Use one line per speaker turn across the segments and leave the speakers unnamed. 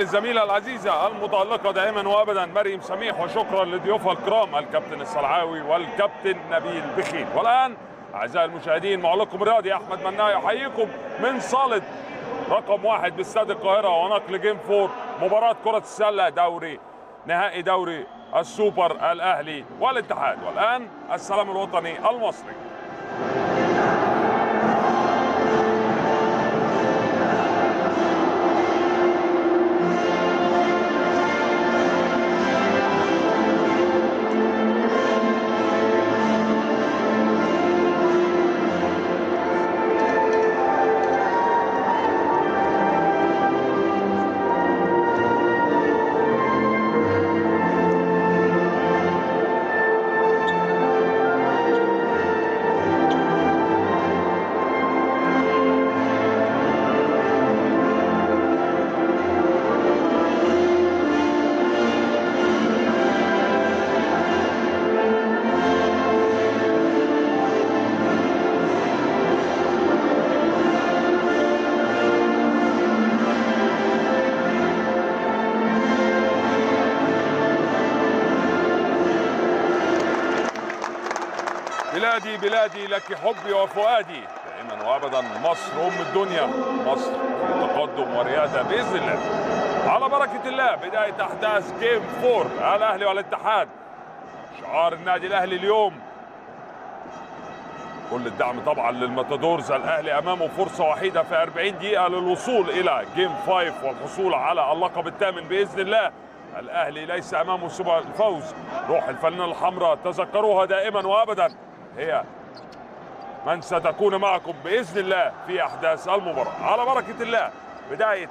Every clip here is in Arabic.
للزميله العزيزة المتألقة دائما وابدا مريم سميح وشكرا لضيوفها الكرام الكابتن الصلعاوي والكابتن نبيل بخيل. والآن أعزائي المشاهدين معلقكم الرياضي أحمد مناع يحييكم من صاله رقم واحد باستاد القاهرة ونقل game four مباراة كرة السلة دوري نهائي دوري السوبر الأهلي والاتحاد. والآن السلام الوطني المصري. بلادي لك حبي وفؤادي. دائما وابدا مصر أم الدنيا. مصر في تقدم وريادة بإذن الله. على بركة الله بداية أحداث game four الاهلي والاتحاد. شعار النادي الأهلي اليوم. كل الدعم طبعا للماتادورز الأهلي أمامه فرصة وحيدة في 40 دقيقة للوصول إلى game 5 والحصول على اللقب الثامن بإذن الله. الأهلي ليس أمامه سوى الفوز. روح الفانلة الحمراء تذكروها دائما وابدا. هي من ستكون معكم بإذن الله في أحداث المباراة. على بركة الله بداية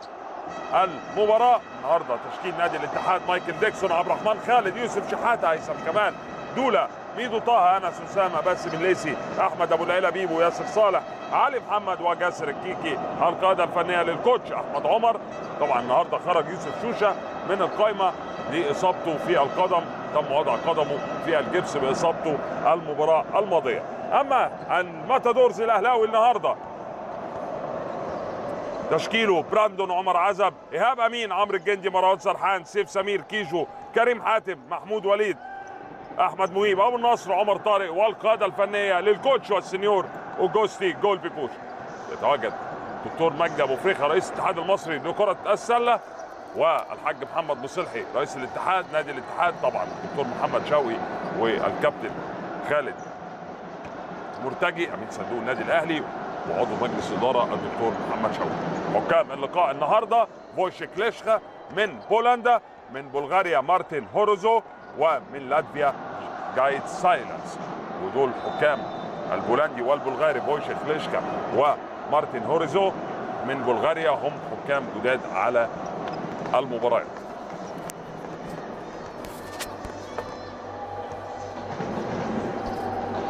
المباراة النهارده تشكيل نادي الاتحاد مايكل ديكسون عبد الرحمن خالد يوسف شحاته هيثم كمان دولا ميدو طه أنس أسامة باسم الليسي أحمد أبو العيله بيبو ياسر صالح علي محمد وجاسر الكيكي القيادة الفنية لل coach أحمد عمر. طبعا النهارده خرج يوسف شوشة من القائمة لإصابته في القدم تم وضع قدمه في الجبس بإصابته المباراة الماضية. أما الماتادورز الأهلاوي النهارده. تشكيله براندون عمر عزب. إيهاب أمين عمرو الجندي مروان سرحان سيف سمير كيجو كريم حاتم محمود وليد أحمد مهيب أبو النصر عمر طارق والقيادة الفنية لل coach والسنيور اوجوستي جول بيبوش يتواجد دكتور مجدي أبو فريخة رئيس الاتحاد المصري لكرة السلة والحاج محمد مصلحي رئيس الاتحاد نادي الاتحاد طبعا الدكتور محمد شوقي والكابتن خالد مرتجي أمين صندوق النادي الأهلي وعضو مجلس اداره الدكتور محمد شوقي. حكام اللقاء النهارده فويشيك ليشخا من بولندا من بلغاريا مارتن هوروزو ومن لاتفيا جايد سايلنس ودول حكام البولندي والبلغاري فويشيك ليشكا ومارتن هوريزو من بلغاريا هم حكام جداد على المباريات.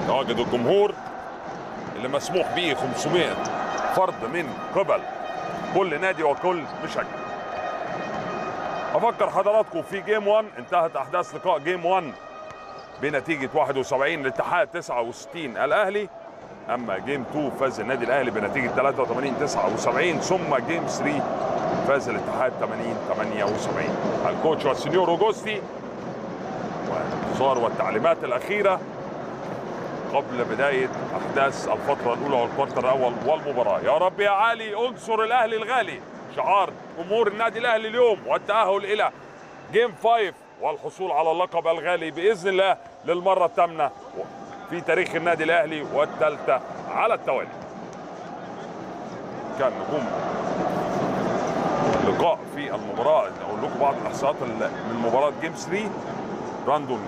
تواجد الجمهور اللي مسموح به 500 فرد من قبل كل نادي وكل مشجع. أفكر حضراتكم في game 1 انتهت أحداث لقاء game 1 بنتيجة 71 الاتحاد 69 الأهلي. أما game 2 فاز النادي الأهلي بنتيجة 83 79 ثم game 3 فاز الاتحاد 80 78 ال coach والسنيور اوجوستي والانتظار والتعليمات الأخيرة. قبل بداية أحداث الفترة الأولى وال quarter الأول والمباراة. يا رب يا علي انصر الأهلي الغالي. شعار جمهور النادي الأهلي اليوم والتأهل إلى game 5 والحصول على اللقب الغالي بإذن الله للمرة الثامنة في تاريخ النادي الأهلي والثالثة على التوالي. كان نجوم اللقاء في المباراة. أقول لكم بعض الإحصاءات من مباراة game 3 براندون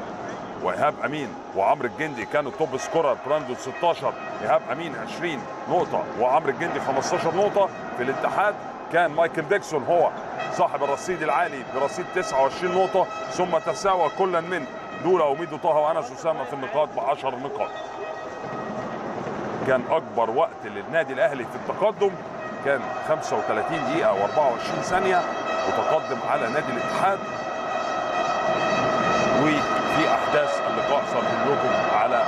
وإيهاب أمين وعمرو الجندي كانوا top scorer براندون 16 إيهاب أمين 20 نقطة وعمرو الجندي 15 نقطة. في الاتحاد كان مايكل ديكسون هو صاحب الرصيد العالي برصيد 29 نقطة ثم تساوى كلا من دولا وميدو طه وأنس أسامة في النقاط ب 10 نقاط. كان أكبر وقت للنادي الأهلي في التقدم. كان 35 دقيقة و24 ثانية وتقدم على نادي الاتحاد. وفي احداث اللقاء سنقول لكم على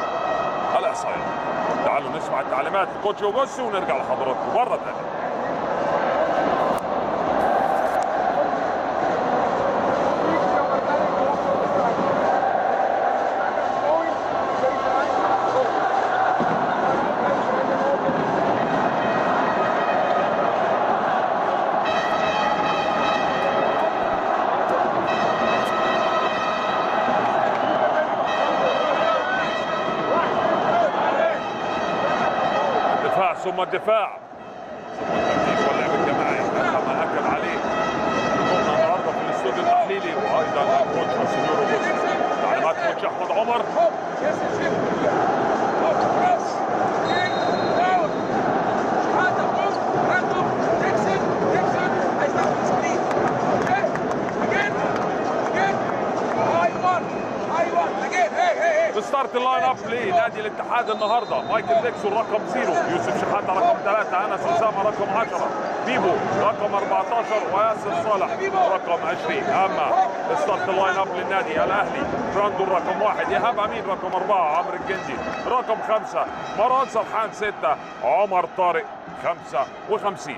تعالوا نسمع التعليمات. كوتش اوجوستي ونرجع لحضراتكم مرة ثانية. الدفاع واللعب الجماعي اكد عليه النهارده في الاستوديو التحليلي وأيضا الكوتش تعليمات احمد عمر.
start
ال lineup لنادي الاتحاد النهارده مايكل ديكسون رقم zero يوسف شحاته رقم ثلاثة انس اسامه رقم 10 بيبو رقم 14 وياسر صالح رقم 20 أما start ال lineup للنادي الأهلي براندون رقم واحد. ايهاب امين رقم أربعة؟ عمرو الجندي. رقم خمسة مروان سرحان ستة عمر طارق 55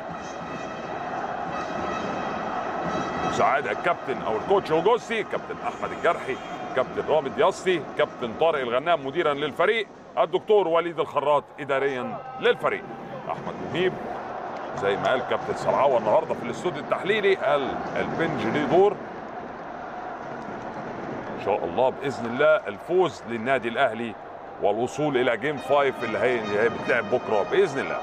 مساعد الكابتن أو ال coach اوجوستي كابتن أحمد الجرحي كابتن رامي دياستي كابتن طارق الغنام مديرا للفريق الدكتور وليد الخراط اداريا للفريق. أحمد مهيب. زي ما قال كابتن سرعاوه النهارده في الاستوديو التحليلي قال ال bench ليه دور. إن شاء الله بإذن الله الفوز للنادي الأهلي والوصول إلى game five اللي هي اللي هي بتلعب بكرة بإذن الله.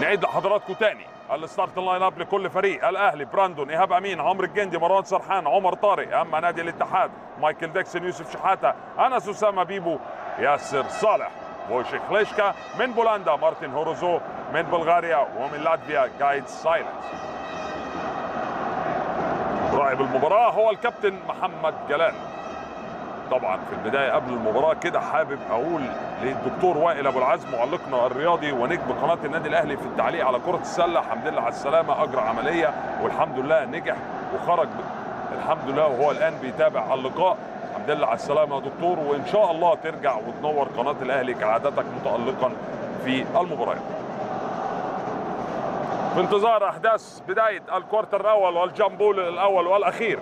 نعيد لحضراتكم تاني. ال start lineup لكل فريق. الأهلي براندون إيهاب أمين عمرو الجندي مروان سرحان عمر طارق أما نادي الاتحاد مايكل ديكسون يوسف شحاتة أنس أسامة بيبو ياسر صالح. ووشيك خليشكا من بولندا مارتن هوروزو من بلغاريا ومن لاتفيا جايد سايلنس. مراقب المباراة هو الكابتن محمد جلال. طبعا في البداية قبل المباراة كده حابب أقول للدكتور وائل أبو العزم معلقنا الرياضي ونجم قناة النادي الأهلي في التعليق على كرة السلة الحمد لله على السلامة اجرى عملية والحمد لله نجح. وخرج الحمد لله وهو الآن بيتابع اللقاء. لله على السلامة يا دكتور وإن شاء الله ترجع وتنور قناة الأهلي كعادتك متالقا في المباريات في انتظار أحداث بداية الكوارتر الأول والجامبول الأول والأخير.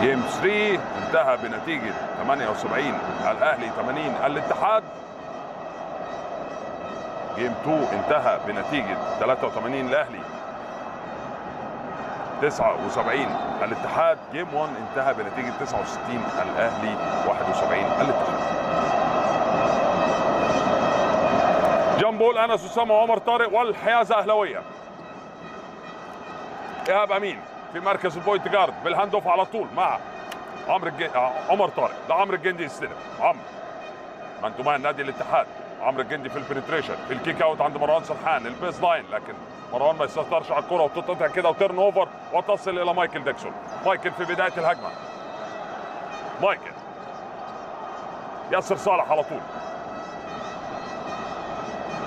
جيم 3 انتهى بنتيجة 78 الأهلي 80 الاتحاد جيم 2 انتهى بنتيجة 83 الأهلي 79 الاتحاد. جيم 1 انتهى بنتيجة 69 الأهلي. 71 الاتحاد. جنبول أنس أسامة وعمر طارق والحيازة أهلوية إيهاب أمين في مركز ال point guard بال hand off على طول مع عمرو الج... عمر طارق. لعمرو الجندي يستلم. عمرو. man to man نادي الاتحاد. عمرو الجندي في ال penetration في ال kick out عند مروان سرحان ال base line لكن مروان ما يسيطرش على الكرة وتتقطع كده و turnover وتصل إلى مايكل ديكسون. مايكل في بداية الهجمة. مايكل. ياسر صالح على طول.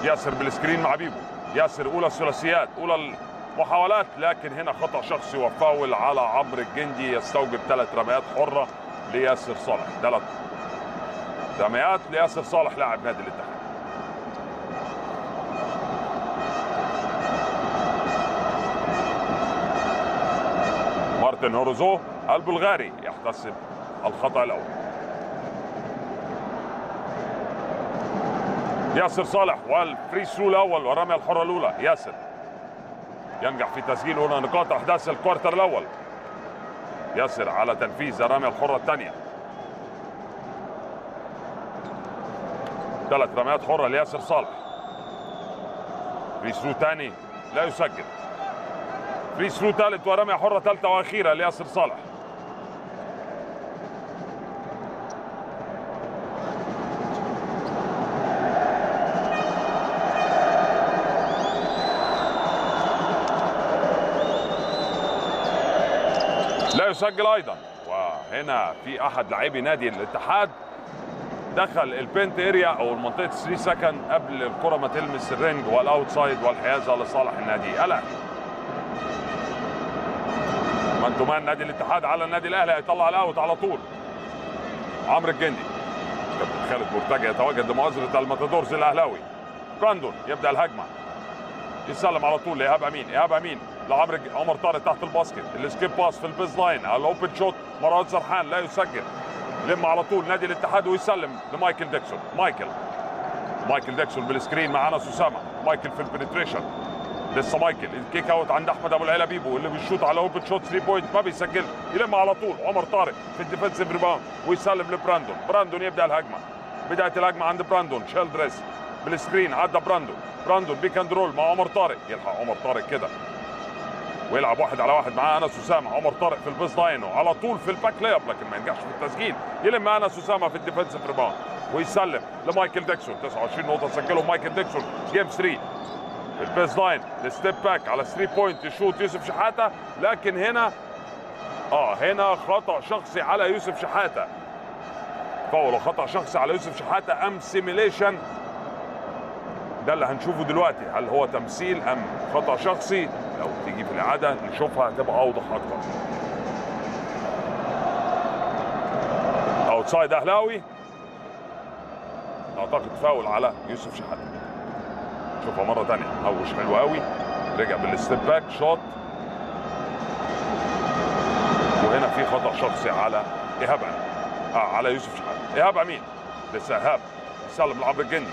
ياسر بالسكرين مع بيبو. ياسر أولى الثلاثيات أولى المحاولات. لكن هنا خطأ شخصي وفاول على عمرو الجندي يستوجب ثلاث رميات حرة لياسر صالح. ثلاث رميات لياسر صالح لاعب نادي الاتحاد. مارتن هوروزو البلغاري يحتسب الخطأ الأول. ياسر صالح وال free throw الأول والرميه الحرة الأولى. ياسر ينجح في تسجيل هنا نقاط أحداث ال quarter الأول. ياسر على تنفيذ الرميه الحرة الثانية. ثلاث رميات حرة لياسر صالح. free throw ثاني لا يسجل. free throw ثالث ورميه حرة ثالثة وأخيرة لياسر صالح. لا يسجل أيضا. وهنا في أحد لاعبي نادي الاتحاد. دخل ال paint area أو المنطقة 3 second قبل الكرة ما تلمس ال ring وال outside والحيازة لصالح النادي الأهلي. man to man نادي الاتحاد على النادي الأهلي هيطلع ال out على طول. عمرو الجندي. كابتن خالد مرتجى يتواجد لمؤازره الماتادورز الأهلاوي. براندون يبدأ الهجمة. يسلم على طول لإيهاب أمين. إيهاب أمين لعمرو عمر طارق تحت ال basket. ال skip pass في ال baseline. ال open shot. مروان سرحان لا يسجل. لم على طول نادي الاتحاد ويسلم لمايكل ديكسون. مايكل. مايكل ديكسون بال screen مع أنس أسامة. مايكل في ال penetration لسه مايكل. ال kick out عند أحمد أبو العلا بيبو اللي بيشوط على open shot 3 point ما بيسجلش يلم على طول. عمر طارق في ال defensive rebound ويسلم لبراندون. براندون يبدأ الهجمة. بداية الهجمة عند براندون. تشيلدريس بال screen عدى براندون. براندون pick and roll مع عمر طارق. يلحق عمر طارق كده. ويلعب واحد على واحد مع أنس أسامة. عمر طارق في ال baseline على طول في ال back layup لكن ما ينجحش في التسجيل. يلم أنس أسامة في ال defensive rebound ويسلم لمايكل ديكسون. 29 نقطة سجلهم مايكل ديكسون. game 3 في ال baseline. ال step back على 3 point يشوط يوسف شحاتة. لكن هنا آه هنا خطأ شخصي على يوسف شحاتة. فاول خطأ شخصي على يوسف شحاتة. أم simulation ده اللي هنشوفه دلوقتي. هل هو تمثيل أم خطأ شخصي؟ لو تيجي في الإعادة نشوفها هتبقى أوضح أكتر. outside أهلاوي. أعتقد فاول على يوسف شحاتة. شوفها مرة ثانية هوش حلو قوي. رجع بال step back. shoot. وهنا في خطأ شخصي على إيهاب آه على يوسف شحاته إيهاب أمين. لسه ايهاب يسلم لعمرو الجندي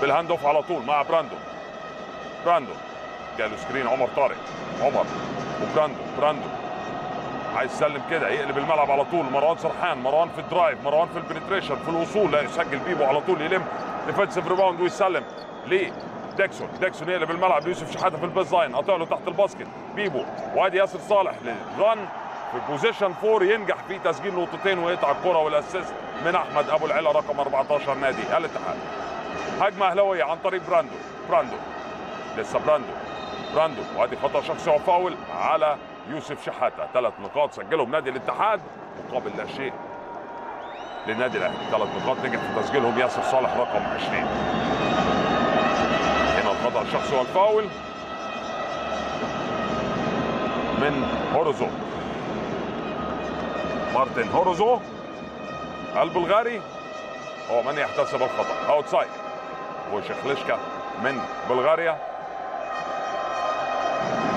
بال hand off على طول مع براندون براندون جاله screen. عمر طارق. عمر. وبراندون براندون عايز يسلم كده. يقلب الملعب على طول. مروان سرحان. مروان في ال drive. مروان في ال penetration في الوصول. لا يسجل بيبو على طول. يلم defensive rebound ويسلم. ليه ديكسون. ديكسون يقلب الملعب ليوسف شحاته في ال baseline قاطع له تحت ال basket. بيبو. وادي ياسر صالح لل run. في position four ينجح في تسجيل نقطتين ويقطع الكره وال assist من أحمد أبو العلا رقم 14 نادي. الاتحاد. هجمة أهلاوية عن طريق براندو. براندو. لسه براندو. براندو. وادي خطأ شخصي وفاول على يوسف شحاتة. ثلاث نقاط سجلهم نادي الاتحاد. مقابل لا شيء للنادي الأهلي. ثلاث نقاط نجح في تسجيلهم. ياسر صالح رقم 20 الخطا الشخصي والفاول من هورزو مارتن هورزو البلغاري هو من يحتسب الخطأ. أوتسايد. وشخلشكا من بلغاريا.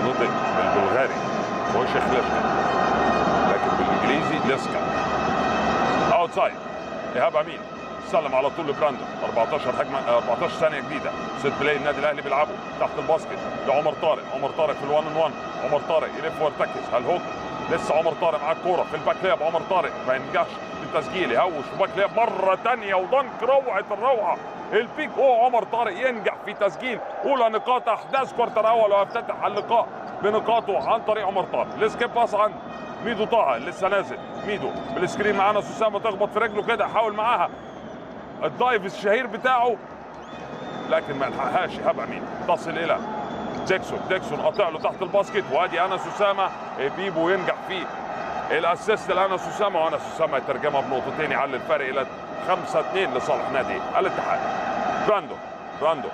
نطق بالبلغاري. وشخلشكا لكن بالإنجليزي لسكا أوتسايد. إيهاب أمين. سلم على طول لبراندون. 14 هجمة 14 ثانية جديدة. set play النادي الأهلي بيلعبوا تحت ال basket لعمر طارق. عمر طارق في ال one on one. عمر طارق يلف ويرتكز. ال hook لسه عمر طارق معاه الكورة في ال back layup عمر طارق ما ينجحش في التسجيل يهوش و back layup مرة ثانية و dunk روعة الروعة. ال Big O عمر طارق ينجح في تسجيل. أولى نقاط أحداث quarter أول ويفتتح اللقاء بنقاطه عن طريق عمر طارق. ال skip pass عن ميدو طه لسه نازل ميدو. بال screen مع أنس أسامة تخبط في رجله كده. حاول معاها. ال dive الشهير بتاعه. لكن ما لحقهاش ايهاب أمين. تصل إلى ديكسون ديكسون قاطع له تحت ال basket. وادي انس اسامه بيبو ينجح فيه. ال assist لانس اسامه وانس اسامه يترجمها بنقطتين يعلي الفرق إلى 5 2 لصالح نادي الاتحاد. براندو. براندو.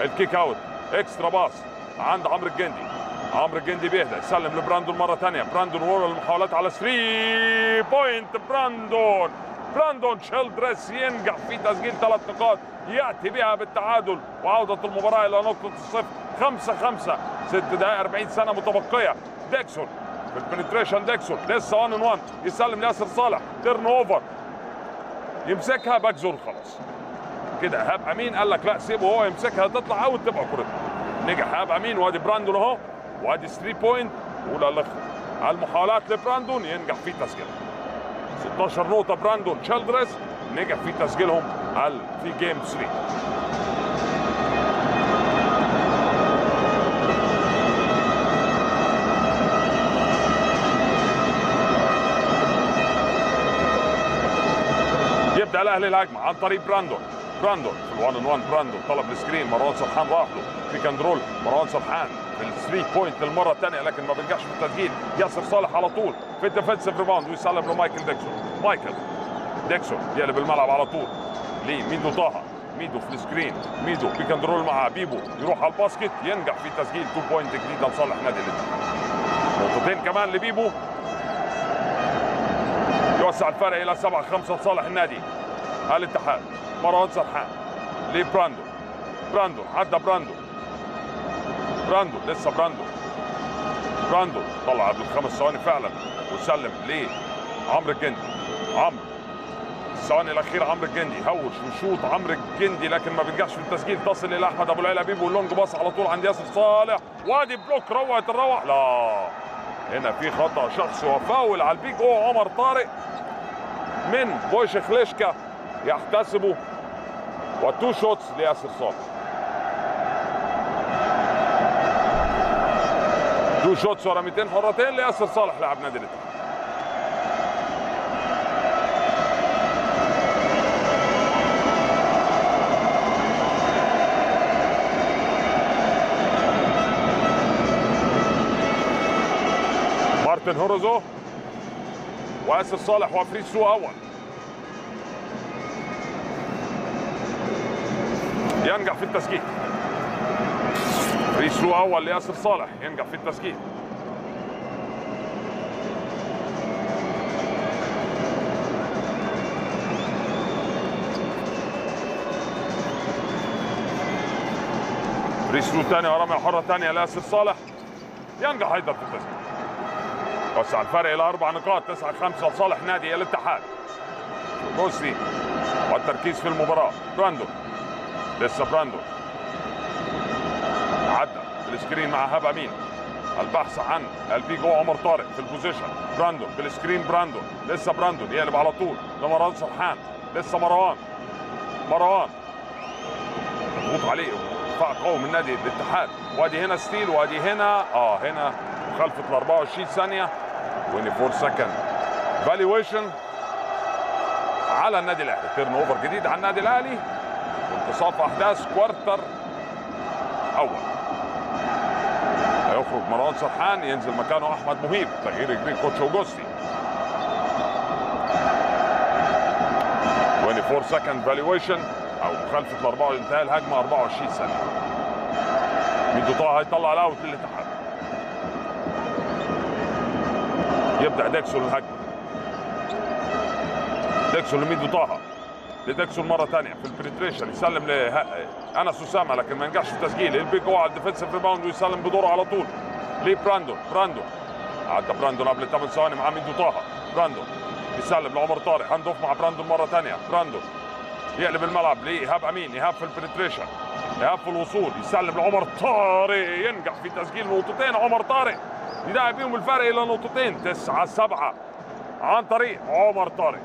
ال kick out. extra pass عند عمرو الجندي. عمرو الجندي بيهدى. يسلم لبراندون مرة ثانية براندون وأولى المحاولات على 3 point. براندون براندون تشيلدريس ينجح في تسجيل ثلاث نقاط. يأتي بها بالتعادل. وعودة المباراة إلى نقطة الصفر. 5 5 ست دقائق 40 ثانية متبقية. ديكسون. في ال penetration ديكسون. لسه 1 on 1 يسلم لياسر صالح. turnover يمسكها back zone خلاص. كده ايهاب أمين قال لك لا سيبه هو يمسكها. تطلع out تبقى كورته نجح ايهاب أمين. وادي براندون أهو. وادي 3 point اولى الآخر المحاولات لبراندون ينجح في تسجيلها. 16 نقطة براندون تشيلدرس نجح في تسجيلهم على في game 3 يبدأ الأهلي الهجمه عن طريق براندون. براندون في ال one on one براندون طلب ال screen مروان سرحان راح له. pick and roll مروان سرحان ال three point للمره الثانية لكن ما بينجحش في التسجيل. ياسر صالح على طول في ال defensive rebound ويسلم لمايكل ديكسون. مايكل ديكسون يقلب الملعب على طول. ليه ميدو طه ميدو في ال screen. ميدو pick and roll مع بيبو يروح على ال basket. ينجح في تسجيل 2 point جديده لصالح نادي الاتحاد نقطتين كمان لبيبو. يوسع الفرق إلى 7 5 لصالح النادي. الاتحاد. مروان سرحان لبراندو. براندو. عدى براندو. براندو لسه براندو. براندو طلع قبل خمس ثواني فعلا وسلم ليه؟ عمرو الجندي. عمرو. الثواني الأخيرة عمرو الجندي. هوش وشوط عمرو الجندي لكن ما بينجحش في التسجيل. تصل إلى أحمد أبو العلا بيبو ال long pass على طول عند ياسر صالح. وادي block روعة الروعة. لا. هنا في خطأ شخصي وفاول على ال Big O عمر طارق. من بويش خليشكا يحتسبه. و two shots لياسر صالح. two shots ورميتين حرتين لياسر صالح لاعب نادي الاتحاد. مارتن هورزو ياسر صالح و free throw أول. ينجح في التسجيل. free throw أول لياسر صالح ينجح في التسجيل. free throw ثاني ورمية حرة ثانية لياسر صالح. ينجح أيضا في التسجيل. وسع الفرق إلى أربع نقاط 9 5 لصالح نادي الاتحاد. بوسي والتركيز في المباراة. براندون لسه براندون عدى بال screen مع إيهاب أمين. البحث عن البيجو عمر طارق في ال position. براندون بال screen براندون لسه براندون يقلب على طول. لمروان سرحان. لسه مروان. مروان. مضغوط عليه. دفاع قوي من نادي الاتحاد. وادي هنا steal وادي هنا آه هنا مخالفه ال 24 ثانية. 24 second violation على النادي الأهلي. turnover جديد على النادي الأهلي. وانتصاف أحداث quarter أول. هيخرج مروان سرحان ينزل مكانه أحمد مهيب تغيير جرين coach اوجوستي 24 second violation أو مخالفة ال 24 انتهى الهجمه 24 ثانية. ميدو طه هيطلع ال out للاتحاد. يبدأ ديكسون الهجمة. ديكسون لميدو طه لديكسون مرة ثانية في ال penetration يسلم لأنس أسامة لكن ما ينجحش في التسجيل البيجو على ال defensive rebound ويسلم بدوره على طول. لبراندون براندون عدى براندون قبل 8 ثواني مع ميدو طه. براندون يسلم لعمر طارق. hand off مع براندون مرة ثانية. براندون يقلب الملعب لإيهاب أمين. إيهاب في ال penetration إيهاب في الوصول. يسلم لعمر طارق. ينجح في تسجيل نقطتين. عمر طارق يدعي بيهم الفرق إلى نقطتين. 9 7 عن طريق عمر طارق.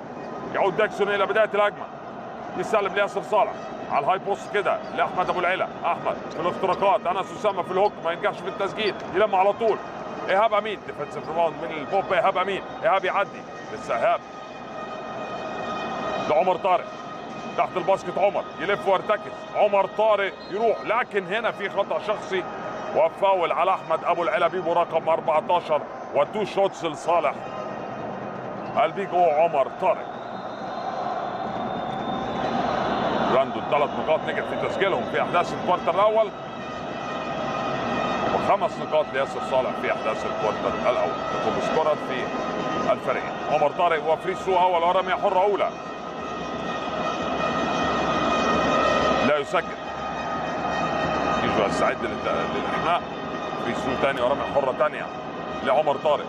يعود ديكسون إلى بداية الهجمة. يسلم لياسر صالح. على ال high post كده لأحمد أبو العلا أحمد في الاختراقات انس أسامة في ال hook ما ينجحش في التسجيل. يلم على طول. إيهاب أمين defensive rebound من البوب. إيهاب أمين إيهاب يعدي. لسه إيهاب. لعمر طارق. تحت ال basket عمر. يلف ويرتكز. عمر طارق يروح. لكن هنا في خطأ شخصي. وفاول على أحمد أبو العلا بيبو رقم 14 و two shots لصالح. البيجو عمر طارق براندون ثلاث نقاط نجح في تسجيلهم في أحداث ال quarter الأول. وخمس نقاط لياسر صالح في أحداث ال quarter الأول. يكون scorer في الفريق. عمر طارق و free throw اول ورميه حرة أولى. لا يسجل. يجوا يستعد للإحماء. free throw ثاني ورميه حرة ثانية لعمر طارق.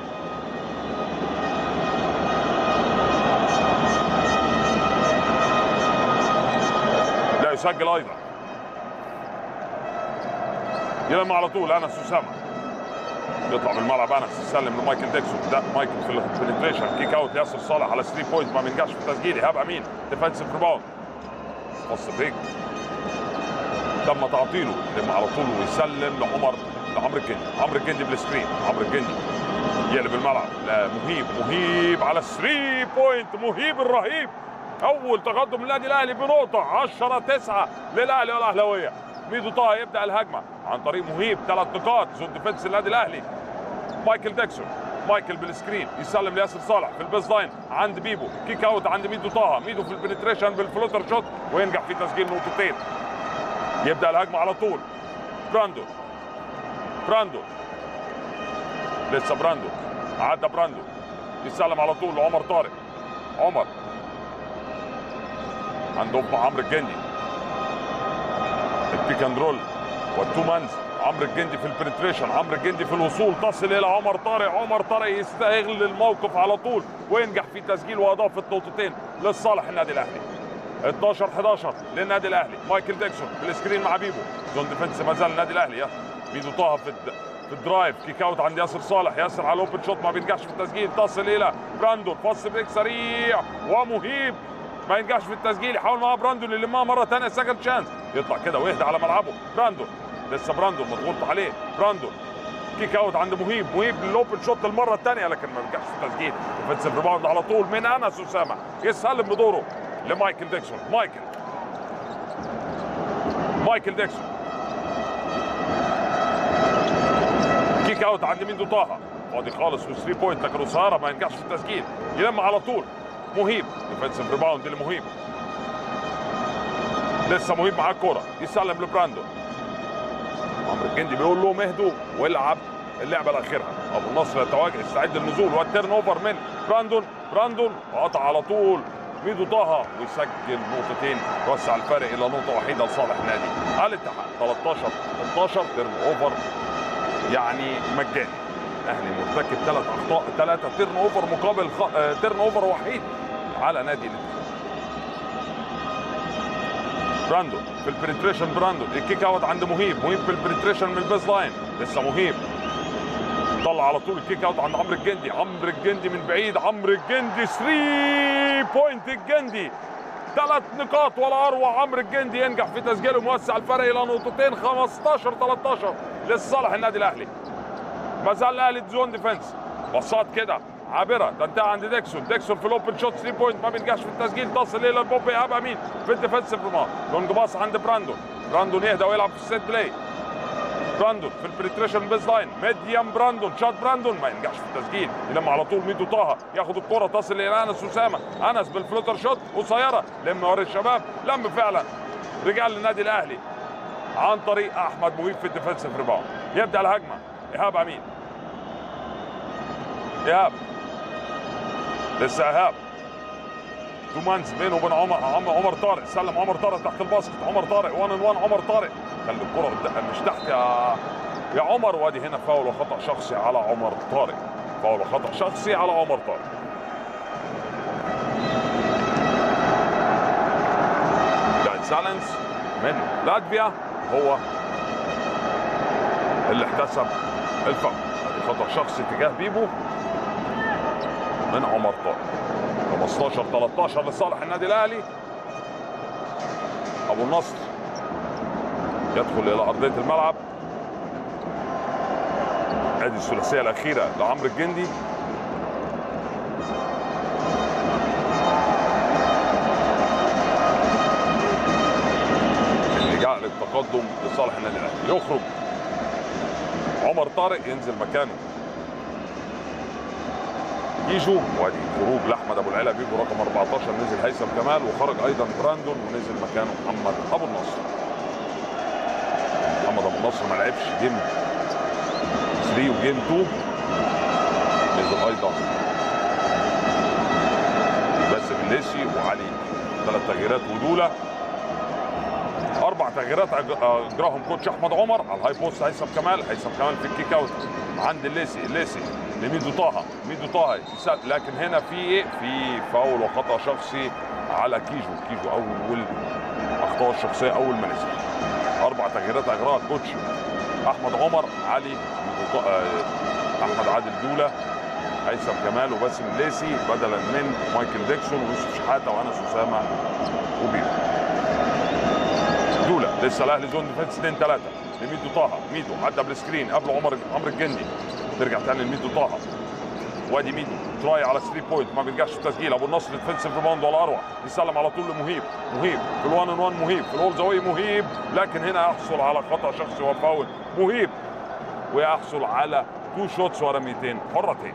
يسجل أيضا يلم على طول أنس أسامة. يطلع من الملعب أنس يسلم لمايكل ديكسون. ده مايكل في ال penetration kick out ياسر صالح على 3 point ما بينجحش في التسجيل. إيهاب أمين defensive rebound fast break تم تعطيله. يلم على طول ويسلم لعمر لعمرو الجندي عمرو الجندي بال screen عمرو الجندي يقلب الملعب. لمهيب مهيب على 3 point مهيب الرهيب. أول تقدم للنادي الأهلي بنقطة 10 9 للأهلي والأهلاوية. ميدو طه يبدأ الهجمة عن طريق مهيب ثلاث نقاط zone defense النادي الأهلي. مايكل ديكسون مايكل بال screen يسلم لياسر صالح في ال baseline عند بيبو. kick out عند ميدو طه ميدو في ال penetration بال floater shot وينجح في تسجيل نقطتين. يبدأ الهجمة على طول. براندون براندون لسه براندون عدى براندون يسلم على طول لعمر طارق. عمر. عندهم عمرو الجندي. ال pick and roll وال two mans عمرو الجندي في ال penetration عمرو الجندي في الوصول. تصل إلى عمر طارق. عمر طارق يستغل الموقف على طول وينجح في تسجيل وأضافة نقطتين لصالح النادي الأهلي. 12 11 للنادي الأهلي. مايكل ديكسون بال screen مع بيبو. zone defense ما زال النادي الأهلي. ميدو طه في. في ال drive. kick out عند ياسر صالح. ياسر على ال open shot ما بينجحش في التسجيل. تصل إلى براندون. fast break سريع ومهيب. ما ينجحش في التسجيل. يحاول معاه براندون يلمها مرة ثانية second chance يطلع كده ويهدى على ملعبه. براندون لسه براندون مضغوط عليه. براندون kick out عند مهيب. مهيب لل open shot المرة الثانية لكن ما نجحش في التسجيل. offensive rebound على طول من أنس أسامة. يسلم بدوره لمايكل ديكسون. مايكل. مايكل ديكسون. kick out عند ميدو طه فاضي خالص و3 point لكن اسهاره ما ينجحش في التسجيل. يلم على طول. مهيب. defensive rebound لمهيب. لسه مهيب معاه الكورة. يسلم لبراندون عمرو الجندي بيقول لهم اهدوا والعب اللعبة الاخيره أبو النصر يتواجد يستعد للنزول. وال turnover من براندون. براندون وقطع على طول. ميدو طه ويسجل نقطتين. يوسع الفارق إلى نقطة وحيدة لصالح نادي. الاتحاد 13 12 turnover يعني مجاني. أهلي مرتكب ثلاث أخطاء ثلاثة turnover مقابل خ... آه، turnover وحيد على نادي الاتحاد براندون في ال penetration براندون ال kick out عند مهيب مهيب في ال penetration من ال baseline لسه مهيب. طلع على طول ال kick out عند عمرو الجندي عمرو الجندي من بعيد عمرو الجندي 3 point الجندي. ثلاث نقاط ولا أروع عمرو الجندي ينجح في تسجيله موسع الفرق إلى نقطتين 15 13 لصالح النادي الأهلي. ما زال الأهلي zone defense. بصات كده. عابرة. تنتهي عند ديكسون. ديكسون في ال open shot 3 point ما بينجحش في التسجيل. تصل إلى البوب ايهاب أمين في ال defensive rebound long pass عند براندون براندون يهدى ويلعب في ال set play براندون في ال penetration baseline medium براندون shot براندون ما ينجحش في التسجيل. يلم على طول ميدو طه ياخد الكره تصل إلى أنس أسامة. أنس بال floater shot قصيرة. لم ورا الشباب. لم فعلا. رجال للنادي الأهلي. عن طريق أحمد مهيب في ال defensive rebound يبدأ الهجمة. إيهاب أمين. إيهاب. لسه إيهاب. two mans بينه وبين عمر عم- عمر طارق. سلم عمر طارق تحت ال basket. عمر طارق 1 on 1 عمر طارق. خلي الكرة مش تحت يا يا عمر. وادي هنا فاول وخطأ شخصي على عمر طارق. فاول وخطأ شخصي على عمر طارق. جايد سالنس من لاتفيا. هو اللي احتسب الفاول ادي خطأ شخصي تجاه بيبو من عمر طارق. 15 13 لصالح النادي الأهلي. أبو النصر يدخل إلى أرضية الملعب. ادي الثلاثية الأخيرة لعمرو الجندي. التقدم لصالح النادي الأهلي. يخرج. عمر طارق ينزل مكانه. يجوا وادي خروج لأحمد أبو العلا بيجو رقم 14 نزل هيثم كمال وخرج أيضا براندون ونزل مكانه محمد أبو النصر. محمد أبو النصر ما لعبش game 3 و game 2 نزل أيضا. باسم الليسي وعلي ثلاث تغييرات ودولة. تغييرات. اجراهم coach أحمد عمر على ال high post هيثم كمال. هيثم كمال في ال kick out. عند الليسي الليسي لميدو طه. ميدو طه لكن هنا في إيه؟ في فاول وخطأ شخصي على كيجو. كيجو أول أخطاء الشخصية أول ما نزل. أربع تغييرات اجراها coach. أحمد عمر علي آه، أحمد عادل دولة هيثم كمال وباسم الليسي بدلا من مايكل ديكسون ويوسف شحاتة وأنس أسامة وبيبو دوله لسه الاهلي zone defense 2 3 لميدو طه. ميدو عدى بال screen قبله عمر عمرو الجندي. ترجع تاني لميدو طه. وادي ميدو try على 3 point ما بينجحش في التسجيل. أبو النصر defensive rebound ولا أروع. يسلم على طول لمهيب. مهيب. في ال one on one مهيب. في الأول زاوية مهيب. لكن هنا يحصل على خطأ شخصي وفاول. مهيب. ويحصل على two shots ورميتين حرتين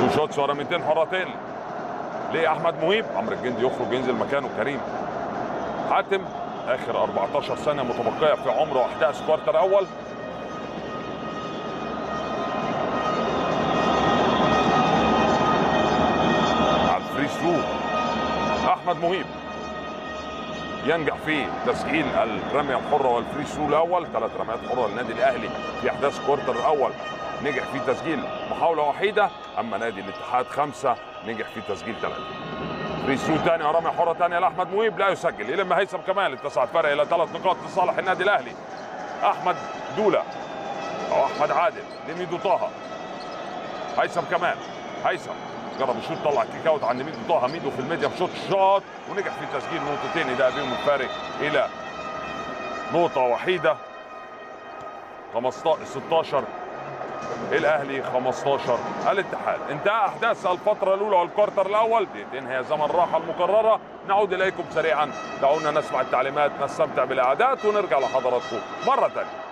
two shots ورميتين حرتين لاحمد مهيب؟ عمرو الجندي يخرج ينزل مكانه كريم. حاتم آخر 14 ثانية متبقية في عمر أحداث quarter أول. على ال free throw. أحمد مهيب ينجح في تسجيل الرمية الحرة وال free throw الأول ثلاث رميات حرة للنادي الأهلي في أحداث ال quarter الأول. نجح في تسجيل محاولة وحيدة أما نادي الاتحاد خمسة نجح في تسجيل ثلاثة. free throw ثاني ورميه حره ثانية لأحمد مهيب لا يسجل. يلم هيثم كمال اتسع الفرق إلى ثلاث نقاط لصالح النادي الأهلي. أحمد دولة أو أحمد عادل لميدو طه. هيثم كمال هيثم جرب يشوط طلع kick out عند ميدو طه. ميدو في ال medium يشوط shot ونجح في تسجيل نقطتين. ده بيهم الفارق إلى نقطة وحيدة. 15 16 الأهلي 15 الاتحاد انتهى أحداث الفترة الأولى وال quarter الأول. بتنهي زمن الراحة المقررة نعود إليكم سريعا. دعونا نسمع التعليمات نستمتع بالاعداد ونرجع لحضراتكم مرة ثانية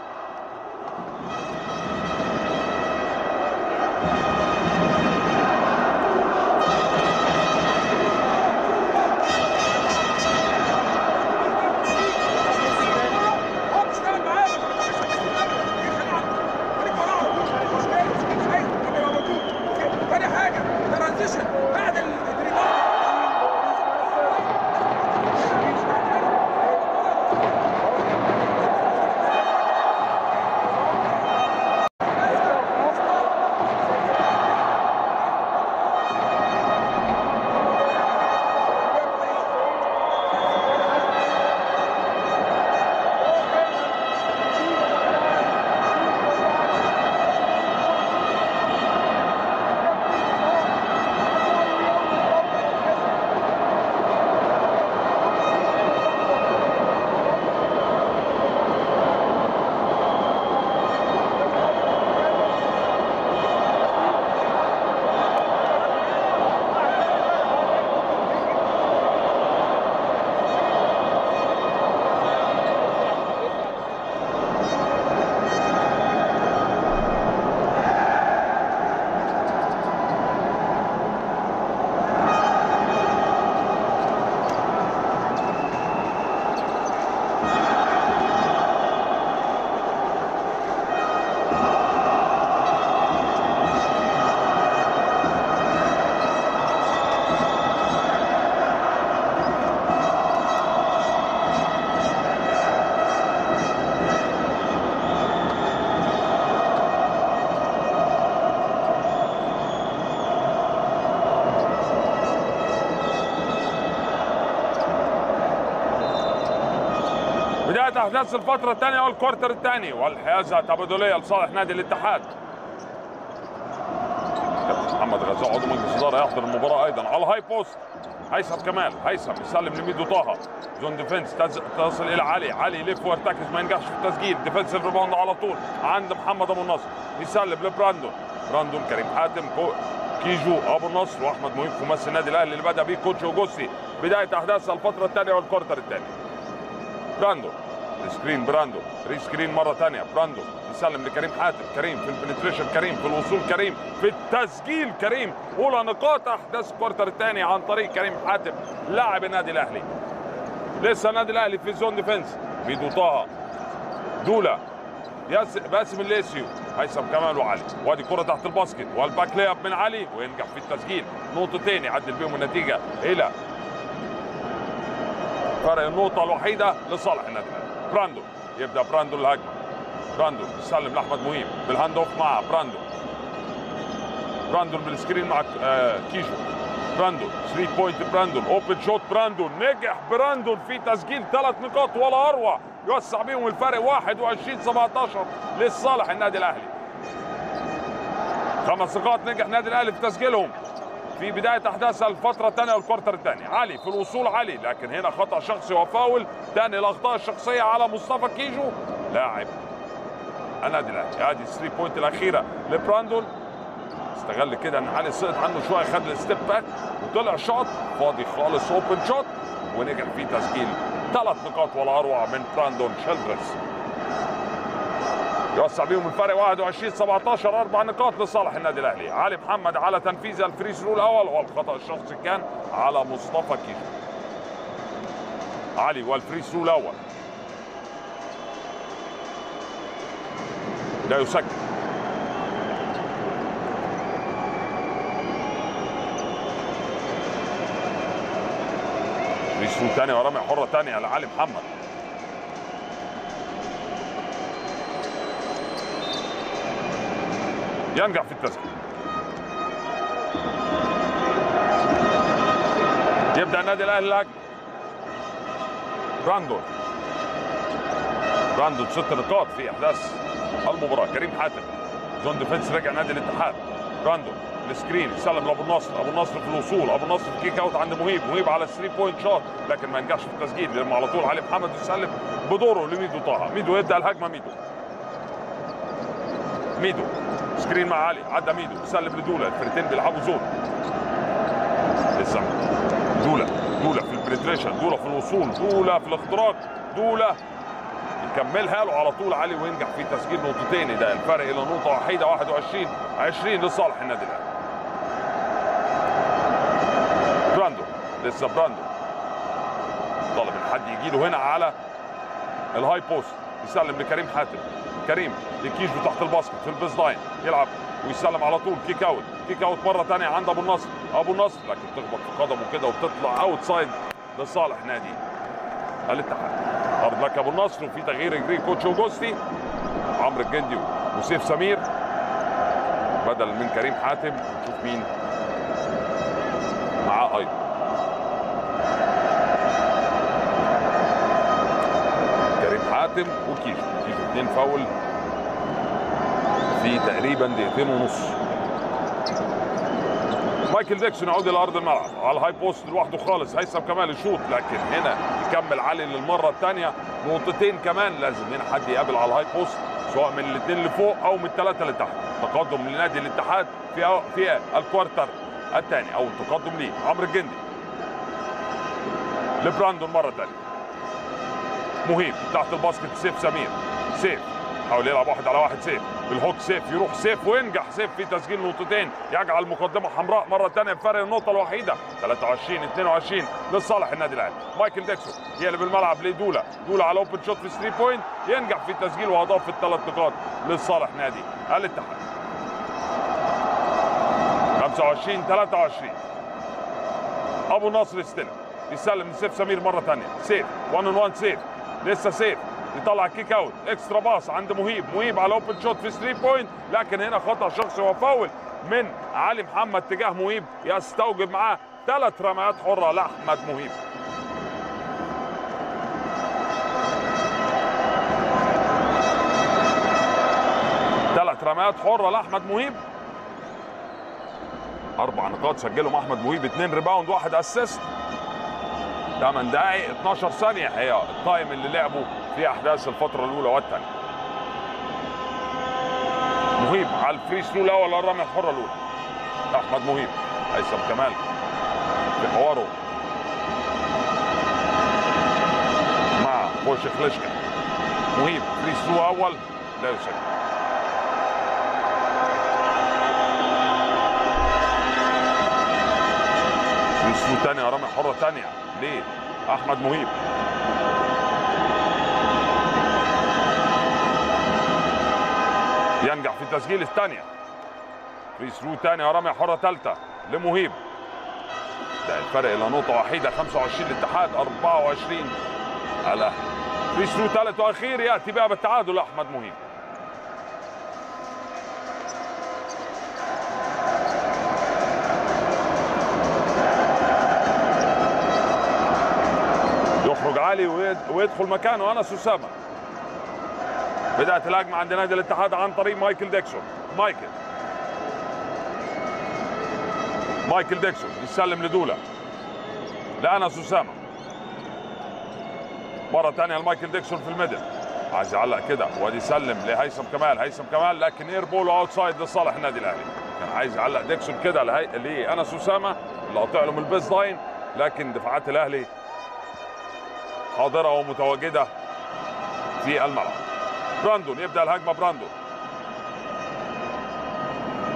بداية أحداث الفترة الثانية وال quarter الثاني. والحيازة تبادلية لصالح نادي الاتحاد. كابتن محمد غزال عضو مجلس الإدارة يحضر المباراة أيضا. على ال high post هيثم كمال. هيثم يسلم لميدو طه zone defense تصل إلى علي. علي يلف ويرتكز ما ينجحش في التسجيل. defensive rebound على طول عند محمد أبو النصر. يسلم لبراندون براندون كريم حاتم كيجو أبو النصر وأحمد مهيب خماسي النادي الأهلي اللي بدأ بيه coach اوجوستي بداية أحداث الفترة الثانية وال quarter الثاني براندو. screen براندو. rescreen مرة ثانية. براندو. يسلم لكريم حاتم. كريم في ال penetration كريم في الوصول. كريم في التسجيل. كريم. أولى نقاط. احداث ال quarter الثاني عن طريق كريم حاتم لاعب النادي الأهلي. لسه النادي الأهلي في zone defense ميدو طه. دولا. ياس باسم الليسي. هيثم كمال وعلي. وادي كرة تحت ال basket. وال back lay up من علي. وينجح في التسجيل. نقطتين يعدل بيهم النتيجة إلى فرق النقطة الوحيدة لصالح النادي الأهلي. براندو. يبدأ براندو الهجمة. براندو يسلم لأحمد مهيب بال hand off مع براندو. براندو بال screen مع آه كيجو. براندو 3 point براندو. open shot براندو. نجح براندو في تسجيل ثلاث نقاط ولا أروع. يوسع بيهم الفرق 21 17 لصالح النادي الأهلي. خمس نقاط نجح النادي الأهلي في تسجيلهم. في بداية أحداث الفترة الثانية وال quarter الثاني علي في الوصول علي لكن هنا خطأ شخصي وفاول. ثاني الأخطاء الشخصية على مصطفى كيجو. لاعب النادي الأهلي هذه 3 point الأخيرة لبراندون. استغل كده إن علي سقط عنه شوية خد ال step back وطلع shot فاضي خالص open shot ونجح في تسجيل ثلاث نقاط ولا اروع من براندون شيلدرز. يوسع بيهم الفرق 21 17 أربع نقاط لصالح النادي الأهلي. علي محمد على تنفيذ ال free throw الأول. والخطأ الشخصي كان على مصطفى كيجو علي وال free throw الأول. لا يسجل free throw تاني ورمية حرة تانية لعلي محمد. ينجح في التسجيل. يبدأ النادي الأهلي الهجمه براندون براندون ست نقاط في أحداث المباراة. كريم حاتم. zone defense رجع نادي الاتحاد. براندون ال screen. يسلم لأبو النصر. أبو النصر في الوصول. أبو النصر في kick out عند مهيب. مهيب على 3 point shot لكن ما ينجحش في التسجيل. لمها على طول علي محمد يسلم بدوره لميدو طه. ميدو يبدأ الهجمة. ميدو. ميدو. screen مع علي عدى ميدو يسلم لدولا الفريقين بيلعبوا zone لسه. دولا دولا في ال penetration دولا في الوصول دولا في الاختراق دولا. يكملها له على طول علي وينجح في تسجيل نقطتين. ده الفرق إلى نقطة وحيده 21 20 لصالح النادي الأهلي. براندو لسه براندو. طالب ان حد يجي له هنا على ال high post. يسلم لكريم حاتم. كريم يكيش تحت ال basket في ال baseline. يلعب ويسلم على طول. kick out kick out مرة ثانية عند أبو النصر. أبو النصر لكن تخبط في قدمه كده وبتطلع outside لصالح نادي الاتحاد. أرض لك أبو النصر وفي تغيير يجري coach اوجوستي عمرو الجندي وسيف سمير. بدل من كريم حاتم نشوف مين معاه أيضا. حاتم وكيشو كيشو اثنين فاول في تقريبا دقيقتين ونص. مايكل ديكسون يعود إلى أرض الملعب. على ال high post لوحده خالص. هيثم كمال يشوط لكن هنا يكمل علي للمرة الثانية. نقطتين كمان لازم هنا حد يقابل على ال high post سواء من الاثنين اللي فوق أو من الثلاثة اللي تحت. تقدم لنادي الاتحاد في في ال quarter الثاني أو التقدم ليه. عمرو الجندي. لبراندون مرة ثانية. مهيب تحت ال basket سيف سمير. سيف. حاول يلعب واحد على واحد. سيف. بال hook سيف. يروح سيف وينجح. سيف في تسجيل نقطتين. يجعل المقدمة حمراء مرة ثانية بفرق النقطة الوحيدة. 23 22 لصالح النادي الأهلي. مايكل ديكسون يقلب الملعب لدولا دولا على open shot في 3 point ينجح في التسجيل وأضاف الثلاث نقاط لصالح نادي الاتحاد. 25 23 أبو النصر يستلم يسلم لسيف سمير مرة ثانية سيف. 1 on 1 سيف. لسه سيف. يطلع kick out extra pass عند مهيب. مهيب على open shot في 3 point لكن هنا خطأ شخصي وفاول من علي محمد تجاه مهيب. يستوجب معاه ثلاث رميات حرة لأحمد مهيب. ثلاث رميات حرة لأحمد مهيب. أربع نقاط سجلهم أحمد مهيب. اثنين rebound واحد assist 8 دقائق 12 ثانية. هي ال time اللي لعبه في أحداث الفترة الأولى والثانيه مهيب على ال free throw الأول الرميه الحرة الأولى؟ أحمد مهيب هيثم كمال في حواره مع خوش خلشكا مهيب فري ثرو أول لا يسجل. فري ثرو ثانية رميه حرة ثانية ليه؟ أحمد مهيب. ينجح في تسجيل الثانية فري ثرو ثانية ورمية حرة ثالثة لمهيب. ده الفرق إلى نقطة وحيدة 25 الاتحاد 24 على free throw ثالث وأخير يأتي بها بالتعادل أحمد مهيب. علي ويد- ويدخل مكانه أنس أسامة بدأت الهجمة عند نادي الاتحاد عن طريق مايكل ديكسون. مايكل. مايكل ديكسون يسلم لدولا. لأنس أسامة مرة ثانية لمايكل ديكسون في ال middle. عايز يعلق كده. وادي يسلم لهيثم كمال. هيثم كمال لكن air ball outside لصالح النادي الأهلي. كان عايز يعلق ديكسون كده. لانس اسامه اللي قاطع له من ال baseline لكن دفاعات الأهلي حاضرة ومتواجدة في الملعب. براندون يبدأ الهجمة براندون.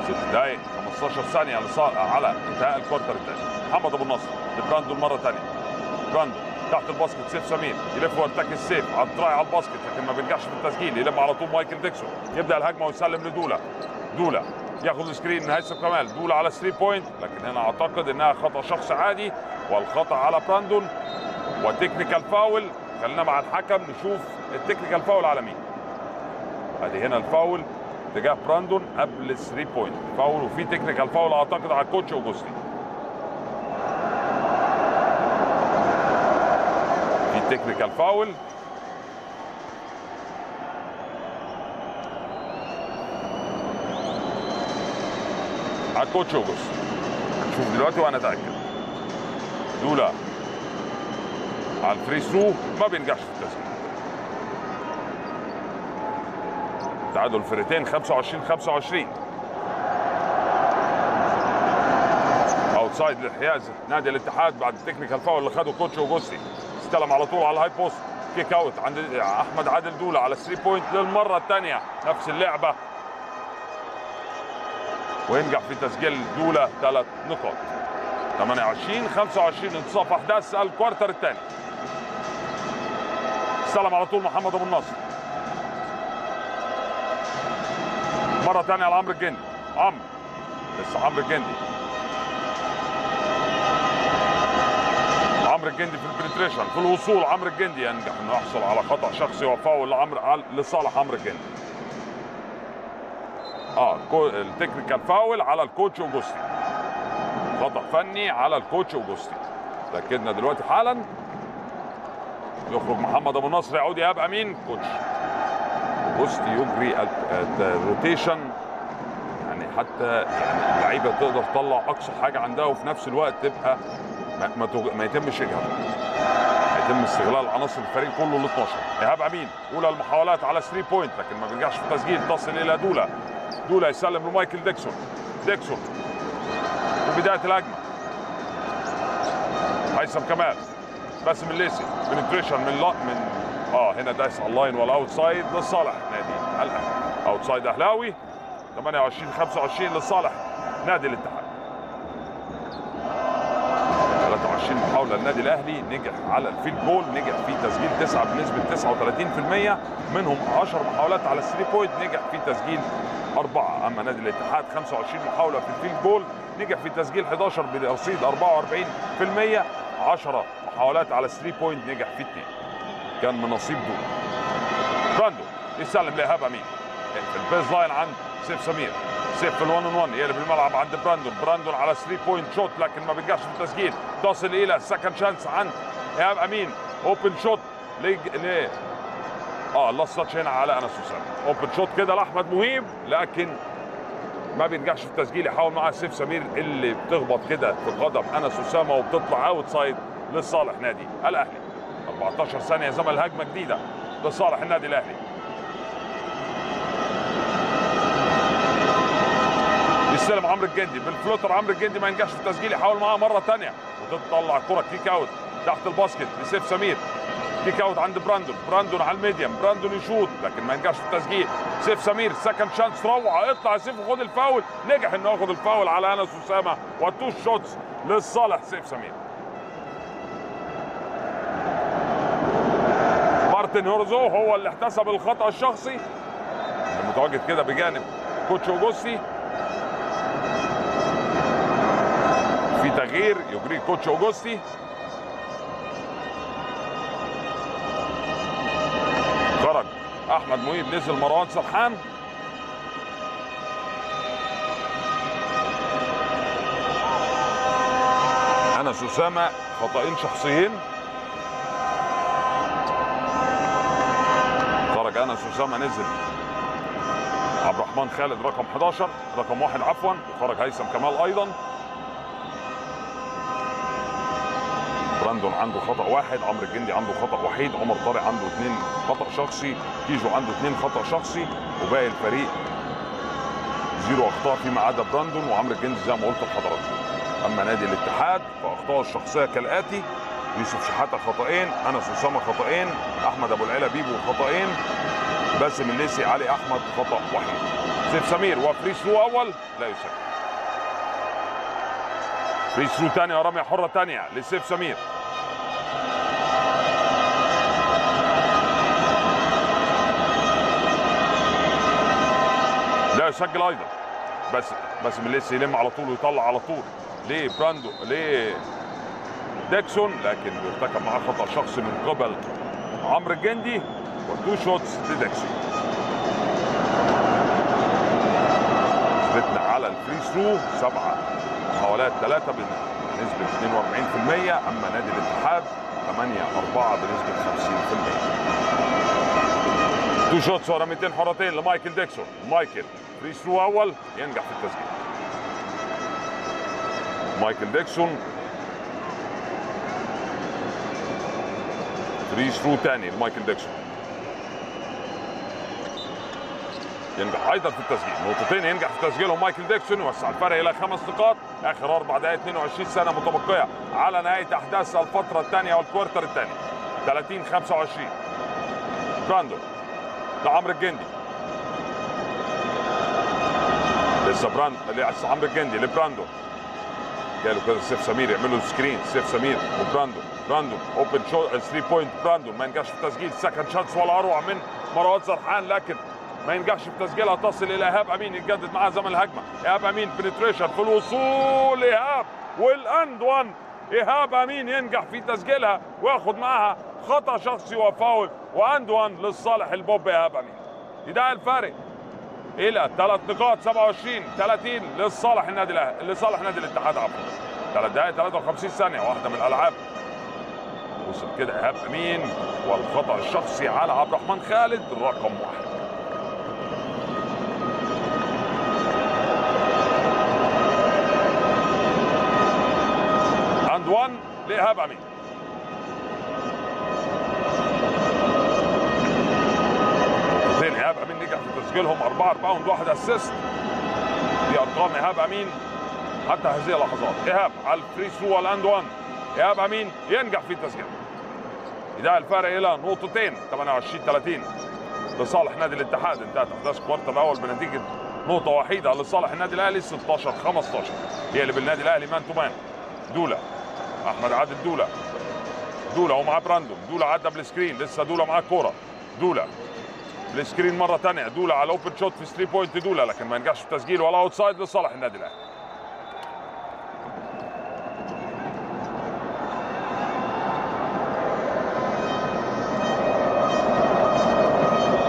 ست دقائق 15 ثانية على انتهاء ال quarter الثاني. محمد أبو النصر لبراندون مرة ثانية. براندون تحت ال basket سيف سمير. يلف ويرتكز السيف على ال try على ال basket لكن ما بينجحش في التسجيل يلم على طول مايكل ديكسون. يبدأ الهجمة ويسلم لدولا. دولا ياخذ ال screen من هيثم كمال. دولا على 3 point لكن هنا أعتقد إنها خطأ شخصي عادي والخطأ على براندون و technical foul. خلينا مع الحكم نشوف ال technical foul على مين. ادي هنا الفاول تجاه براندون قبل 3 point foul وفي technical foul اعتقد على ال coach اوجوستي. في technical foul. على ال coach اوجوستي. هنشوف دلوقتي وأنا اتاكد. دولا. على ال free throw ما بينجحش في التسجيل. تعادل الفرقتين 25 25 outside للحيازه نادي الاتحاد بعد ال technical foul اللي خده coach اوجوستي استلم على طول على ال high post kick out عند أحمد عادل دولا على 3 point للمرة الثانية. نفس اللعبة. وينجح في تسجيل دولا ثلاث نقاط. 28 25 انتصاف أحداث ال quarter الثاني. استلم على طول محمد أبو النصر. مرة ثانية على عمرو الجندي. عمرو. لسه عمرو الجندي. عمرو الجندي في ال penetration في الوصول عمرو الجندي ينجح إنه يحصل على خطأ شخصي وفاول لعمرو لصالح عمرو الجندي. آه ال technical foul على ال coach اوجوستي خطأ فني على ال coach اوجوستي تاكدنا دلوقتي حالا يخرج محمد أبو نصر يعود ايهاب أمين. coach. اوجوستي يجري ال rotation يعني حتى يعني اللعيبة تقدر تطلع أقصى حاجة عندها وفي نفس الوقت تبقى ما, ما, يتمش اجهاد يتم استغلال عناصر الفريق كله ل 12 ايهاب أمين اولى المحاولات على 3 point لكن ما بينجحش في التسجيل تصل إلى دولا. دولا يسلم لمايكل ديكسون. ديكسون. في بداية الهجمة. هيثم كمال. باسم الليسي penetration من لا من آه هنا دايس على ال line وال outside لصالح. نادي الأهلي. outside اهلاوي 28 25 لصالح. نادي الاتحاد. 23 محاولة للنادي الأهلي. نجح على ال field goal نجح في تسجيل تسعة بنسبة 39% منهم 10 محاولات على ال three point نجح في تسجيل أربعة. أما نادي الاتحاد 25 محاولة في ال field goal نجح في تسجيل 11 برصيد 44% 10 محاولات على ال three point نجح في اثنين. كان من نصيب دولا. براندون يسلم لإيهاب أمين. في ال baseline عند سيف سمير. سيف في ال one on 1 يقلب الملعب عند براندون براندون على 3 point shot لكن ما بينجحش في التسجيل. تصل إلى second chance عند ايهاب أمين. open shot لج... ل آه last touch هنا على أنس اسامه open shot كده لأحمد مهيب لكن ما بينجحش في التسجيل. يحاول معاه سيف سمير اللي بتخبط كده في قدم أنس اسامه وبتطلع outside لصالح نادي الأهلي. 14 ثانية زمن هجمة جديدة لصالح النادي الأهلي. يستلم عمرو الجندي بال floater. عمرو الجندي ما ينجحش في التسجيل يحاول معاه مرة ثانية وتطلع الكره kick out تحت ال basket لسيف سمير. kick out عند براندون. براندون على ال medium براندون يشوط لكن ما ينجحش في التسجيل. سيف سمير second chance روعة. اطلع سيف وخد الفاول. نجح إنه ياخد الفاول على أنس أسامة. وال two shots لصالح سيف سمير. مارتن هورزو هو اللي احتسب الخطأ الشخصي. المتواجد كده بجانب coach اوجوستي في تغيير يجري coach اوجوستي خرج أحمد مهيب نزل مروان سرحان. أنس أسامة خطأين شخصيين. أسامة نزل. عبد الرحمن خالد رقم 11 رقم واحد عفوا وخرج هيثم كمال أيضا. براندون عنده خطأ واحد عمرو الجندي عنده خطأ وحيد عمر طارق عنده اثنين خطأ شخصي كيجو عنده اثنين خطأ شخصي وباقي الفريق zero أخطاء فيما عدا براندون وعمرو الجندي زي ما قلت لحضراتكم. أما نادي الاتحاد فأخطاء الشخصية كالآتي يوسف شحاتة خطأين أنس أسامة خطأين أحمد أبو العلا بيبو خطأين باسم الليسي علي أحمد خطأ وحيد. سيف سمير و free throw أول لا يسجل free throw ثانية ورميه حرة ثانية لسيف سمير. لا يسجل أيضا. باسم الليسي يلم على طول ويطلع على طول. ليه براندون؟ ليه؟ ديكسون لكن بيرتكب معاه خطأ شخصي من قبل. عمرو الجندي. و two shots لديكسون نسبتنا على ال free throw سبعة. محاولات ثلاثة بنسبة 42% أما نادي الاتحاد 8 4 بنسبة 50% تو شوتس ورا 200 حرتين لمايكل ديكسون مايكل free throw أول ينجح في التسجيل. مايكل ديكسون. free throw تاني لمايكل ديكسون. ينجح أيضا في التسجيل. نقطتين ينجح في تسجيلهم مايكل ديكسون يوسع الفرق إلى خمس نقاط. آخر أربع دقائق 22 ثانية متبقية على نهاية أحداث الفترة الثانية وال quarter الثاني. 30 25 براندون لعمرو الجندي. لسه براندون لسه عمرو الجندي لبراندون. جاله كده سيف سمير يعمل له screen سيف سمير وبراندون. براندون open shot 3 point براندون. ما ينجحش في التسجيل. second chance ولا أروع من مروان سرحان لكن ما ينجحش في تسجيلها تصل إلى إيهاب أمين يتجدد معاه زمن الهجمة. إيهاب أمين penetration في الوصول ايهاب وال and one إيهاب أمين ينجح في تسجيلها وياخد معاها خطأ شخصي وفاول وأند وان للصالح البوب إيهاب أمين. يدعي الفارق إلى ثلاث نقاط 27 30 لصالح النادي الاهلي لصالح نادي الاتحاد عفوا. ثلاث دقائق 53 ثانية واحدة من الألعاب. وصل كده إيهاب أمين والخطأ الشخصي على عبد الرحمن خالد رقم واحد. 1 لايهاب امين اثنين ايهاب امين نجح في تسجيلهم أربعة rebound واحد assist دي ارقام ايهاب امين حتى هذه اللحظات. ايهاب على ال free throw وال and 1 ايهاب امين ينجح في تسجيل يدعي الفارق إلى نقطتين 28 30 لصالح نادي الاتحاد انتهت أحداث ال quarter الأول بنتيجة نقطة وحيدة لصالح النادي الأهلي 16 15 يقلب النادي الأهلي man to man. دولا أحمد عادل دولا دولا ومعاه براندون. دولا عدى بال screen لسه دولا معاه كورة. دولا ال screen مرة ثانية دولا على open shot في 3 point دولا لكن ما ينجحش في تسجيل ولا out side لصالح النادي الاهلي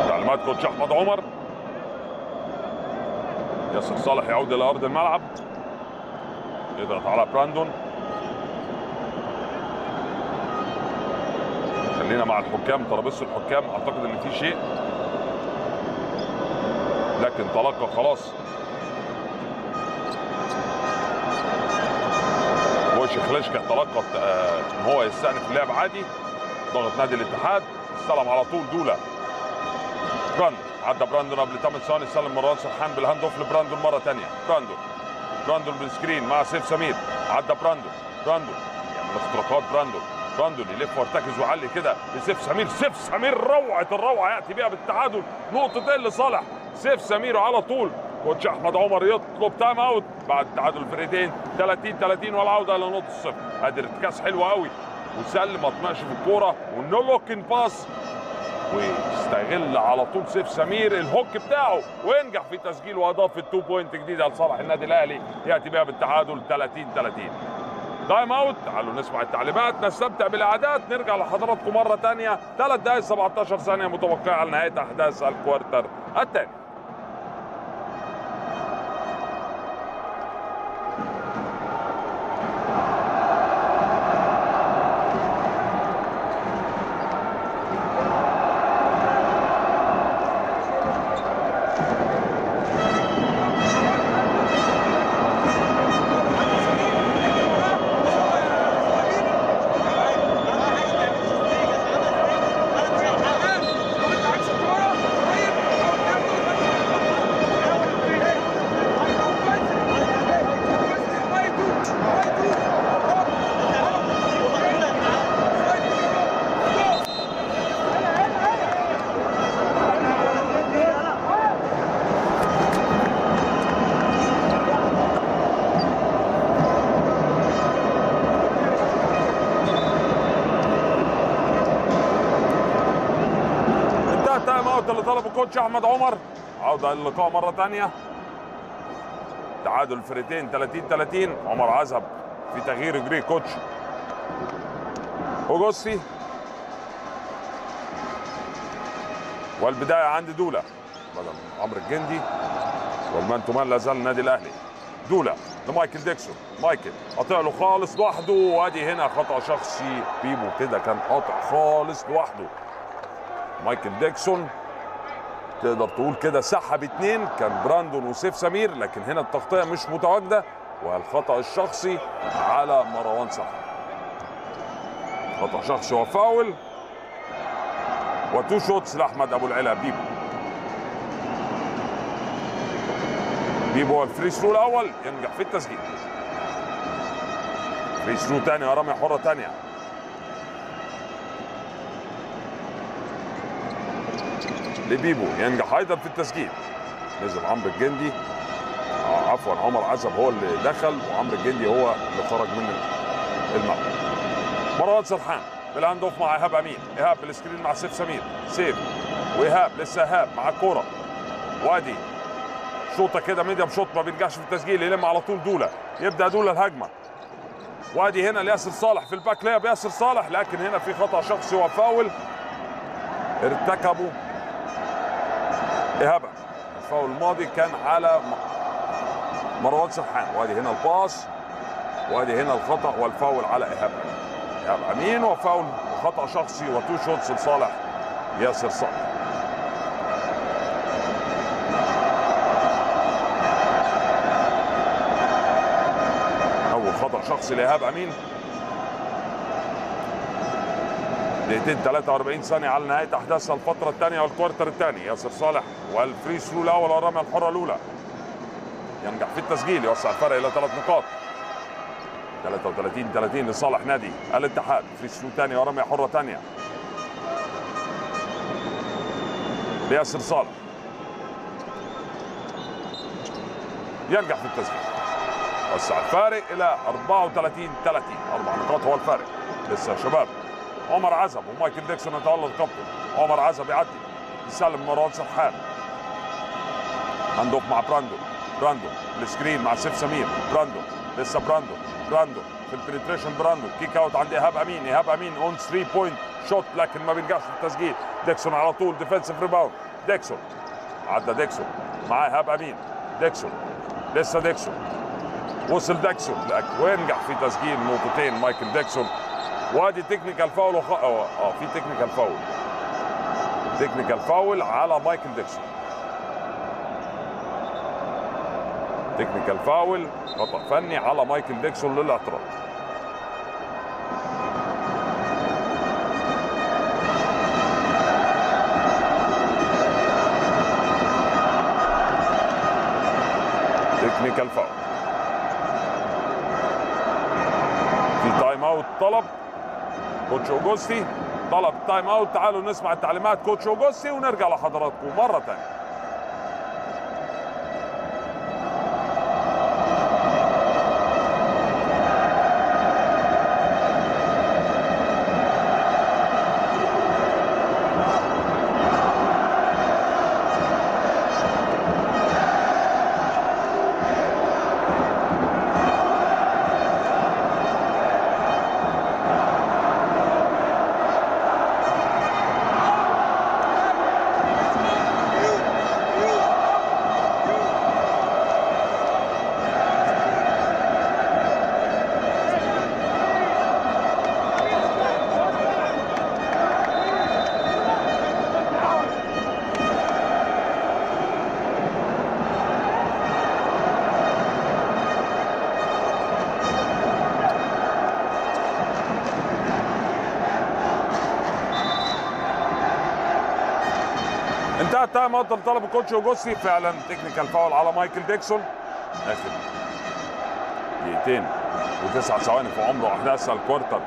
تعليمات coach أحمد عمر. ياسر صالح يعود إلى أرض الملعب. يضغط على براندون. خلينا مع الحكام. ترابيزه الحكام أعتقد إن في شيء. لكن تلقى خلاص. وش خليشكا تلقى آه، إن هو يستأنف اللعب عادي. ضغط نادي الاتحاد. استلم على طول دولا براندون. عدى براندون قبل 8 ثواني. سلم مروان سرحان بال hand off لبراندون مرة ثانية. براندون. براندون بال screen مع سيف سمير. عدى براندون. براندون. يعمل اختراقات براندون. براندون يلف ويرتكز ويعلي كده لسيف سمير. سيف سمير روعة الروعة. يأتي بها بالتعادل. نقطتين لصالح. سيف سمير على طول. coach أحمد عمر يطلب time out. بعد تعادل الفرقتين 30 30 والعودة إلى نقطة الصفر ادي ارتكاز حلو قوي وسلم ما طمعش في الكورة. وال no look pass. ويستغل على طول سيف سمير ال hook بتاعه. وينجح في تسجيل واضافه 2 point جديدة لصالح النادي الأهلي. يأتي بها بالتعادل 30 30 time out تعالوا نسمع التعليمات نستمتع بالاعداد نرجع لحضراتكم مرة ثانية 3 دقائق 17 ثانية متوقعة على نهايه
أحداث ال
quarter الثاني اوت اللي طلبه كوتش أحمد عمر. عودة للقاء مرة ثانية تعادل الفريقين 30 30 عمر عزب في تغيير أجراه coach. اوجوستي والبداية عند دولا بدل عمرو الجندي. وال man to man لا زال النادي الأهلي. دولا لمايكل ديكسون. مايكل قاطع له خالص لوحده. وادي هنا خطأ شخصي. بيبو كده كان قاطع خالص لوحده. مايكل ديكسون تقدر تقول كده سحب اتنين. كان براندون وسيف سمير لكن هنا التغطية مش متواجدة والخطأ الشخصي على مروان سرحان خطأ شخصي وفاول. و two shots لأحمد أبو العلا بيبو. بيبو ال free throw الأول ينجح في التسجيل. free throw تاني ورمية حرة تانية. لبيبو ينجح أيضا في التسجيل. نزل عمرو الجندي. آه عفوا عمر عزب هو اللي دخل وعمرو الجندي هو اللي خرج من الملعب. مروان سرحان بال hand off مع إيهاب أمين. إيهاب بال screen مع سيف سمير. سيف وإيهاب لسه إيهاب مع الكوره وادي شوتة كده medium shot ما بيرجعش في التسجيل يلم على طول دولا. يبدأ دولا الهجمة. وادي هنا لياسر صالح في ال back lay up ياسر صالح لكن هنا في خطأ شخصي وفاول. ارتكبه ايهاب الفاول الماضي كان على مروان سرحان. وادي هنا الباص. وادي هنا الخطأ والفاول على ايهاب ايهاب أمين وفاول وخطا شخصي. وتو شوتس لصالح ياسر صالح. أول خطأ شخصي لايهاب أمين. دقيقتين 43 ثانية على نهاية أحداث الفترة الثانية وال quarter الثاني. ياسر صالح وال free throw الأول والرمية الحرة الأولى. ينجح في التسجيل يوسع الفرق إلى ثلاث نقاط. 33 30 لصالح نادي الاتحاد. free throw ثانية ورمية حرة ثانية. لياسر صالح. ينجح في التسجيل. وسع الفارق إلى 34 30 أربع نقاط هو الفارق. لسه يا شباب. عمر عزب ومايكل ديكسون يتولى الكابتن عمر عزب يعدي. يسلم مروان سرحان. hand مع براندو. براندو ال screen مع سيف سمير. براندو لسه براندو. براندو في ال penetration براندو. kick out عند إيهاب أمين. إيهاب أمين open 3 point shot لكن ما بينجحش في التسجيل. ديكسون على طول defensive rebound ديكسون. عدى ديكسون مع إيهاب أمين. ديكسون. لسه ديكسون. وصل ديكسون. وينجح في تسجيل نقطتين مايكل ديكسون وادي technical foul وخ... آه في technical foul technical foul على مايكل ديكسون technical foul خطأ فني على مايكل ديكسون للاعتراض technical foul في time out طلب. coach اوجوستي طلب time out. تعالوا نسمع التعليمات. coach اوجوستي ونرجع لحضراتكم مرة ثانية out اللي طلبه coach اوجوستي فعلا technical foul على مايكل ديكسون. اخر دقيقتين وتسع ثواني في عمر أحداث ال quarter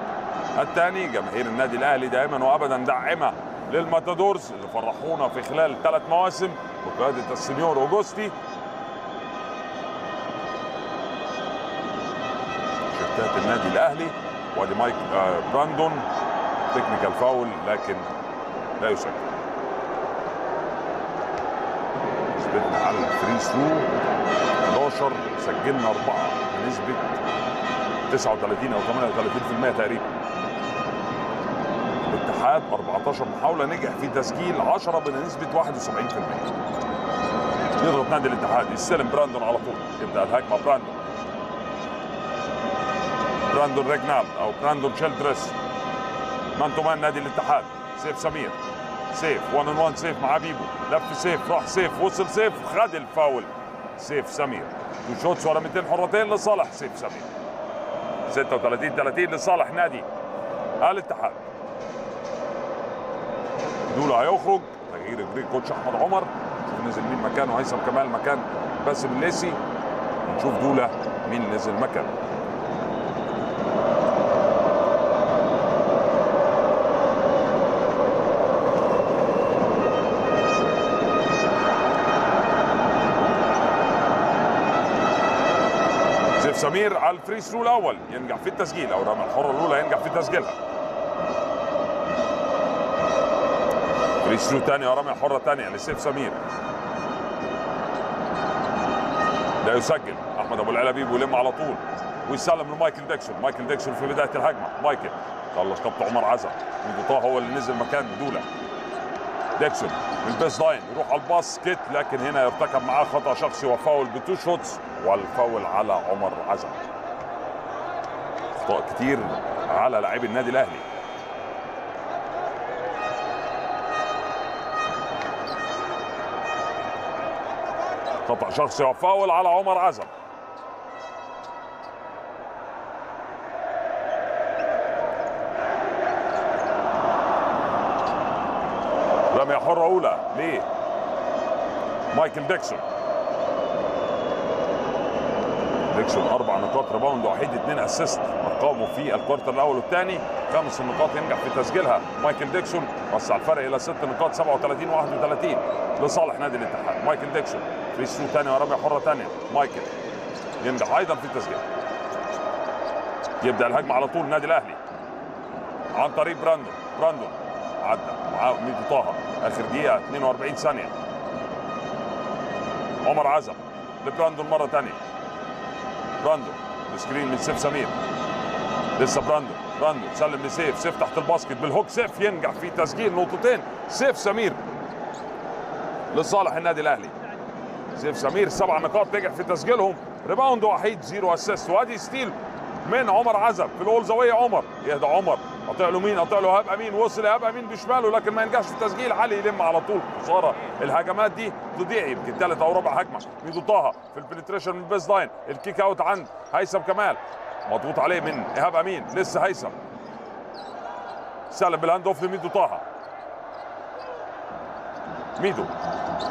الثاني. جماهير النادي الأهلي دائما وابدا داعمة لل matadors اللي فرحونا في خلال ثلاث مواسم بقيادة السنيور اوجوستي شفتات النادي الأهلي وأدي مايك آه براندون. technical foul لكن لا يسجل نسبتنا على ال free throw 11 سجلنا أربعة بنسبة 39 أو 38% تقريبا. الاتحاد 14 محاولة نجح في تسجيل 10 بنسبة 71% يضغط نادي الاتحاد يستلم براندون على طول. يبدأ الهجمه براندون. براندون ريجنال أو براندون شيلدرس man to man نادي الاتحاد سيف سمير. سيف 1 on 1 سيف مع بيبو لف سيف راح سيف وصل سيف خد الفاول. سيف سمير. two shots ورميتين حرتين لصالح سيف سمير. 36 30 لصالح نادي الاتحاد. دولا هيخرج. تغيير أجراه coach أحمد عمر. شوف نزل مين مكانه هيثم كمال مكان باسم الليسي نشوف دولا مين نزل مكانه. سمير على ال free throw الأول. ينجح في التسجيل أو الرميه الحرة الأولى ينجح في تسجيلها. free throw ثاني ورميه حره ثانية لسيف سمير. لا يسجل. أحمد أبو العلا بيبو يلم على طول. ويسلم لمايكل ديكسون. مايكل ديكسون في بداية الهجمة. مايكل. خلص كابتن عمر ميدو طه هو اللي نزل مكان دولة. ديكسون من ال baseline. يروح على ال basket لكن هنا يرتكب معاه خطأ شخصي و foul ب two shots. والفاول على عمر عزب أخطاء كتير على لاعبي النادي الأهلي. خطا شخصي وفاول على عمر عزم رمية حرة أولى. ليه؟ مايكل ديكسون. ديكسون أربع نقاط rebound وحيد اثنين assist. أرقامه في ال quarter الأول والثاني خمس نقاط ينجح في تسجيلها. مايكل ديكسون وسع الفرق إلى ست نقاط 37 31 لصالح نادي الاتحاد. مايكل ديكسون free throw ثاني ورمية حرة ثانية مايكل ينجح أيضا في التسجيل. يبدأ الهجمة على طول النادي الأهلي. عن طريق براندون. براندون عدى معاه ميدو طه آخر دقيقة 42 ثانية. عمر عزب لبراندون مرة ثانية براندون ال screen من سيف سمير. لسه براندون براندون سلم لسيف سيف تحت ال basket بال hook سيف ينجح في تسجيل نقطتين. سيف سمير لصالح النادي الأهلي. سيف سمير سبع نقاط نجح في تسجيلهم. rebound وحيد zero assist. وأدي steal من عمر عزب. في الأول زاويه عمر. يهدى عمر. قطع له مين؟ قطع له ايهاب امين وصل ايهاب امين بشماله لكن ما ينجحش في التسجيل علي يلم على طول خسارة. الهجمات دي تضيع يمكن ثالث أو رابع هجمة ميدو طه في ال penetration من ال baseline ال kick out عند هيثم كمال. مضغوط عليه من ايهاب امين لسه هيثم. سلم بال hand off لميدو طه. ميدو.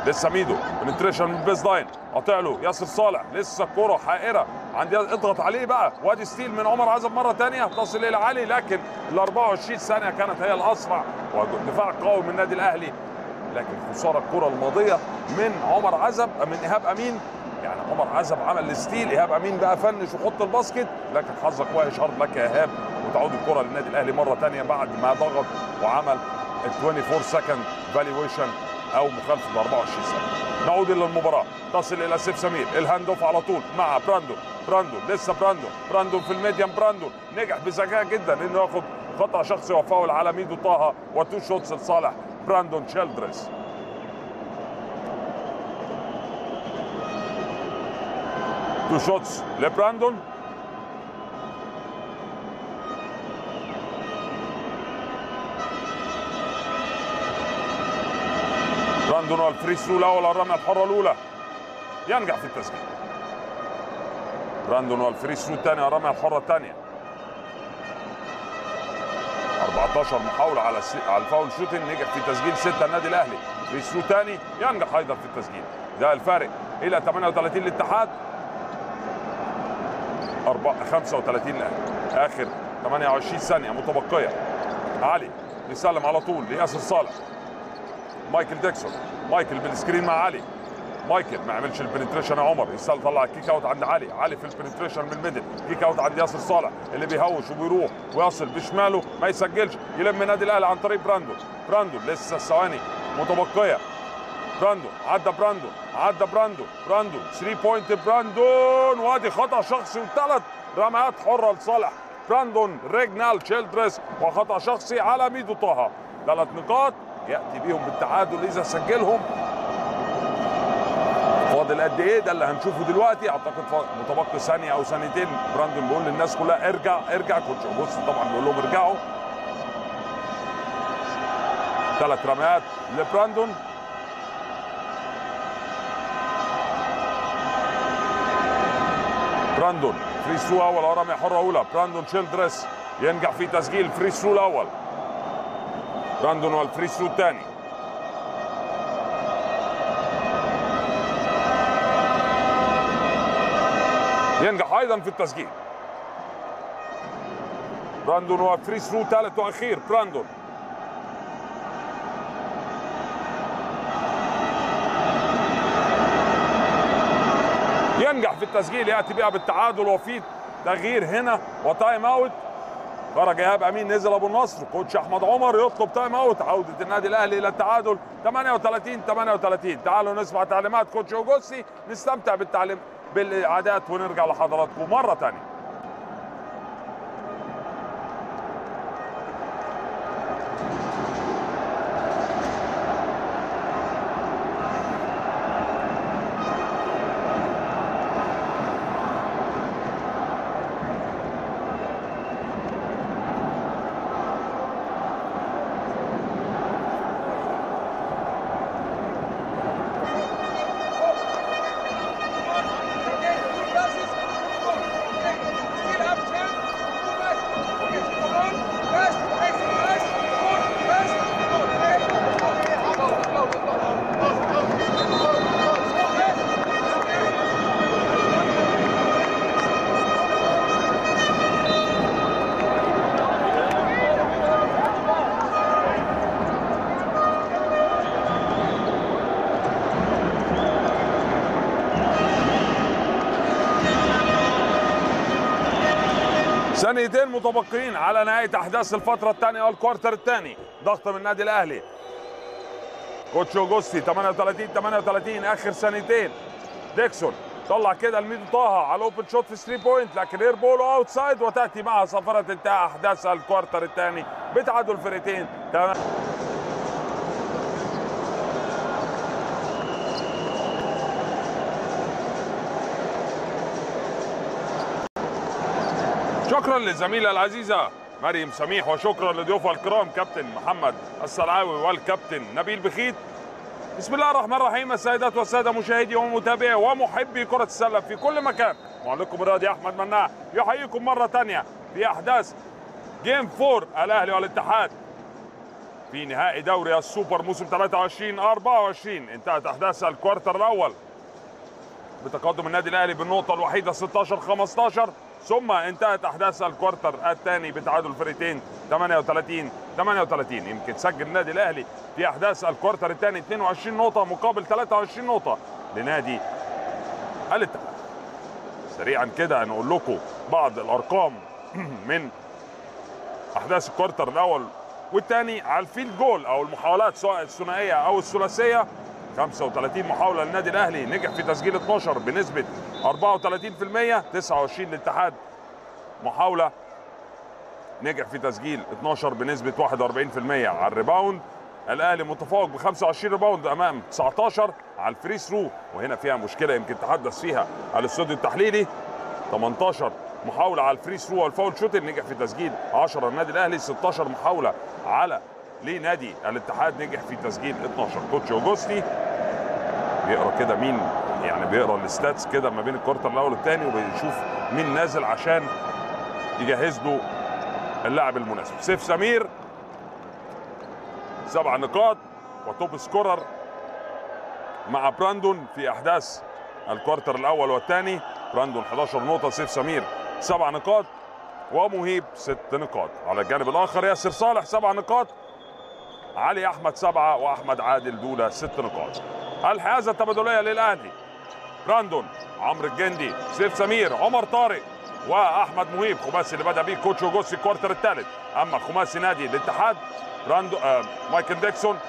لسه ميدو. penetration من ال baseline قاطع له ياسر صالح. لسه الكره حائرة. عند اضغط عليه بقى. وادي steal من عمر عزب مرة ثانية تصل إلى علي لكن ال 24 ثانية كانت هي الأسرع. ودفاع قوي من النادي الأهلي. لكن خسارة الكرة الماضية من عمر عزب من إيهاب أمين. يعني عمر عزب عمل ال steal إيهاب أمين بقى finish وحط ال basket. لكن حظك وحش hard luck يا إيهاب. وتعود الكرة للنادي الأهلي مرة ثانية بعد ما ضغط وعمل ال 24 second violation أو مخالفة ال 24 ثانية. نعود إلى المباراة. تصل إلى سيف سمير. ال hand off على طول مع براندون. براندون لسه براندون. براندون في ال medium براندون نجح بذكاء جدا إنه ياخد خطأ شخصي وفاول على ميدو طه و two shots لصالح. براندون شيلدرز two shots لبراندون. براندون وال free throw الأول الرميه الحرة الأولى. ينجح في التسجيل. براندون وال free throw الثاني الرميه الحرة الثانية. 14 محاولة على. على ال foul shooting نجح في تسجيل 6 النادي الأهلي. free throw ثاني ينجح أيضا في التسجيل. ده الفارق إلى 38 للاتحاد. 4 35 الاهلي آخر 28 ثانية متبقية. علي يسلم على طول لياسر صالح. مايكل ديكسون مايكل بال screen مع علي. مايكل ما عملش ال penetration يا عمر. يسال طلع ال kick out عند علي. علي في ال penetration من ال middle kick out عند ياسر صالح اللي بيهوش وبيروح ويصل بشماله. ما يسجلش. يلم النادي الأهلي عن طريق براندون براندون لسه الثواني متبقية. براندون عدى براندون عدى براندون براندون 3 point براندون وادي خطأ شخصي وثلاث رميات حرة لصالح. براندون ريجنال تشيلدرس وخطأ شخصي على ميدو طه. ثلاث نقاط. يأتي بيهم بالتعادل إذا سجلهم. فاضل قد إيه؟ ده اللي هنشوفه دلوقتي. أعتقد متبقي ثانية أو ثانيتين. براندون بيقول للناس كلها ارجع ارجع. coach اوجوست طبعا بيقول لهم ارجعوا. ثلاث رميات لبراندون براندون free throw أول. أو رمية حرة أولى. براندون تشيلدرس ينجح في تسجيل free throw الأول. براندون وال free throw الثاني ينجح أيضا في التسجيل. براندون و free throw ثالث وأخير براندون ينجح في التسجيل يأتي بها بالتعادل وفي تغيير هنا و time out خرج إيهاب أمين نزل أبو النصر coach أحمد عمر يطلب time out عودة النادي الأهلي إلى التعادل 38 38 تعالوا نسمع تعليمات coach اوجوستي نستمتع بالتعليم بالاعادات ونرجع لحضراتكم مرة ثانية ثانيتين متبقيين على نهاية أحداث الفترة الثانية وال quarter الثاني. ضغط من النادي الأهلي. coach اوجوستي 38 38 آخر ثانيتين. ديكسون طلع كده لميدو طه على open shot في 3 point لكن air ball outside وتأتي معها صفرة انتهاء أحداث ال quarter الثاني. بتعادل فرقتين شكرا للزميلة العزيزة مريم سميح وشكرا لضيوفها الكرام كابتن محمد السلعاوي والكابتن نبيل بخيت. بسم الله الرحمن الرحيم السيدات والسادة مشاهدي ومتابعي ومحبي كرة السلة في كل مكان. معلقكم الرياضي أحمد مناع. يحييكم مرة تانية في أحداث game four الأهلي والاتحاد. في نهائي دوري السوبر موسم 23 24 انتهت أحداث ال quarter الأول بتقدم النادي الأهلي بالنقطة الوحيدة 16 15 ثم انتهت أحداث ال quarter الثاني بتعادل الفريقين 38 38 يمكن سجل النادي الأهلي في أحداث ال quarter الثاني 22 نقطة مقابل 23 نقطة لنادي الاتحاد. سريعا كده نقول لكم بعض الأرقام من أحداث ال quarter الأول والثاني على ال field goal أو المحاولات سواء الثنائية أو الثلاثية. 35 محاولة للنادي الأهلي نجح في تسجيل 12 بنسبة 34% 29 للاتحاد. محاولة نجح في تسجيل 12 بنسبة 41% على ال rebound الأهلي متفوق ب 25 rebound أمام 19 على ال free throw. وهنا فيها مشكلة يمكن تحدث فيها الاستوديو التحليلي. 18 محاولة على ال free throw وال foul shot نجح في تسجيل 10 النادي الأهلي 16 محاولة على لنادي الاتحاد نجح في تسجيل 12 coach اوجوستي بيقرأ كده مين يعني بيقرأ ال stats كده ما بين ال quarter الأول والثاني وبيشوف مين نازل عشان يجهز له اللاعب المناسب. سيف سمير سبع نقاط و top scorer مع براندون في أحداث ال quarter الأول والثاني براندون 11 نقطة سيف سمير سبع نقاط ومهيب ست نقاط. على الجانب الآخر ياسر صالح سبع نقاط علي أحمد سبعة وأحمد عادل دولة ست نقاط. الحيازه التبادلية للأهلي؟ براندون عمرو الجندي سيف سمير عمر طارق وأحمد مهيب. خماسي اللي بدأ بيه coach اوجوستي ال quarter الثالث. أما خماسي نادي الاتحاد براندو آه مايكل ديكسون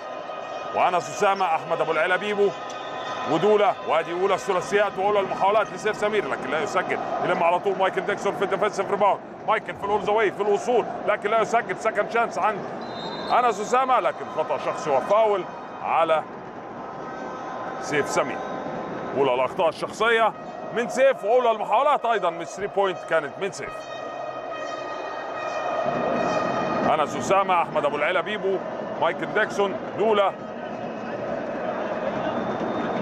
وأنس أسامة أحمد أبو العلا بيبو ودولا وادي أولى الثلاثيات وأولى المحاولات لسيف سمير لكن لا يسجل. يلم على طول مايكل ديكسون في ال defensive rebound. مايكل في الأول زواي في الوصول لكن لا يسجل. second chance عند أنس أسامة لكن خطأ شخصي وفاول على سيف سمير. أولى الأخطاء الشخصية من سيف وأولى المحاولات أيضا من 3 point كانت من سيف. أنس أسامة أحمد أبو العلا بيبو مايكل ديكسون دولا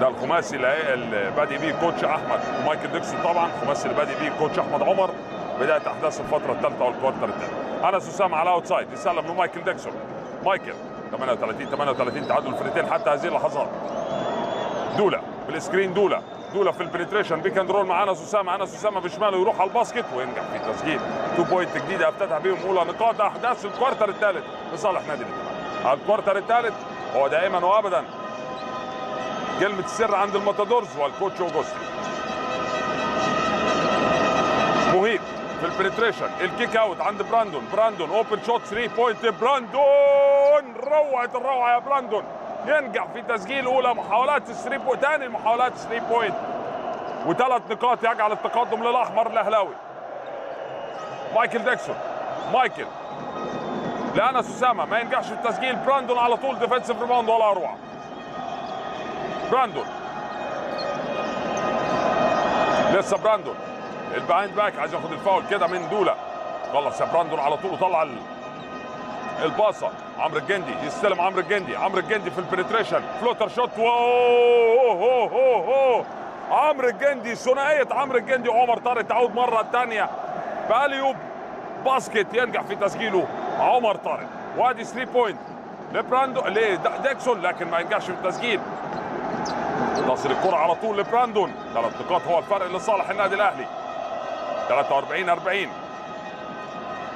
ده الخماسي اللي بادئ بيه coach أحمد ومايكل ديكسون طبعا الخماسي اللي بادئ بيه coach أحمد عمر بداية أحداث الفترة الثالثة وال quarter الثالث انس اسامه على out side يسلم لمايكل ديكسون. مايكل 38 38 تعادل الفريقين حتى هذه اللحظات. دولا بال screen دولا. دولا في ال penetration pick and roll مع انس اسامه انس اسامه بشماله يروح على ال basket وينجح في تسجيل 2 point جديدة أفتتح بيهم أولى نقاط أحداث ال quarter الثالث. لصالح نادي الاتحاد. ال quarter الثالث هو دائما وابدا كلمة السر عند الماتادورز وال coach اوجوستي مهيب في ال penetration ال kick out عند براندون. براندون open shot 3 point براندون! روعة الروعة يا براندون. ينجح في تسجيل أولى محاولات 3 point ثاني محاولات 3 point وثلاث نقاط يجعل التقدم للأحمر الأهلاوي. مايكل ديكسون. مايكل. لأنس أسامة ما ينجحش في التسجيل. براندون على طول defensive rebound ولا اروع براندون. لسه براندون. ال behind back عايز ياخد الفاول كده من دولا خلص يا براندون على طول وطلع ال- الباصة. عمرو الجندي يستلم عمرو الجندي. عمرو الجندي في ال penetration floater shot. wow! عمرو الجندي ثنائية عمرو الجندي. وعمر طارق تعود مرة ثانية ب alley-oop basket ينجح في تسجيله. عمر طارق. وادي 3 point لبراندو لديكسون لكن ما ينجحش في التسجيل. تصل الكرة على طول لبراندون. ثلاث نقاط هو الفرق لصالح النادي الأهلي. 43 40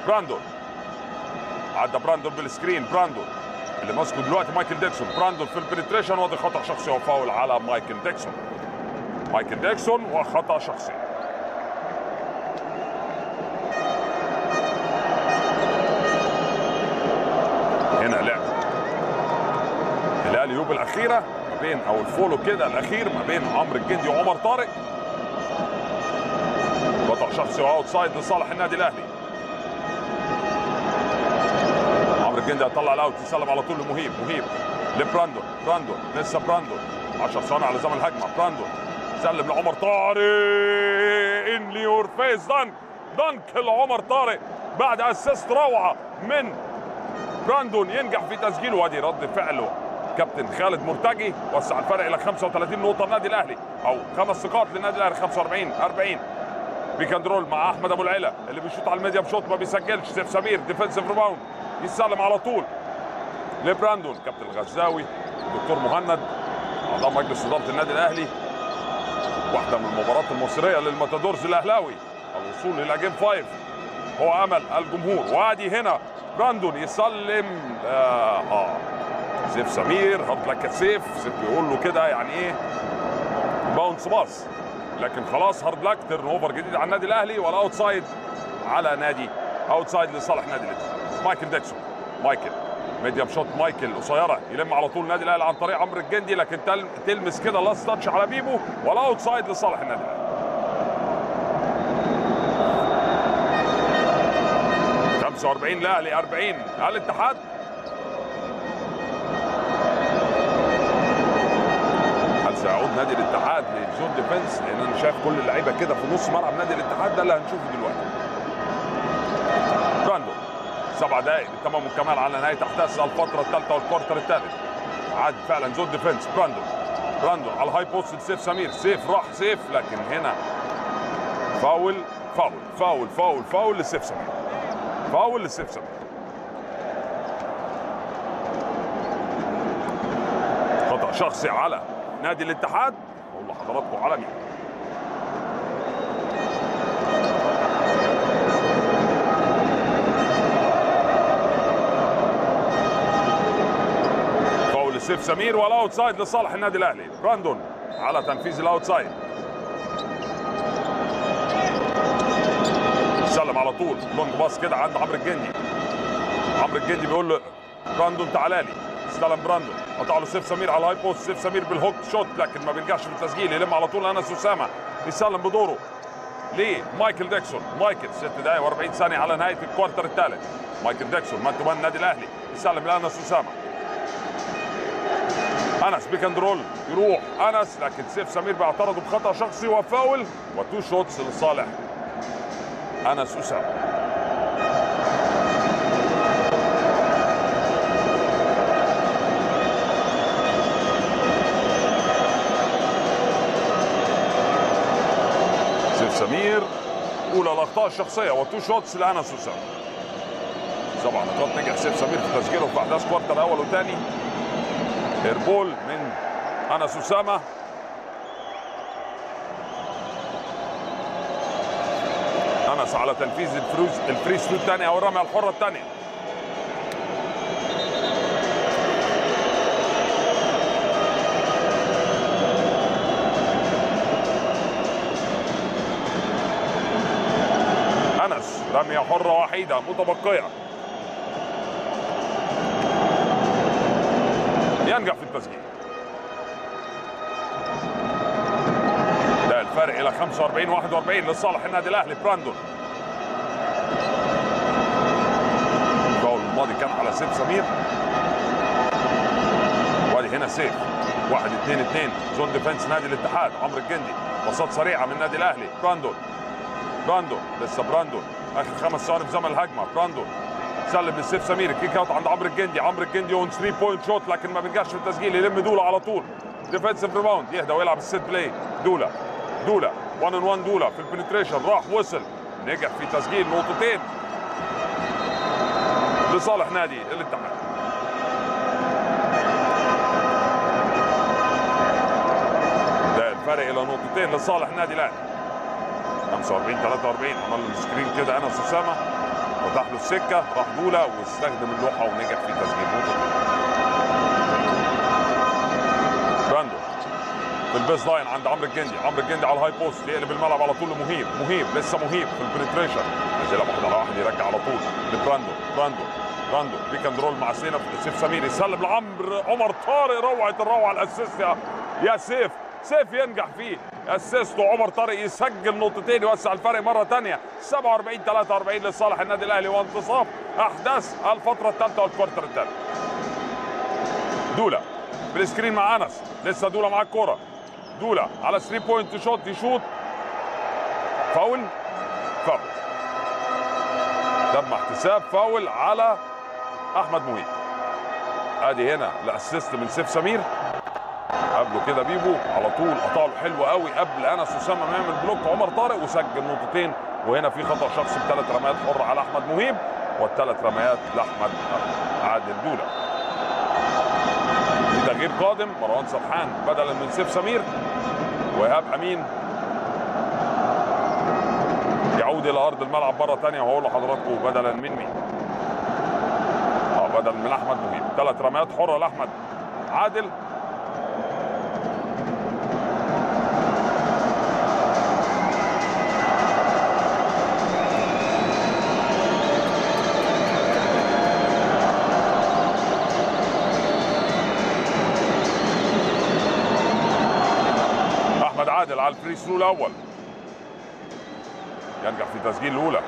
براندون. عدى براندون بال screen براندون. اللي ماسكه دلوقتي مايكل ديكسون. براندون في ال penetration وادي خطأ شخصي وفاول على مايكل ديكسون. مايكل ديكسون وخطأ شخصي. هنا لعب. ال alley-oop الأخيرة. ما بين أو ال follow كده الاخير ما بين عمرو الجندي وعمر طارق. خطا شخصي و out side لصالح النادي الاهلي. عمرو الجندي هيطلع ال out يسلم على طول لمهيب. مهيب لبراندون براندون لسه براندون 10 ثواني على زمن الهجمة. براندون سلم لعمر طارق. in your face dunk dunk لعمر طارق. بعد assist روعة من براندون ينجح في تسجيله. وادي رد فعله. كابتن خالد مرتجي وسع الفرق إلى 35 نقطة النادي الأهلي أو خمس نقاط للنادي الأهلي 45 40 pick and roll مع أحمد أبو العلا اللي بيشوط على الميديا بشوط ما بيسجلش. سيف سمير defensive rebound يسلم على طول. لبراندون كابتن الغزاوي الدكتور مهند أعضاء مجلس إدارة النادي الأهلي. واحدة من المباريات المصيرية للماتادورز الأهلاوي. الوصول إلى game five هو أمل الجمهور. وادي هنا براندون يسلم. آه, آه. سيف سمير hard luck يا سيف بيقول له كده يعني إيه؟ bounce pass. لكن خلاص hard luck turnover جديد على النادي الأهلي وال out side على نادي outside لصالح نادي الاتحاد مايكل ديكسون مايكل. medium shot مايكل قصيرة. يلم على طول النادي الأهلي عن طريق عمرو الجندي لكن تل- تلمس كده last touch على بيبو وال outside لصالح النادي الأهلي. 45 الاهلي 40 الاتحاد سيعود نادي الاتحاد لل zone defense لأن أنا شايف كل اللعيبة كده في نص ملعب نادي الاتحاد ده اللي هنشوفه دلوقتي. براندون سبع دقائق بالتمام والكمال على نهاية أحداث الفترة الثالثة وال quarter الثالث. عاد فعلا zone defense براندون براندون على ال high post لسيف سمير سيف راح سيف لكن هنا foul foul foul foul foul لسيف سمير. فاول لسيف سمير. خطأ شخصي على نادي الاتحاد. أقول لحضراتكم على مين فاول لسيف سمير وال outside لصالح النادي الأهلي. براندون على تنفيذ ال outside سلم على طول. long pass كده عند عمرو الجندي. عمرو الجندي بيقول له براندون تعالى لي. استلم براندون قطع له سيف سمير على ال high post سيف سمير بال hook shot لكن ما بينجحش في التسجيل. يلم على طول أنس أسامة. يسلم بدوره ليه مايكل ديكسون. مايكل ست دقائق و40 ثانية على نهاية ال quarter الثالث. مايكل ديكسون man to man النادي الأهلي. يسلم لأنس أسامة. أنس pick and roll. يروح أنس لكن سيف سمير بيعترض بخطأ شخصي وفاول. و two shots لصالح. أنس أسامة. سمير. أولى الاخطاء الشخصيه و two shots لانس اسامه سبع نقاط نجح سيف سمير في تسجيله في أحداث quarter اول وثاني air ball من انس اسامه أنس على تنفيذ ال throws ال free throw الثانية أو الرميه الحرة الثانية. انس رميه حرة وحيدة متبقية. ينجح في التسجيل. ده الفرق إلى 45 41 لصالح النادي الأهلي براندون. الفاول الماضي كان على سيف سمير. وادي هنا سيف واحد اثنين اثنين zone defense نادي الاتحاد عمرو الجندي. باصات سريعة من النادي الأهلي براندون. براندون لسه براندون. آخر خمس ثواني في زمن الهجمة. براندون سلم لسيف سمير. ال kick out عند عمرو الجندي. عمرو الجندي open 3 point shot لكن ما بينجحش في التسجيل. يلم دولا على طول. defensive rebound يهدى ويلعب ال set play. دولا دولا 1 on 1 دولا في ال penetration راح وصل. نجح في تسجيل نقطتين. لصالح نادي الاتحاد. ده الفرق إلى نقطتين لصالح النادي الاهلي 45 43 عمل له screen كده انس اسامه فتح له السكة راح دوله واستخدم اللوحة ونجح في تسجيل براندو. في ال baseline عند عمرو الجندي. عمرو الجندي على ال high post يقلب الملعب على طول. لمهيب مهيب لسه مهيب في ال penetration نزلها واحد على واحد يرجع على طول لبراندو. براندو براندو. pick and roll مع سينا. سيف سمير يسلم لعمرو. عمر طارق روعة الروعة ال assist يا سيف سيف ينجح فيه. assist وعمر طارق يسجل نقطتين يوسع الفرق مرة ثانية 47 43 لصالح النادي الأهلي وانتصاف. أحداث الفترة الثالثة وال quarter الثالث دولا بال screen مع أنس. لسه دولا معاه الكورة. دولا على 3 point shot يشوط. foul foul. تم احتساب فاول على أحمد مهيب آدي هنا ال assist من سيف سمير. قبله كده بيبو على طول قطع له حلو قوي قبل أنس أسامة ما يعمل block. عمر طارق وسجل نقطتين وهنا في خطأ شخصي بثلاث رميات حره على أحمد مهيب والثلاث رميات لأحمد عادل دولة. في تغيير قادم مروان سرحان بدلا من سيف سمير وايهاب أمين يعود إلى أرض الملعب مرة ثانية وهقول لحضراتكم بدلا من مين؟ آه بدلا من أحمد مهيب ثلاث رميات حرة لأحمد عادل. احمد عادل على الفري ثرو الأول. ينجح في تسجيل الأولى.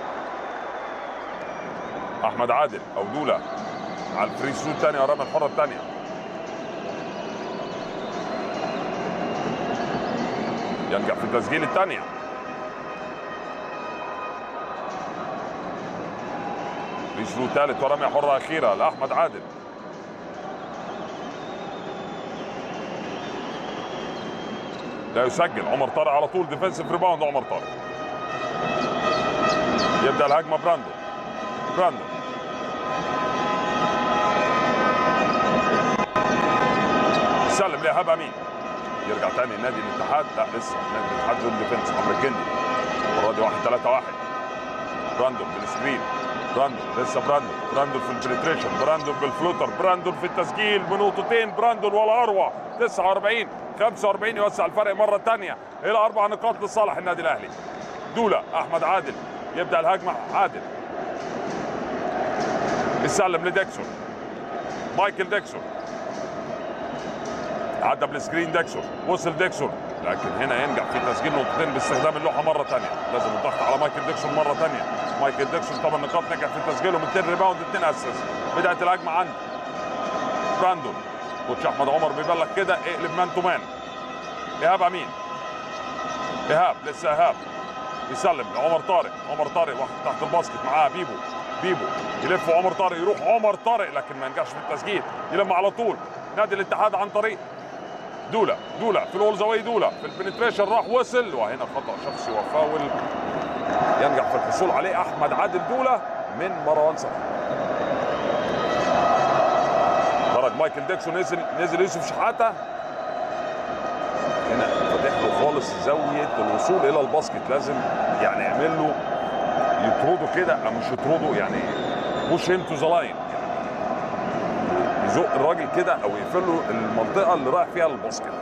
أحمد عادل أو دولا على ال free throw الثانية والرميه الحرة الثانية. ينجح في تسجيل الثانية. free throw ثالث ورميه حره اخيره لأحمد عادل. لا يسجل. عمر طارق على طول defensive rebound عمر طارق. يبدأ الهجمة براندو. براندو. سلم لايهاب امين يرجع تاني نادي الاتحاد. لا لسه نادي الاتحاد zone defense عمرو الجندي. المرة دي 1 3 1 براندون بال screen. براندون لسه براندون براندون في ال penetration براندون بال floater. براندون في التسجيل. بنقطتين براندون ولا اروع 49 45 يوسع الفرق مرة ثانية إلى أربع نقاط لصالح النادي الأهلي. دولا أحمد عادل. يبدأ الهجمه عادل. يسلم لديكسون. مايكل ديكسون. عدى بال screen ديكسون. وصل ديكسون. لكن هنا ينجح في تسجيل نقطتين باستخدام اللوحة مرة ثانية لازم الضغط على مايكل ديكسون مرة ثانية مايكل ديكسون طبعا نقاط نجح في تسجيله 200 rebound 2 assist. بدايه الهجمه عند براندون. coach أحمد عمر بيبلغ كده اقلب man to man. إيهاب أمين. إيهاب لسه إيهاب. يسلم لعمر طارق. عمر طارق واخد تحت ال basket معاه بيبو. بيبو يلف عمر طارق يروح. عمر طارق لكن ما ينجحش في التسجيل. يلم على طول. نادي الاتحاد عن طريق دولا. دولا في ال all the way دولا. في ال penetration راح وصل. وهنا خطأ شخصي وفاول. ينجح في الحصول عليه أحمد عادل دولا من مروان صلاح. مايكل ديكسون نزل نزل يوسف شحاته. هنا فاتح له خالص زاوية الوصول إلى ال basket. لازم يعني يعمل له يطرده كده أو مش يطرده يعني push him to the line يزق الراجل كده أو يقفل له المنطقة اللي رايح فيها ال basket.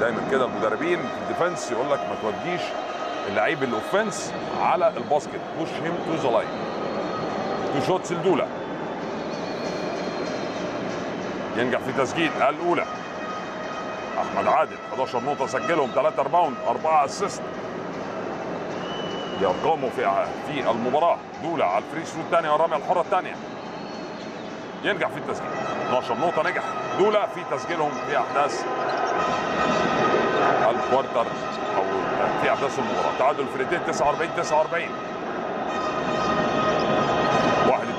دايما كده المدربين ال defense يقول لك ما توديش اللعيب ال offense على ال basket. push him to the line two shots لدولا ينجح في تسجيل الأولى. أحمد عادل 11 نقطة سجلهم 3 rebound 4 assist. دي في في المباراة. دولا على ال free throw الثانية والرميه الحرة الثانية. ينجح في التسجيل. 12 نقطة نجح. دولا في تسجيلهم في أحداث ال quarter أو في أحداث المباراة. تعادل الفريقين 49 49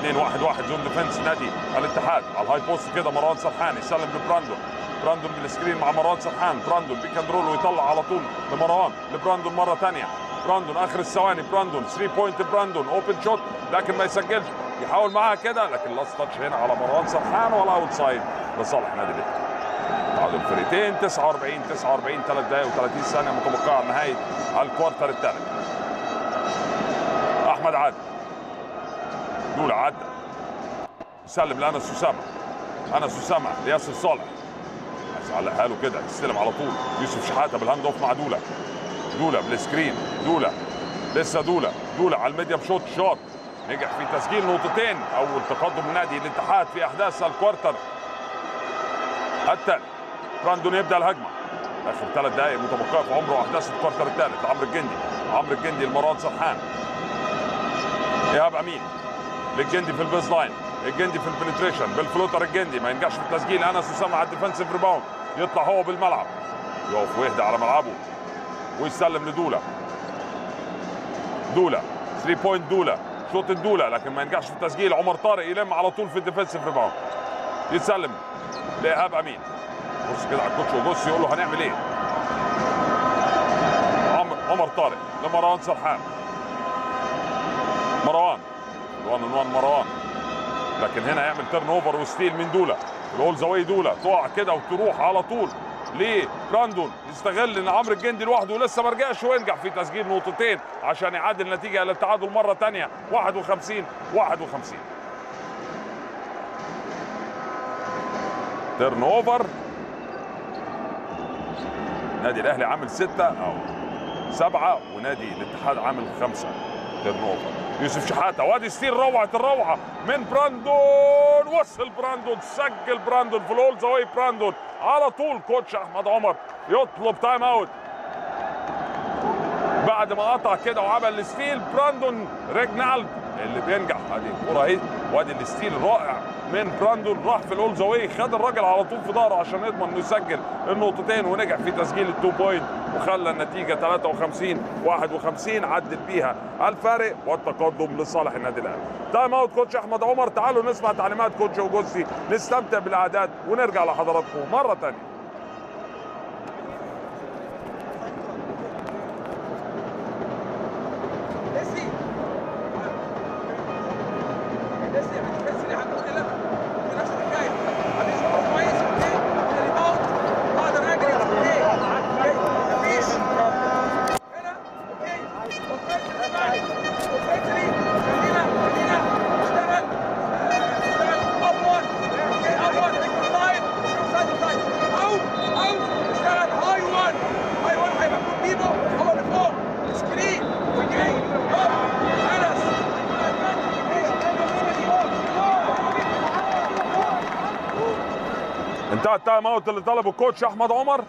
واحد اثنين واحد واحد zone defense نادي الاتحاد. على ال high post كده مروان سرحان يسلم لبراندون. براندون بال screen مع مروان سرحان. براندون pick and roll ويطلع على طول لمروان. لبراندون مرة ثانية براندون آخر الثواني. براندون 3 point براندون. open shot لكن ما يسجلش. يحاول معاها كده لكن last touch هنا على مروان سرحان ولا outside لصالح نادي الاتحاد تعادل الفريقين 49 49 3 دقائق و30 ثانية متبقية نهايه ال quarter الثالث أحمد عادل. دولا عدى يسلم لانس اسامه انس اسامه لياسر صالح. عايز يعلقها له كده يستلم على طول. يوسف شحاتة بال hand off مع دولا. دولا بال screen دولا. لسه دولا دولا على ال medium shot shot نجح في تسجيل نقطتين. أول تقدم نادي الاتحاد في أحداث ال quarter. الثالث براندون يبدأ الهجمة. آخر ثلاث دقائق متبقية في عمر أحداث ال quarter الثالث. عمرو الجندي عمرو الجندي لمروان سرحان إيهاب أمين. للجندي في ال baseline. الجندي في ال penetration بال floater الجندي ما ينجحش في التسجيل أنس اسامه على ال defensive rebound. يطلع هو بالملعب. يقف ويهدى على ملعبه. ويسلم لدولا. دولا. 3 point دولا. shot لدولا لكن ما ينجحش في التسجيل عمر طارق يلم على طول في ال defensive rebound. يتسلم لإيهاب أمين. بص كده على ال coach وبص يقول له هنعمل إيه؟ عمر طارق لمروان سرحان. 1 1 مروان. لكن هنا يعمل turnover و steal من دولا. ال all the way دولا. تقع كده وتروح على طول ليه يستغل إن عمرو الجندي لوحده لسه ما رجعش وينجح في تسجيل نقطتين عشان يعادل النتيجه إلى التعادل مره ثانية 51 51 turnover نادي الأهلي عامل ستة أو سبعة ونادي الاتحاد عامل خمسة. over يوسف شحاتة وادي steal روعة الروعة من براندون. وصل براندون سجل براندون في ال all the way براندون. على طول coach أحمد عمر يطلب time out بعد ما قطع كده وعمل ال steal براندون ريجنالد اللي بينجح ادي الكوره اهي وادي ال steal رائع. من براندون راح في ال all the way خد الراجل على طول في ظهره عشان يضمن إنه يسجل النقطتين ونجح في تسجيل ال two point وخلى النتيجة 53 51 عدل بيها الفارق والتقدم لصالح النادي الأهلي. تايم اوت كوتش أحمد عمر تعالوا نسمع تعليمات كوتش اوجوستي نستمتع بالاعداد ونرجع لحضراتكم مرة ثانية.
ميسي ميسي ميسي اللي عنده مشكله في نفس الحكاية عايز يشوف كويس أوكي الريباوند أقدر اجري أوكي أوكي مفيش هنا أوكي اوفنسلي بعد اوفنسلي خلينا خلينا نشتغل آه، نشتغل اب 1 أوكي اب 1 سايد سايد سايد أو أو نشتغل هاي 1 هاي 1 هيبقى يكون بيبو هو اللي فوق سكرين أوكي اب انس
انتهى ال time out اللي طلبه ال coach أحمد عمر.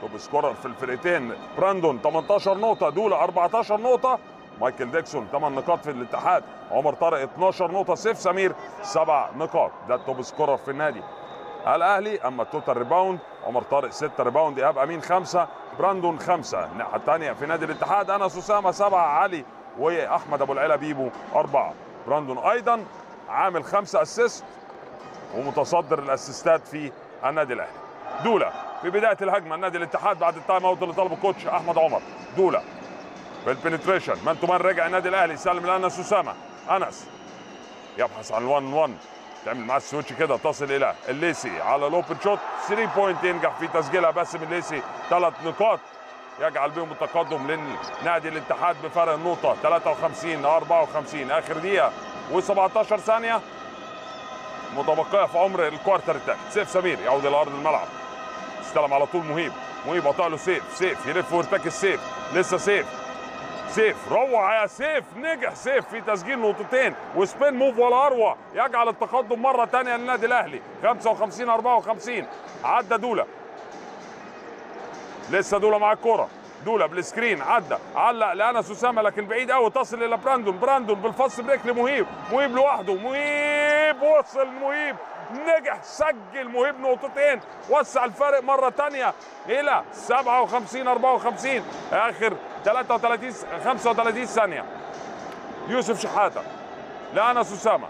top scorer في الفرقتين. براندون 18 نقطة دولا 14 نقطة. مايكل ديكسون 8 نقاط في الاتحاد. عمر طارق 12 نقطة سيف سمير 7 نقاط. ده ال top scorer في النادي. الأهلي أما ال total rebound عمر طارق 6 rebound إيهاب أمين 5 براندون 5 الناحية الثانية في نادي الاتحاد أنس أسامة 7 علي وأحمد أبو العلا بيبو 4 براندون أيضا عامل 5 assist ومتصدر ال assist ات في النادي الأهلي. دولا في بداية الهجمة لنادي الاتحاد بعد ال time out اللي طلبه ال coach أحمد عمر. دولا في ال penetration man to رجع النادي الأهلي سلم لانس أسامة. أنس يبحث عن 1 1 تعمل معاه ال switch كده تصل إلى الليسي على ال open shot 3 point ينجح في تسجيلها باسم الليسي. ثلاث نقاط يجعل بهم التقدم لنادي الاتحاد بفرق النقطه 53 54 آخر دقيقة و17 ثانية. متبقية في عمر ال quarter الثالث سيف سمير يعود إلى أرض الملعب. استلم على طول مهيب. مهيب قطع له سيف. سيف يلف ويرتكز. سيف. لسه سيف. سيف. روع يا سيف. نجح سيف في تسجيل نقطتين. و spin move ولا أروع. يجعل التقدم مرة ثانية للنادي الأهلي. 55 54 عدى دوله لسه دوله مع الكورة. دوله بال screen. عدى. علق لأنس أسامة لكن بعيد قوي تصل إلى براندون. براندون بال fast break لمهيب. مهيب لوحده. مهيب. وصل مهيب. نجح. سجل مهيب نقطتين. وسع الفارق مرة ثانية إلى 57 54 آخر 33 35 ثانية. يوسف شحاتة. لأنس أسامة.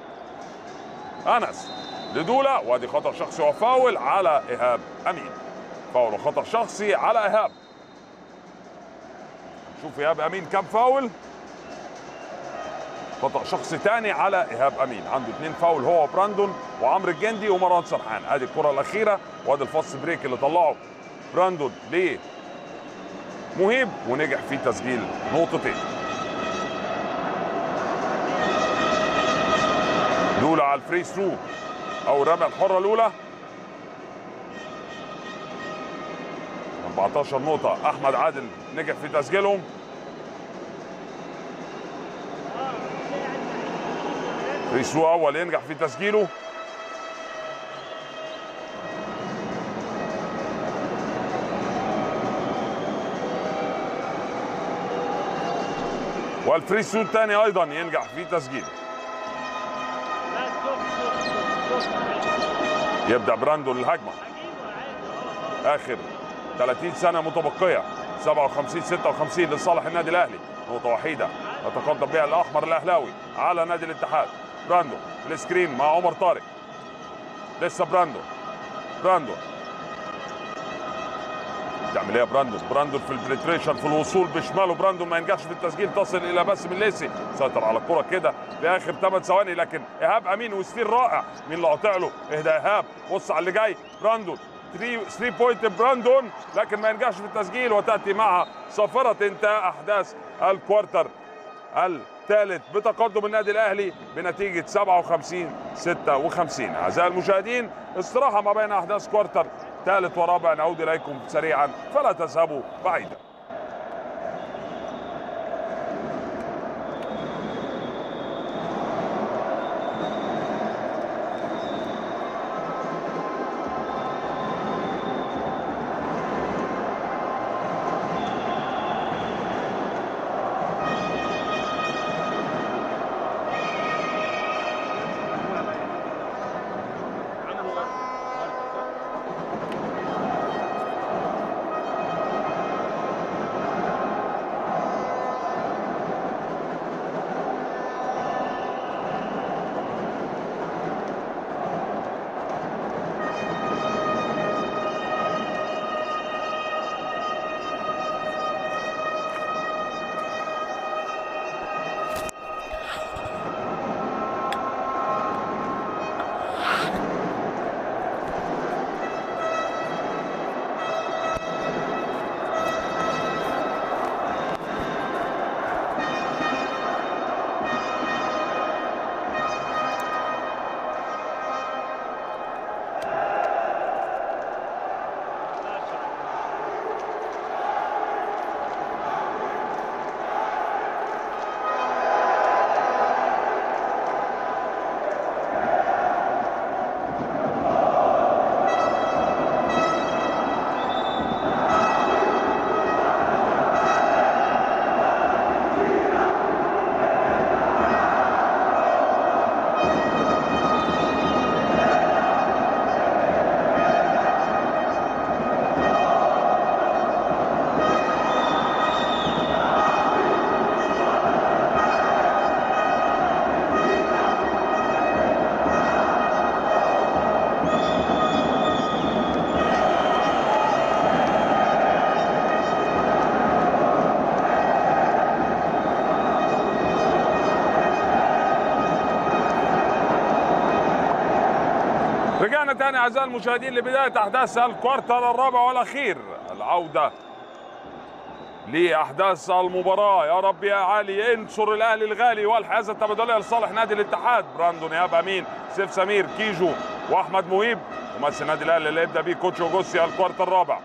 أنس لدوله وادي خطر شخصي. وفاول على إيهاب أمين. فاول وخطر شخصي على إيهاب. شوف إيهاب أمين كم فاول. خطأ شخصي ثاني على إيهاب أمين. عنده اثنين فاول هو وبراندون وعمرو الجندي ومروان سرحان. ادي الكرة الأخيرة وادي ال fast break اللي طلعه براندون ليه مهيب ونجح في تسجيل نقطتين. دولا على ال free throw أو الرميه الحرة الأولى 14 نقطة. أحمد عادل نجح في تسجيلهم. free throw أول ينجح في تسجيله. وال free throw الثاني أيضا ينجح في تسجيله يبدأ براندون الهجمة آخر 30 ثانية متبقية. 57 56 لصالح النادي الأهلي. نقطة وحيدة. يتقدم بها الاحمر الأهلاوي على نادي الاتحاد. براندو ال screen مع عمر طارق. لسه براندو. براندو. تعمل إيه يا براندون براندون في ال penetration في الوصول بشماله. براندون ما ينجحش في التسجيل تصل إلى باسم الليسي سيطر على الكرة كده في آخر 8 ثواني لكن إيهاب أمين و steal رائع. مين اللي قاطع له؟ إهدى إيهاب. بص على اللي جاي. براندون 3 point براندون لكن ما ينجحش في التسجيل وتأتي معها. صافره انتهاء أحداث ال quarter الثالث بتقدم النادي الأهلي بنتيجة 57 56 أعزائي المشاهدين استراحة ما بين أحداث quarter ثالث ورابع. نعود إليكم سريعا فلا تذهبوا بعيدا. تاني أعزائي المشاهدين لبداية أحداث ال quarter الرابع والأخير. العودة لأحداث المباراة. يا رب يا علي انصر الأهلي الغالي والحيازه التبادلية لصالح نادي الاتحاد. براندون ايهاب أمين. سيف سمير كيجو وأحمد مهيب ممثل النادي الأهلي اللي يبدأ بيه coach اوجوستي ال quarter الرابع.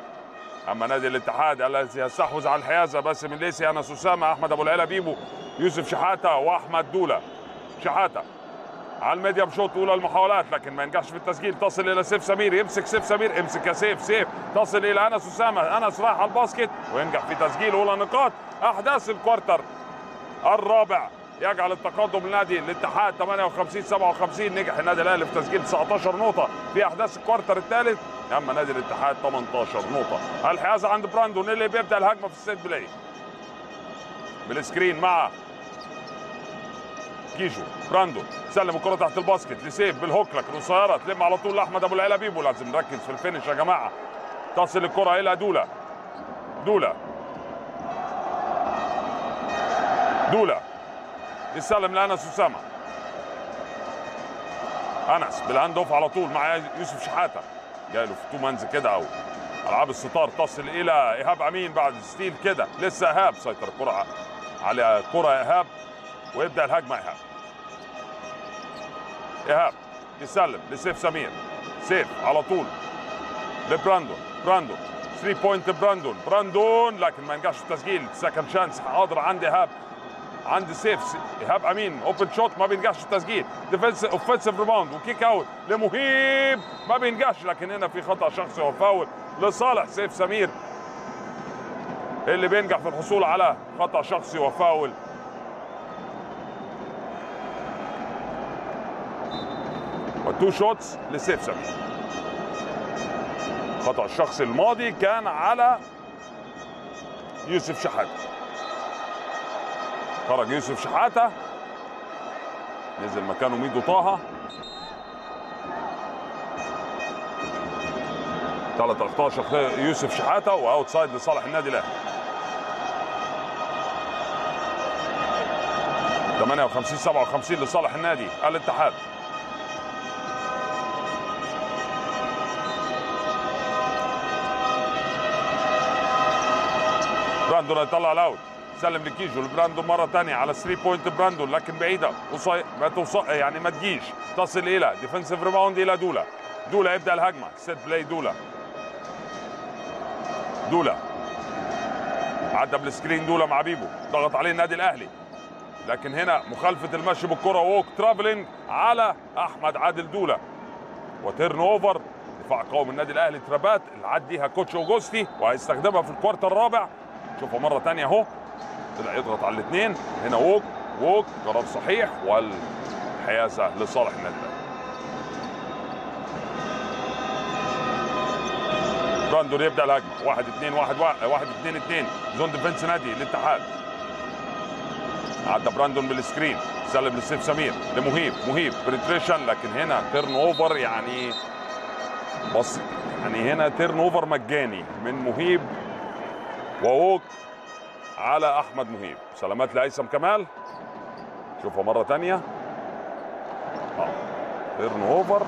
أما نادي الاتحاد الذي يستحوذ على الحيازه باسم الليسي أنس أسامة أحمد أبو العلا بيبو يوسف شحاتة وأحمد دولة. شحاتة. على ال medium shot أولى المحاولات لكن ما ينجحش في التسجيل. تصل إلى سيف سمير يمسك سيف سمير امسك يا سيف سيف. تصل إلى أنس أسامة أنس راح على ال basket وينجح في تسجيل أولى نقاط. أحداث ال quarter الرابع. يجعل التقدم لنادي الاتحاد 58 57 نجح النادي الأهلي في تسجيل 19 نقطة. في أحداث ال quarter الثالث اما نادي الاتحاد 18 نقطة. الحيازه عند براندون اللي بيبدأ الهجمة في ال set play. بال screen مع كيجو براندون سلم الكرة تحت ال basket لسيف بال hook لكن قصيره تلم على طول لأحمد أبو العلا بيبو لازم نركز في ال finish يا جماعة. تصل الكرة إلى دولا. دولا. دولا. يسلم لأنس أسامة. أنس بال hand off على طول مع يوسف شحاتة. جاي له في two mans كده أو ألعاب الستار. تصل إلى إيهاب أمين بعد steal كده. لسه إيهاب سيطر الكره على كرة إيهاب. ويبدأ الهجمة إيهاب. ايهاب يسلم لسيف سمير. سيف على طول. لبراندون براندون. 3 point براندون براندون لكن ما ينجحش في التسجيل. second chance حاضر عند ايهاب عند سيف. ايهاب أمين. open shot ما بينجحش التسجيل. defense offensive rebound و kick out لمهيب. ما بينجحش لكن هنا في خطأ شخصي وفاول لصالح سيف سمير. اللي بينجح في الحصول على خطأ شخصي وفاول. وتو شوتس لسيف سمير خطأ الشخصي الماضي كان على يوسف شحاتة. خرج يوسف شحاتة. نزل مكانه ميدو طه ثلاث أخطاء شخصيه يوسف شحاتة و outside لصالح النادي الأهلي. 58 57 لصالح النادي الاتحاد. براندون هيطلع ال out. سلم لكيجو لبراندون مرة ثانية على 3 point براندون لكن بعيدة. قصي ما توصل يعني ما تجيش. تصل إلى defensive rebound إلى دولا. دولا يبدأ الهجمة. set play دولا. دولا. عدى بال screen دولا مع بيبو. ضغط عليه النادي الأهلي. لكن هنا مخالفة المشي بالكرة. walk traveling على أحمد عادل دولا. و turnover دفاع قوي من النادي الأهلي. trap ات اللي عديها coach اوجوستي وهيستخدمها في ال quarter الرابع. شوفها مرة ثانية اهو. طلع يضغط على الاثنين. هنا ووك ووك قرار صحيح والحيازه لصالح النادي براندون يبدأ الهجمة. واحد اثنين واحد واحد, واحد اثنين اثنين. zone defense نادي الاتحاد عدى براندون بال screen. سلم لسيف سمير. لمهيب مهيب. penetration لكن هنا turnover يعني بص يعني هنا turnover مجاني من مهيب. walk على أحمد مهيب. سلامات لهيثم كمال. شوفها مرة ثانية آه turnover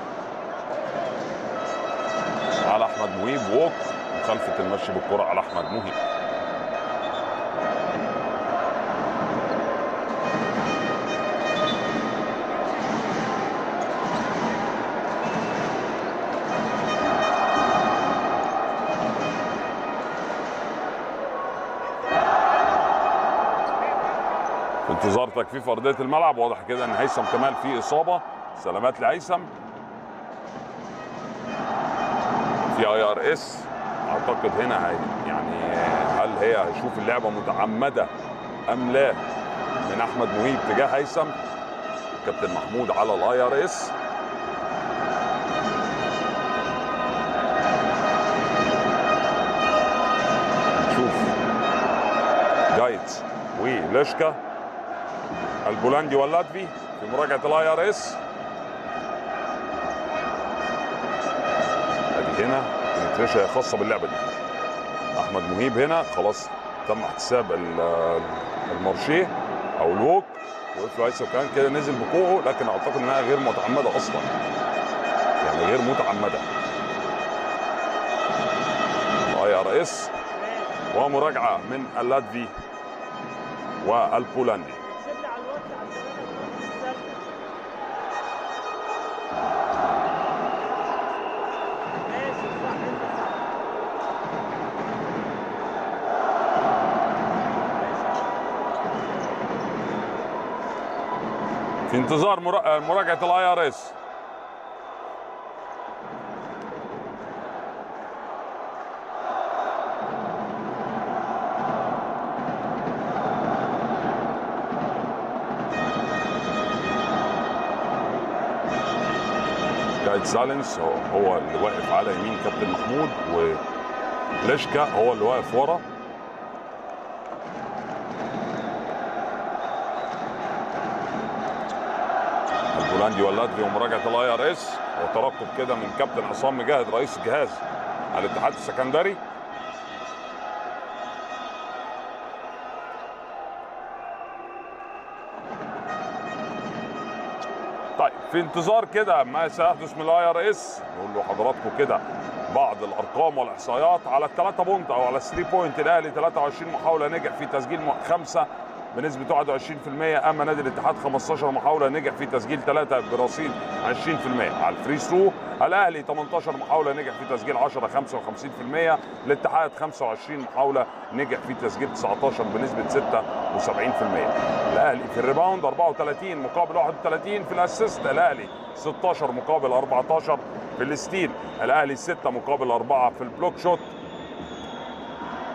على أحمد مهيب. walk مخالفه المشي بالكرة على أحمد مهيب. في انتظار تجفيف ارضيه الملعب. واضح كده إن هيثم كمال في إصابة. سلامات لهيثم. في IRS. أعتقد هنا هي يعني هل هي هيشوف اللعبة متعمدة أم لا من أحمد مهيب تجاه هيثم؟ كابتن محمود على ال IRS. شوف. جايتس. وليشكا البولندي واللاتفي في مراجعة ال IRS ادي هنا penetration خاصة باللعبة دي. أحمد مهيب هنا خلاص تم احتساب ال- ال marché أو ال walk. وقف له هيثم كمان كده نزل بكوعه لكن أعتقد إنها غير متعمدة أصلا. يعني غير متعمدة. IRS ومراجعة من اللاتفي والبولندي انتظار مرا- مراجعة ال IRS جايتس سالنس هو اللي واقف على يمين كابتن محمود وليشكا هو اللي واقف ورا. البولندي واللاتفي ومراجعة ال IRS وترقب كده من كابتن عصام مجاهد رئيس الجهاز الاتحاد السكندري. طيب في انتظار كده ما سيحدث من ال IRS نقول له حضراتكم كده بعض الأرقام والإحصائيات على الثلاثة point أو على ال three point الاهلي 23 محاولة نجح في تسجيل خمسة. بنسبة 21% أما نادي الاتحاد 15 محاولة نجح في تسجيل ثلاثة برصيد 20% على ال free throw. الأهلي 18 محاولة نجح في تسجيل 10 55% الاتحاد 25 محاولة نجح في تسجيل 19 بنسبة 76% الأهلي في ال rebound 34 مقابل 31 في ال assist. الأهلي 16 مقابل 14 في ال steal. الأهلي 6 مقابل 4 في ال block shot.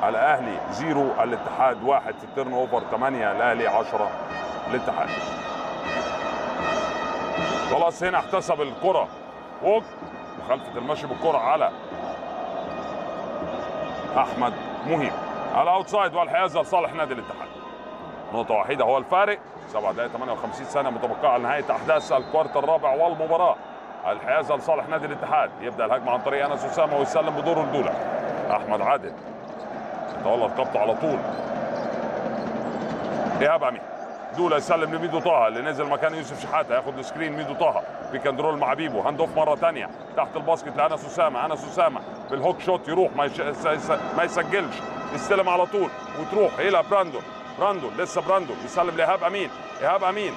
الاهلي zero الاتحاد واحد في ال turnover 8 الأهلي 10 الاتحاد. خلاص هنا احتسب الكرة. walk مخالفة المشي بالكرة على أحمد مهيب. ال outside والحيازه لصالح نادي الاتحاد. نقطة وحيده هو الفارق. 7 دقائق 58 ثانية متبقيه على نهاية أحداث ال quarter الرابع والمباراة. الحيازه لصالح نادي الاتحاد. يبدأ الهجمة عن طريق أنس أسامة ويسلم بدوره لدوله أحمد عادل. يتولى رقابته على طول. ايهاب امين دولا يسلم لميدو طه اللي نزل مكان يوسف شحاتة ياخد ال screen ميدو طه pick and roll مع بيبو hand off مرة ثانية تحت ال basket لأنس أسامة أنس أسامة بال hook shot يروح ما, يش... ما يسجلش. يستلم على طول وتروح إلى براندون. براندون لسه براندون. يسلم لإيهاب أمين. إيهاب أمين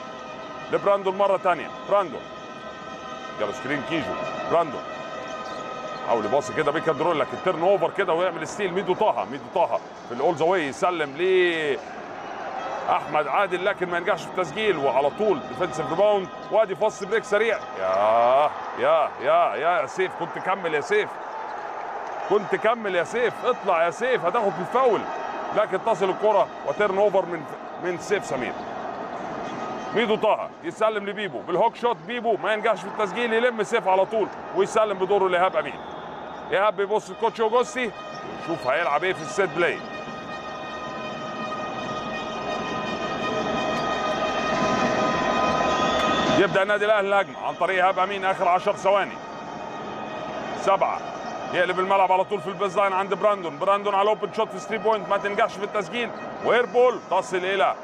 لبراندون مرة ثانية براندون. جاب screen كيجو. براندون. حاول يباصي كده pick and roll لكن turnover كده ويعمل steal. ميدو طه ميدو طه في ال all the way يسلم ل أحمد عادل لكن ما ينجحش في التسجيل وعلى طول defensive rebound وادي fast break سريع. يا يا يا يا سيف كنت كمل يا سيف. كنت كمل يا سيف. اطلع يا سيف هتاخد الفاول لكن تصل الكرة و turnover من من سيف سمير. ميدو طه يسلم لبيبو. بال hook shot بيبو ما ينجحش في التسجيل يلم سيف على طول ويسلم بدوره لإيهاب أمين. ايهاب بيبص ال coach اوجوستي شوف هيلعب إيه في ال set play. يبدأ النادي الأهلي الهجمة. عن طريق إيهاب أمين آخر 10 ثواني. سبعة. يقلب الملعب على طول في ال baseline عند براندون. براندون على open shot في 3 point ما تنجحش في التسجيل. و air ball تصل إلى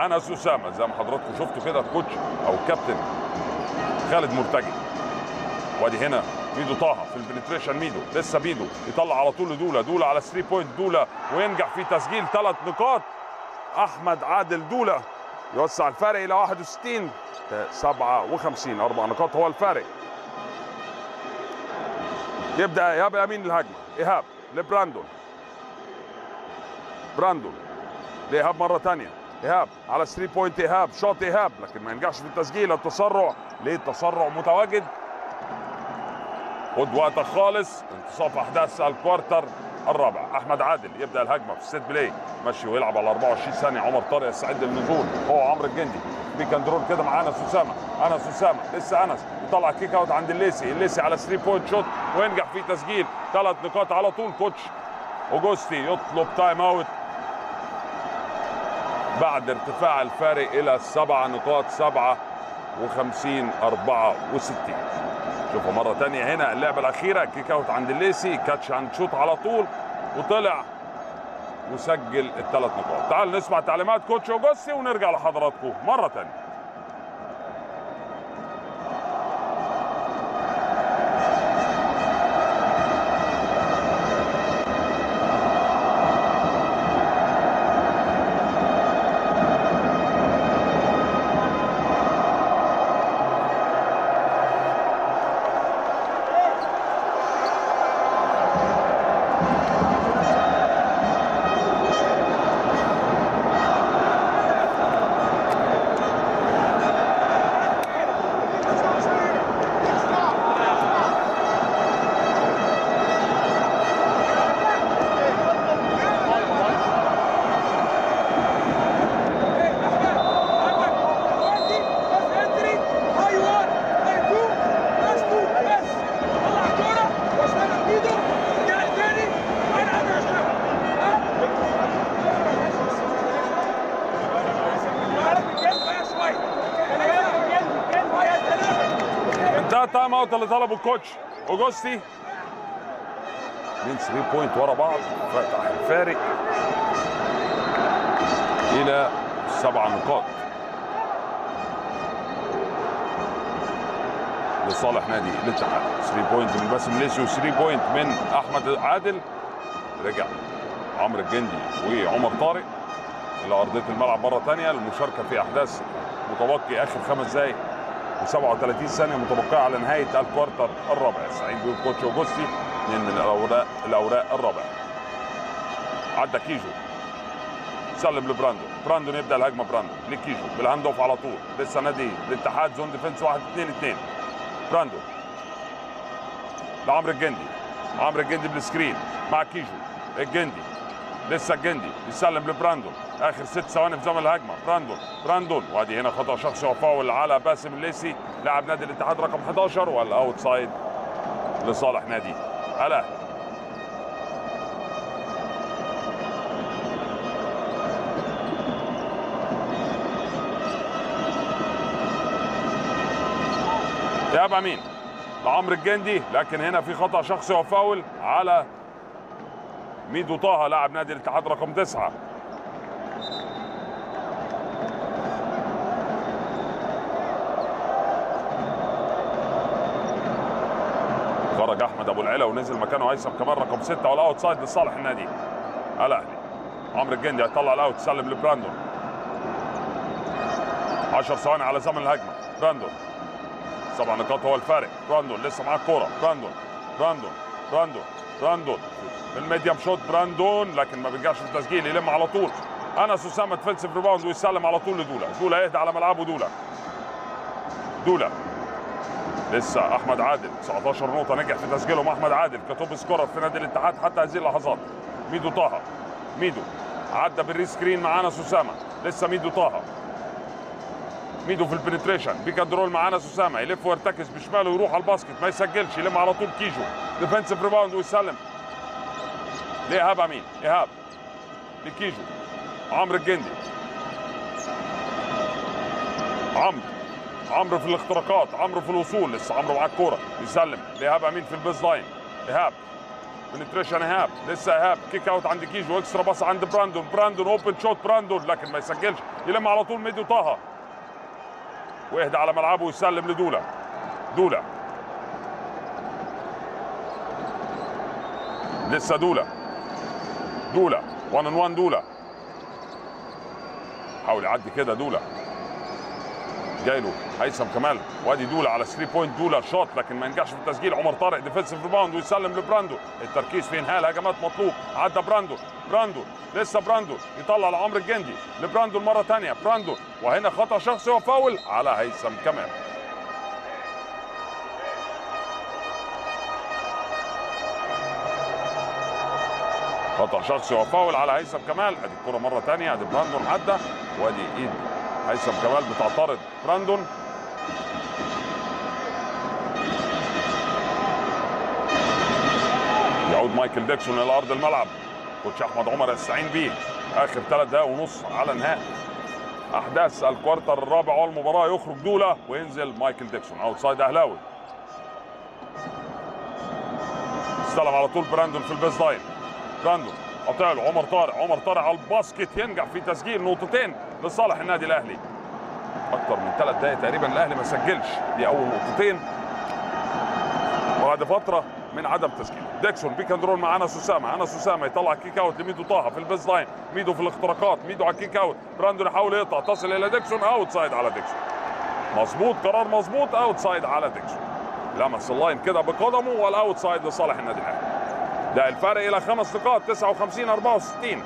أنس أسامة. زي ما حضراتكم شفتوا كده ال coach أو الكابتن خالد مرتجي. وادي هنا ميدو طه في ال penetration ميدو لسه ميدو يطلع على طول لدولا دولا على 3 point دولا وينجح في تسجيل ثلاث نقاط. أحمد عادل دولا يوسع الفارق إلى 61 57 أربع نقاط هو الفارق. يبدأ إيهاب أمين الهجمه إيهاب لبراندون. براندون لإيهاب مرة ثانية إيهاب على 3 point إيهاب shot إيهاب لكن ما ينجحش في التسجيل التسرع ليه؟ التسرع متواجد. خد وقتك خالص. انتصاف أحداث ال quarter الرابع. أحمد عادل يبدأ الهجمة في ال set play. ماشي ويلعب على 24 ثانية. عمر طارق يستعد للنزول. هو عمرو الجندي. pick and roll كده مع أنس أسامة. أنس أسامة. لسه أنس. يطلع kick out عند الليسي. الليسي على 3 point shot وينجح في تسجيل. ثلاث نقاط على طول. coach اوجوستي يطلب time out بعد ارتفاع الفارق إلى سبع نقاط. 57 64 شوفوا مرة تانية هنا. اللعبة الأخيرة kick out عند الليسي catch and shoot على طول وطلع وسجل الثلاث نقاط. تعال نسمع تعليمات coach أوجوستي ونرجع لحضراتكم مرة تانية. ال time out اللي طلبه ال coach اوجوستي. من 3 point ورا بعض. فتح الفارق. إلى سبع نقاط. لصالح نادي الاتحاد. 3 point من باسم ليسي و3 point من أحمد عادل. رجع عمرو الجندي وعمر طارق إلى أرضية الملعب مرة ثانية للمشاركه في أحداث متبقي آخر خمس دقائق و37 ثانية متبقية على نهاية ال quarter الرابع. سعيد بيقول coach اوجوستي اثنين من الاوراق الأوراق الرابع. عدى كيجو. سلم لبراندون. براندون يبدأ الهجمة براندون لكيجو. بال hand off على طول. لسه نادي الاتحاد zone defense 1 2 2 براندون لعمرو الجندي. عمرو الجندي بال screen. مع كيجو. الجندي. لسه الجندي يسلم لبراندون. آخر ست ثواني في زمن الهجمة. براندون براندون. وادي هنا خطأ شخصي وفاول على باسم الليسي لاعب نادي الاتحاد رقم 11 وال outside لصالح نادي. الاهلي إيهاب أمين لعمرو الجندي لكن هنا في خطأ شخصي وفاول على ميدو طه لاعب نادي الاتحاد رقم تسعة. خرج أحمد أبو العلا ونزل مكانه هيثم كمال رقم ستة وال outside لصالح النادي الأهلي. عمرو الجندي هيطلع ال out سلم لبراندون. 10 ثواني على زمن الهجمة. براندون. سبع نقاط هو الفارق. براندون لسه معاه الكوره براندون. براندون. براندون. براندون. بال medium shot براندون لكن ما بيرجعش في التسجيل يلم على طول. انس اسامه defensive rebound ويسلم على طول لدولا. دولا يهدى على ملعبه دولا. دولا. لسه أحمد عادل 19 نقطة نجح في تسجيلهم. أحمد عادل ك top scorer في نادي الاتحاد حتى هذه اللحظات. ميدو طه. ميدو. عدى بال rescreen مع انس اسامه لسه ميدو طه. ميدو في ال penetration pick and roll مع انس اسامه يلف ويرتكز بشماله ويروح على ال basket. ما يسجلش. يلم على طول كيجو. defensive rebound ويسلم. لإيهاب أمين. إيهاب. لكيجو. عمرو الجندي. عمرو. عمرو في الاختراقات. عمرو في الوصول. لسه عمرو معاه الكوره يسلم. لإيهاب أمين في ال baseline. إيهاب. penetration إيهاب. لسه إيهاب. kick out عند كيجو. extra pass عند براندون. براندون open shot براندون. لكن ما يسجلش. يلم على طول ميدو طه. ويهدى على ملعبه ويسلم لدولا. دولا. لسه دولا. دولا. 1 on 1 دولا. حاول يعدي كده دولا. جاي له هيثم كمال. وادي دولا على 3 point دولا shot لكن ما ينجحش في التسجيل. عمر طارق defensive rebound ويسلم لبراندون. التركيز في انهاء الهجمات مطلوب. عدى براندون. براندون. لسه براندون. يطلع لعمرو الجندي. لبراندون مره ثانية براندو. وهنا خطأ شخصي وفاول على هيثم كمال. خطأ شخصي وفاول على هيثم كمال. أدي الكرة مرة ثانية أدي براندون عدى وادي إيد. هيثم كمال بتعترض. براندون. يعود مايكل ديكسون إلى أرض الملعب. coach أحمد عمر يستعين بيه. آخر ثلاث دقائق ونص على انهاء أحداث ال quarter الرابع والمباراة يخرج دولا وينزل مايكل ديكسون. outside أهلاوي. استلم على طول براندون في ال baseline. براندون قطع له. عمر طارق. عمر طارق على ال basket. ينجح في تسجيل نقطتين. لصالح النادي الأهلي. أكتر من ثلاث دقائق تقريبا الأهلي ما سجلش دي أول نقطتين بعد فترة من عدم تسجيل. ديكسون pick and roll مع أنس أسامة. أنس أسامة يطلع kick out لميدو طه في ال baseline. ميدو في الاختراقات. ميدو على ال kick out براندون يحاول يقطع. تصل إلى ديكسون. outside على ديكسون. مظبوط. قرار مظبوط. outside على ديكسون. لمس ال line كده بقدمه. وال outside لصالح النادي الأهلي. ده الفرق إلى خمس نقاط. 59 64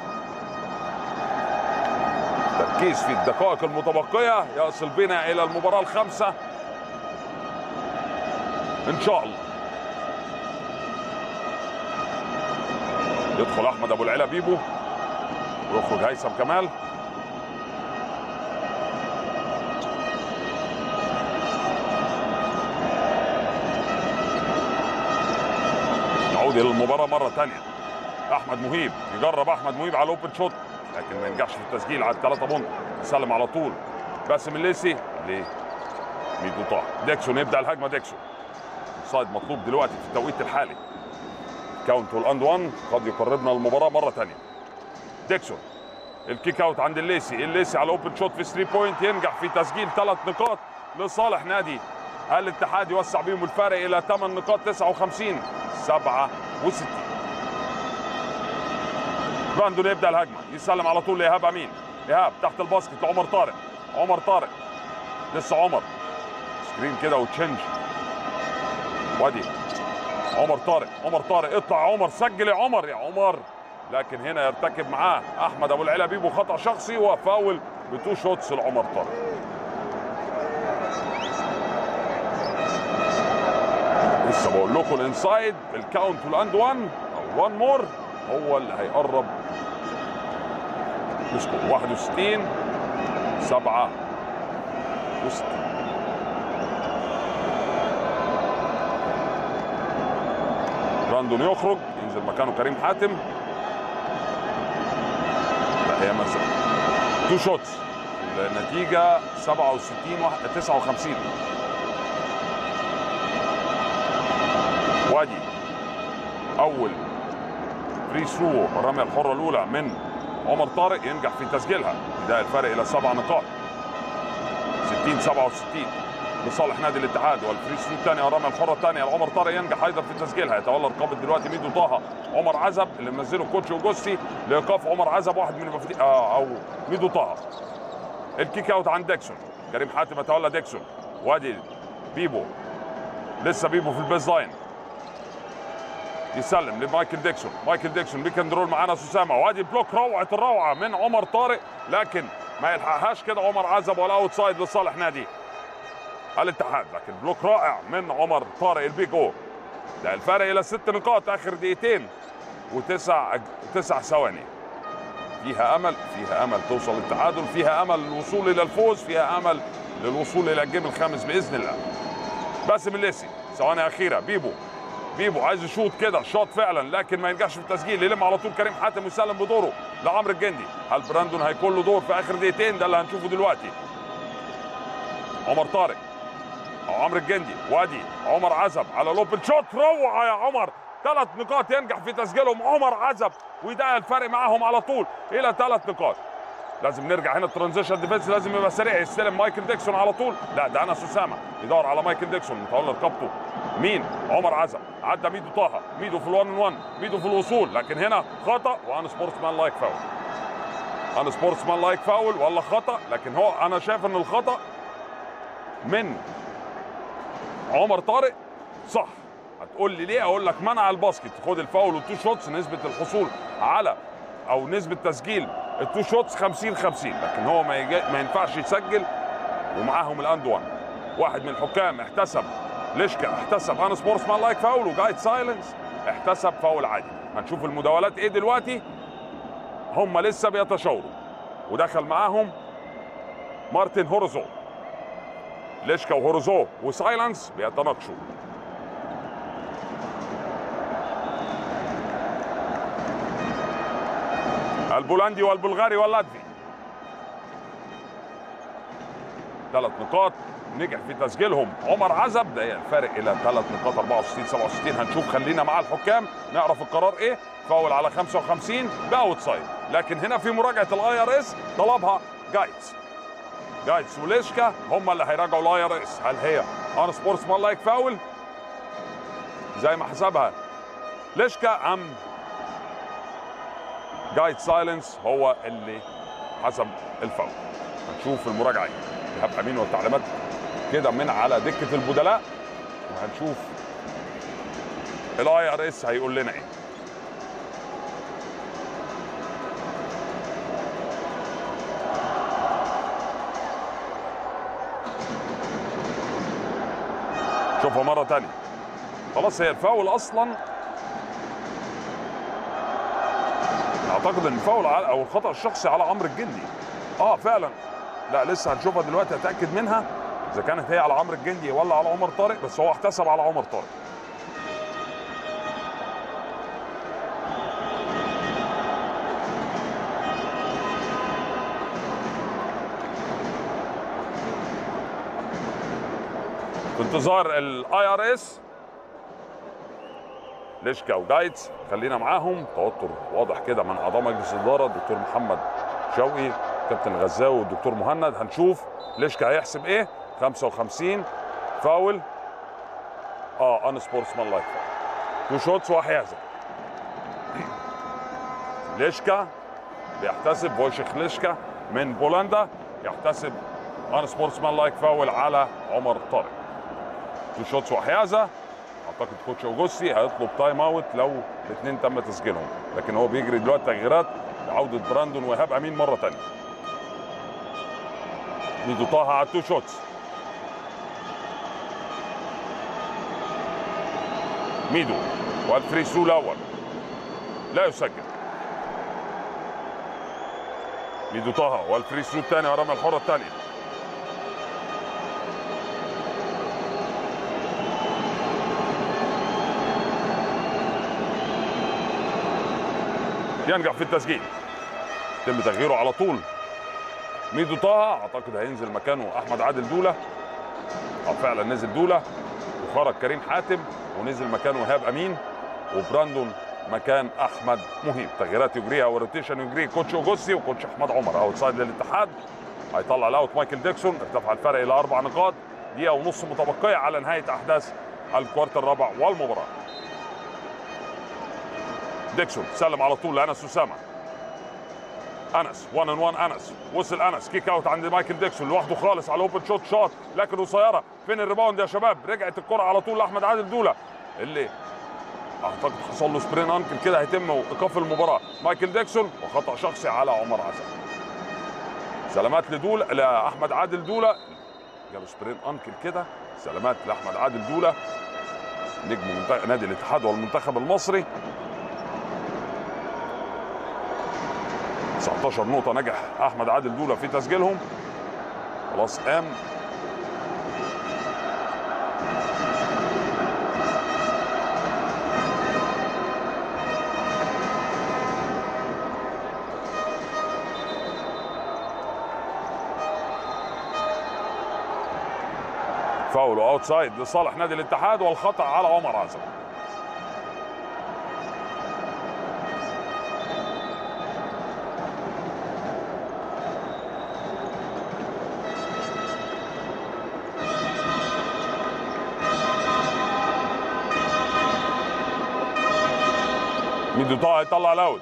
تركيز في الدقائق المتبقية. يصل بنا إلى المباراة الخامسة. إن شاء الله. يدخل أحمد أبو العلا بيبو. ويخرج هيثم كمال. نعود إلى المباراة مرة ثانية أحمد مهيب. يجرب أحمد مهيب على الأوبن شوت. لكن ما ينجحش في التسجيل على الثلاثة بونت. يسلم على طول. باسم الليسي ليه ميدو طه ديكسون يبدأ الهجمة ديكسون. inside مطلوب دلوقتي في التوقيت الحالي. count وال and 1 قد يقربنا المباراة مرة ثانية ديكسون. ال kick out عند الليسي. الليسي على open shot في 3 point ينجح في تسجيل ثلاث نقاط لصالح نادي. الاتحاد يوسع بيهم الفارق إلى 8 نقاط 59 67 براندون يبدأ الهجمة. يسلم على طول لإيهاب أمين. إيهاب تحت ال basket لعمر طارق. عمر طارق. لسه عمر. screen كده و change. وادي. عمر طارق. عمر طارق. اطلع يا عمر. سجل يا عمر. يا عمر. لكن هنا يرتكب معاه أحمد أبو العلا بيبو خطأ شخصي وفاول ب two shots لعمر طارق. لسه بقول لكم ال inside. ال count وال and 1 أو 1 مور. هو اللي هيقرب. نسكو 61 67 براندون يخرج. ينزل مكانه كريم حاتم. لا هي مثلا تو شوتس النتيجة 67 واحد 59 وادي. أول free throw الرمية الحرة الأولى من عمر طارق ينجح في تسجيلها. بداية الفرق إلى سبع نقاط. 60 67 لصالح نادي الاتحاد وال free throw الثانية والرمية الحرة الثانية لعمر طارق ينجح أيضا في تسجيلها. يتولى رقابة دلوقتي ميدو طه عمر عزب اللي منزله ال coach اوجوستي لإيقاف عمر عزب واحد من المفاتيح آه أو ميدو طه. ال kick out عند ديكسون كريم حاتم يتولى ديكسون وادي بيبو. لسه بيبو في ال baseline يسلم لمايكل ديكسون. مايكل ديكسون pick and roll مع أنس أسامه وادي block روعة الروعة من عمر طارق لكن ما يلحقهاش كده عمر عزب ولا outside لصالح نادي الاتحاد. لكن block رائع من عمر طارق ال big ده الفرق إلى ست نقاط آخر دقيقتين وتسع تسع ثواني. فيها أمل فيها أمل توصل للتعادل فيها أمل للوصول إلى الفوز فيها أمل للوصول إلى ال game الخامس بإذن الله. باسم الليسي ثواني أخيرة. بيبو. بيبو عايز يشوط كده شاط فعلا لكن ما ينجحش في التسجيل يلم على طول كريم حاتم ويسلم بدوره لعمرو الجندي. هل براندون هيكون له دور في آخر دقيقتين؟ ده اللي هنشوفه دلوقتي. عمر طارق أو عمرو الجندي وادي عمر عزب على ال open shot روعة يا عمر. ثلاث نقاط ينجح في تسجيلهم عمر عزب وده الفرق معاهم على طول. إلى ثلاث نقاط. لازم نرجع هنا. ال transition defense لازم يبقى سريع. يستلم مايكل ديكسون على طول. لا ده انس اسامه يدور على مايكل ديكسون. متولى رقبته مين؟ عمر عزب عدى ميدو طه ميدو في ال one on 1 ميدو في الوصول. لكن هنا خطأ و unsportsmanlike foul. unsportsmanlike foul ولا خطأ. لكن هو أنا شايف إن الخطأ من عمر طارق. صح. هتقول لي ليه؟ أقول لك منع ال basket. خد الفاول وال two shots. نسبة الحصول على أو نسبة تسجيل ال two shots 50 50 لكن هو ما, يجي ما ينفعش يسجل ومعاهم ال and 1 واحد من الحكام احتسب. ليشكا احتسب؟ unsportsmanlike foul وجايد سايلنس. احتسب فاول عادي. هنشوف المداولات إيه دلوقتي؟ هم لسه بيتشاوروا. ودخل معاهم مارتن هورزو. ليشكا وهورزو وسايلنس بيتناقشوا. البولندي والبلغاري واللاتفي. ثلاث نقاط نجح في تسجيلهم. عمر عزب ده الفارق إلى ثلاث نقاط 64 67 هنشوف خلينا مع الحكام. نعرف القرار إيه؟ فاول على 55 ب outside لكن هنا في مراجعة ال IRS طلبها جايدز جايدز وليشكا هم اللي هيراجعوا ال IRS. هل هي unsportsmanlike foul؟ زي ما حسبها. ليشكا أم جايد سايلنس هو اللي حسب الفاول هنشوف المراجعة إيه إيهاب أمين والتعليمات كده من على دكة البدلاء. وهنشوف ال IRS هيقول لنا إيه. شوفها مرة تانية. خلاص هي الفاول أصلا أعتقد إن الفاول أو الخطأ الشخصي على عمرو الجندي. آه فعلا. لا لسه هنشوفها دلوقتي اتاكد منها. إذا كانت هي على عمرو الجندي ولا على عمر طارق بس هو احتسب على عمر طارق. انتظار ال IRS ليشكا وجايتس خلينا معاهم. توتر واضح كده من أعضاء مجلس الإدارة. الدكتور محمد شوقي كابتن الغزاوي والدكتور مهند. هنشوف ليشكا هيحسب إيه. 55 فاول. آه unsportsmanlike. two shots وحيازه ليشكا بيحتسب. فويشيخ ليشكا من بولندا يحتسب unsportsmanlike. foul على عمر طارق. two shots وحيازه أعتقد coach اوجوستي هيطلب time out لو الاثنين تم تسجيلهم. لكن هو بيجري دلوقتي تغييرات لعوده براندون وإيهاب أمين مرة ثانية ميدو طه على ال two shots. ميدو وال free throw الأول. لا يسجل. ميدو طه وال free throw الثاني ورمى الحره الثانية ينجح في التسجيل. يتم تغييره على طول. ميدو طه أعتقد هينزل مكانه أحمد عادل دولة. آه فعلا نزل دولة. وخرج كريم حاتم ونزل مكانه إيهاب أمين. وبراندون مكان أحمد مهيب. تغييرات يجريها و rotation يجريه coach اوجوستي و coach أحمد عمر. outside للاتحاد. هيطلع ال out مايكل ديكسون. ارتفع الفرق إلى أربع نقاط. دقيقة ونص متبقية على نهاية أحداث ال quarter الرابع والمباراة. ديكسون. سلم على طول لأنس اسامه أنس 1 on 1 أنس. وصل أنس. kick out عند مايكل ديكسون. لوحده خالص على open shot shot لكن قصيرة. فين ال rebound يا شباب؟ رجعت الكرة على طول لأحمد عادل دولة. اللي أعتقد حصل له sprain ankle كده هيتم ايقاف المباراة. مايكل ديكسون وخطأ شخصي على عمر عزب سلامات لدول لأحمد عادل دولة. جاله sprain ankle كده. سلامات لأحمد عادل دولة. نجم نادي الاتحاد والمنتخب المصري. 19 نقطة نجح أحمد عادل دولة في تسجيلهم. خلاص قام. foul outside لصالح نادي الاتحاد والخطأ على عمر عزب ميدو طه يطلع ال out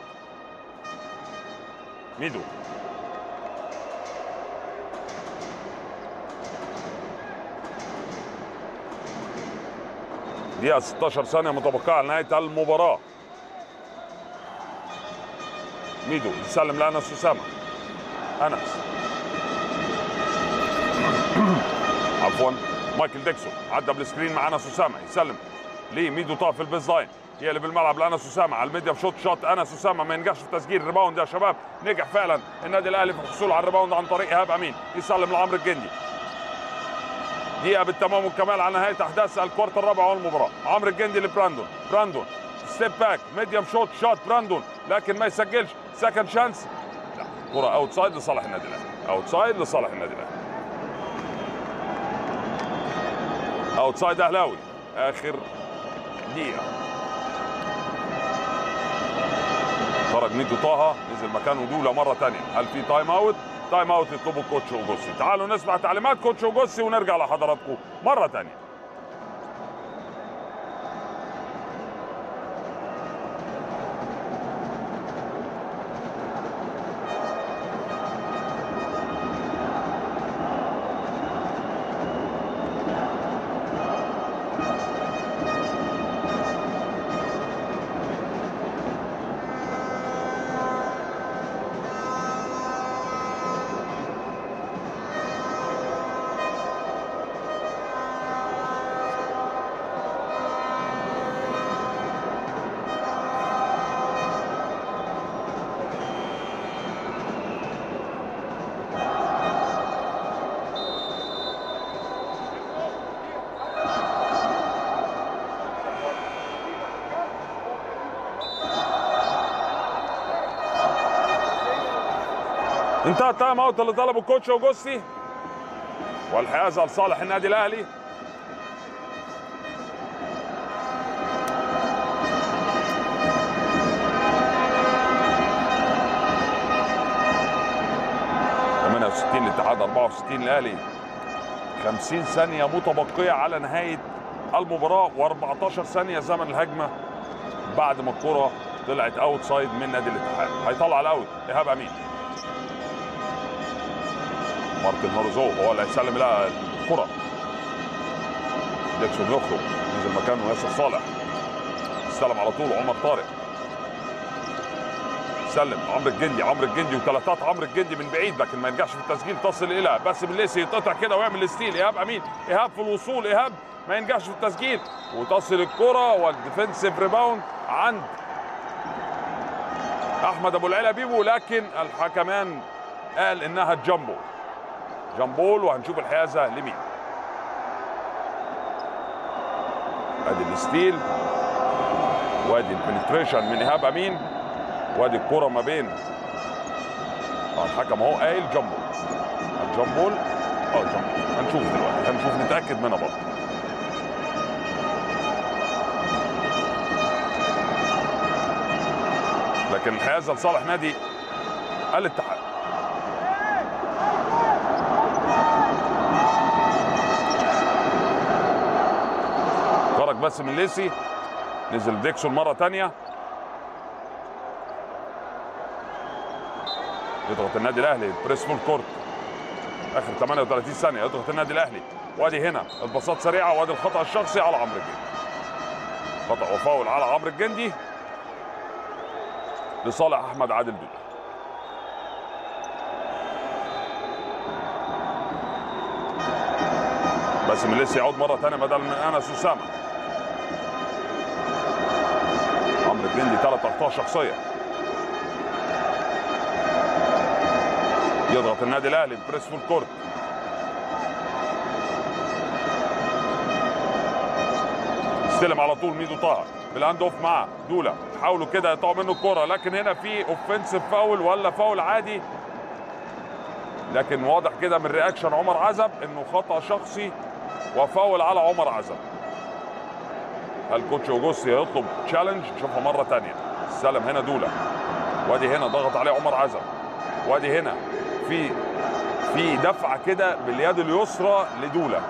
ميدو. دقيقة 16 ثانية متبقية على نهاية المباراة. ميدو يسلم لأنس أسامة. أنس. عفوا. مايكل ديكسون عدى بال screen مع أنس أسامة. يسلم. ليه ميدو طه في ال base line هي اللي بالملعب لأنس أسامة. على ال medium shot shot أنس أسامة. ما ينجحش في تسجيل. ال rebound يا شباب نجح فعلا. النادي الأهلي في الحصول على ال rebound عن طريق إيهاب أمين. يسلم لعمرو الجندي. دقيقة بالتمام والكمال على نهاية أحداث ال quarter الرابع والمباراة. عمرو الجندي لبراندون. براندون. step back. medium shot shot براندون. لكن ما يسجلش. second chance. لا. كرة out side لصالح النادي الأهلي. out side لصالح النادي الأهلي. out side أهلاوي. آخر دقيقة. خرج ميدو طه نزل مكانه دولا مرة ثانية هل في time out time out يطلبه coach اوجوستي تعالوا نسمع تعليمات coach اوجوستي ونرجع لحضراتكم مرة ثانية منطقه time out اللي طلبه ال coach اوجوستي والحيازه لصالح النادي الأهلي. الاتحاد 64 الاهلي 50 ثانية متبقية على نهاية المباراة و14 ثانية زمن الهجمة بعد ما الكرة طلعت out side من نادي الاتحاد. هيطلع ال out إيهاب أمين. مارتن مارزو هو اللي هيسلم لها الكرة. ديكسون يخرج نزل مكانه ياسر صالح. استلم على طول عمر طارق. سلم عمرو الجندي عمرو الجندي وثلاثات عمرو الجندي من بعيد لكن ما ينجحش في التسجيل تصل إلى باسم الليسي يتقطع كده ويعمل ال steal إيهاب أمين إيهاب في الوصول إيهاب ما ينجحش في التسجيل. وتصل الكرة وال defensive rebound عند أحمد أبو العلا بيبو لكن الحكمان قال إنها jump ball. jump ball وهنشوف الحيازة لمين. ادي ال steal وادي ال penetration من إيهاب أمين وادي الكرة ما بين الحكم اهو قايل jump ball ال jump ball آه jump ball هنشوف دلوقتي هنشوف نتأكد منها برضه. لكن الحيازة لصالح نادي الاتحاد خرج باسم الليسي. نزل ديكسون مرة تانية. يضغط النادي الأهلي ب press full court. آخر 38 ثانية يضغط النادي الأهلي. وادي هنا الباصات سريعه وادي الخطأ الشخصي على عمرو الجندي خطأ وفاول على عمرو الجندي لصالح أحمد عادل دودة. باسم الليسي يعود مرة ثانية بدل من أنس أسامة. الجندي ثلاث أخطاء شخصية. يضغط النادي الأهلي ب press full court. استلم على طول ميدو طه بال hand off مع دولا حاولوا كده يقطعوا منه الكرة لكن هنا في offensive foul ولا فاول عادي. لكن واضح كده من reaction عمر عزب إنه خطأ شخصي وفاول على عمر عزب. هل coach اوجوستي هيطلب challenge نشوفها مرة تانية. استلم هنا دولا وادي هنا ضغط عليه عمر عزب وادي هنا في في دفعة كده باليد اليسرى لدولا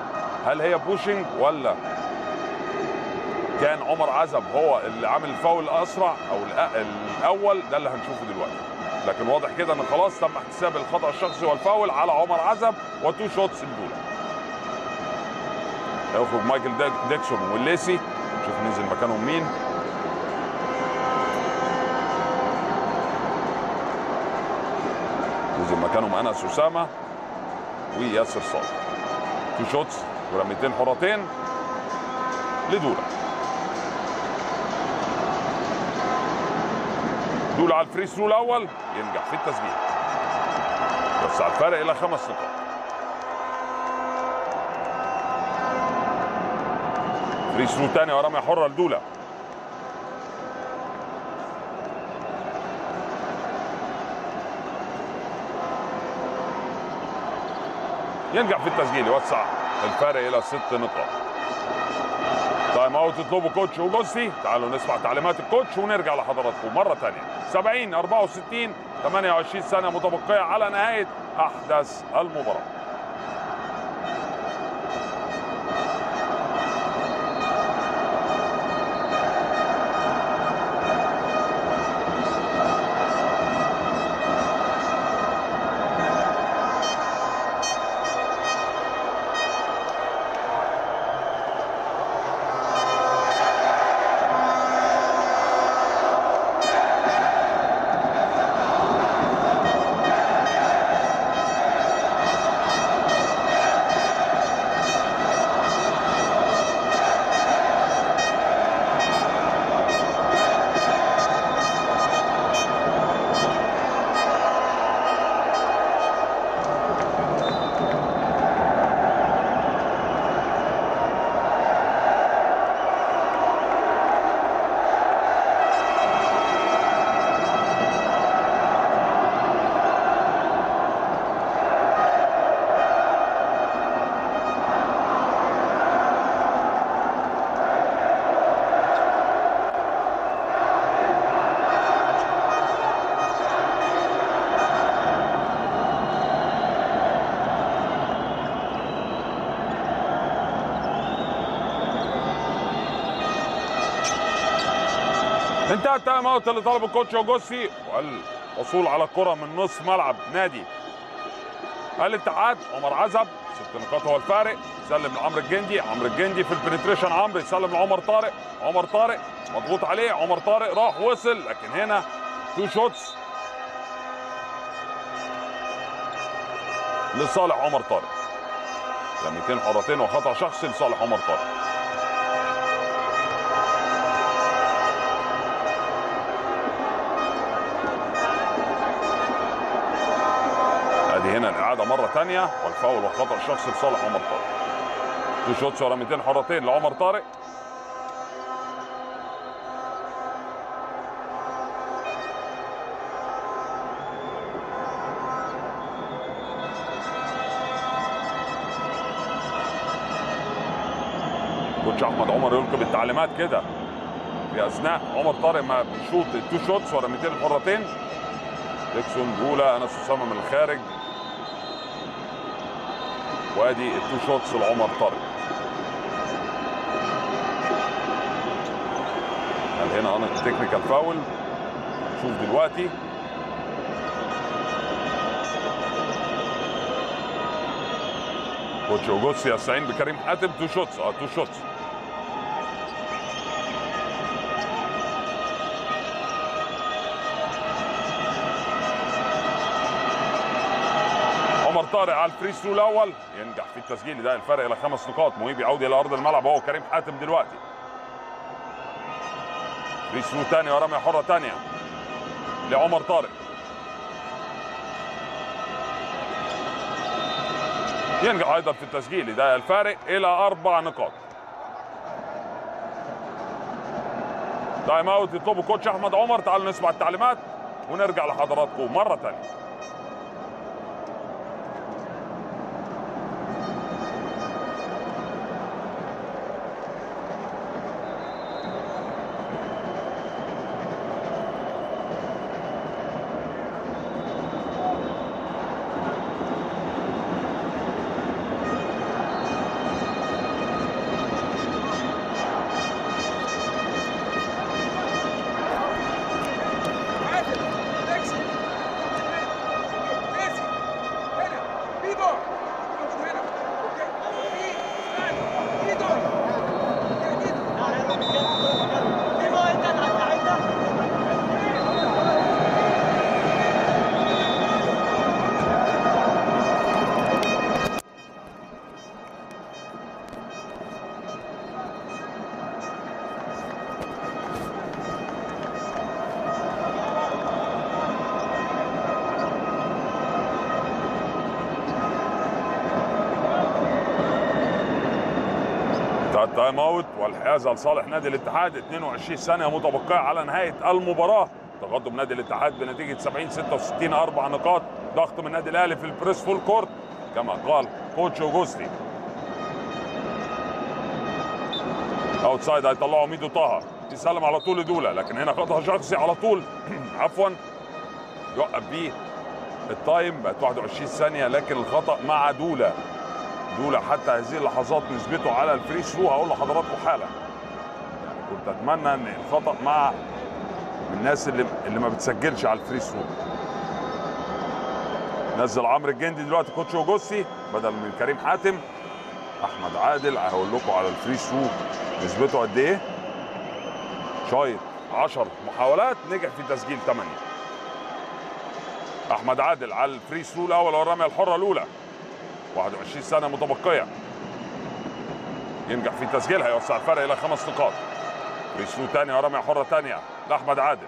هل هي pushing ولا؟ كان عمر عزب هو اللي عامل الفاول الاسرع أو الأول. ده اللي هنشوفه دلوقتي. لكن واضح كده إن خلاص تم احتساب الخطأ الشخصي والفاول على عمر عزب و two shots لدولا هيخرج مايكل ديك- ديكسون والليسي. نشوف ننزل مكانهم مين. نزل مكانهم أنس أسامة وياسر صالح. two shots ورميتين حرتين لدولا. دولا على ال free throw الأول ينجح في التسجيل. يوسع الفارق إلى خمس نقاط. free تاني ورمية حرة لدولا. ينجح في التسجيل يوسع الفارق إلى ست نقاط time out يطلبه coach اوجوستي تعالوا نسمع تعليمات ال coach ونرجع لحضراتكم مرة ثانية 70 64 28 سنة متبقية على نهاية أحداث المباراة. انتهى ال time out اللي طلبه ال coach اوجوستي والحصول على الكرة من نصف ملعب نادي الاتحاد عمر عزب. ست نقاط هو الفارق. سلم لعمرو الجندي. عمرو الجندي في ال penetration عمرو يسلم لعمر طارق. عمر طارق مضغوط عليه. عمر طارق راح وصل. لكن هنا two shots لصالح عمر طارق. رميتين حرتين وخطأ شخصي لصالح عمر طارق. ثانية والفاول والخطا الشخصي لصالح عمر طارق. two shots ورميتين حرتين لعمر طارق. coach أحمد عمر يلقي بالتعليمات كده. في أثناء عمر طارق ما بيشوط ال two shots ورميتين الحرتين ديكسون جولا أنس أسامة من الخارج. وادي ال two shots لعمر طارق. هل هنا أنا technical foul شوف دلوقتي. coach اوجوستي يستعين بكريم حاتم two shots آه two shots طارق على ال free throw الأول. ينجح في التسجيل ده الفرق إلى خمس نقاط. مهيب يعود إلى أرض الملعب. هو كريم حاتم دلوقتي. free throw ثاني ورميه حرة ثانية لعمر طارق. ينجح أيضا في التسجيل ده الفارق إلى أربع نقاط. time out يطلبه coach أحمد عمر. تعالوا نسمع التعليمات ونرجع لحضراتكم
مرة ثانية
ال time out والحيازه لصالح نادي الاتحاد 22 ثانية متبقية على نهاية المباراة. تقدم نادي الاتحاد بنتيجة 70 66 أربع نقاط. ضغط من النادي الأهلي في ال press full court كما قال coach اوجوستي outside هيطلعوا ميدو طه يسلم على طول لدولا لكن هنا خطأ شخصي على طول. عفوا. يوقف بيه ال time بقت 21 ثانية لكن الخطأ مع دولا. دولا حتى هذه اللحظات نسبته على ال free throw هقول لحضراتكم حالا؟ يعني كنت أتمنى إن الخطأ مع الناس اللي اللي ما بتسجلش على ال free throw نزل عمرو الجندي دلوقتي coach اوجوستي بدل من كريم حاتم أحمد عادل هقول لكم على ال free throw نسبته قد إيه. شايط 10 محاولات نجح في تسجيل 8 أحمد عادل على ال free throw الأول والرميه الحرة الأولى. 21 ثانية متبقية. ينجح في تسجيلها يوسع الفرق إلى خمس نقاط. free throw ثاني ورميه حرة ثانية لأحمد عادل.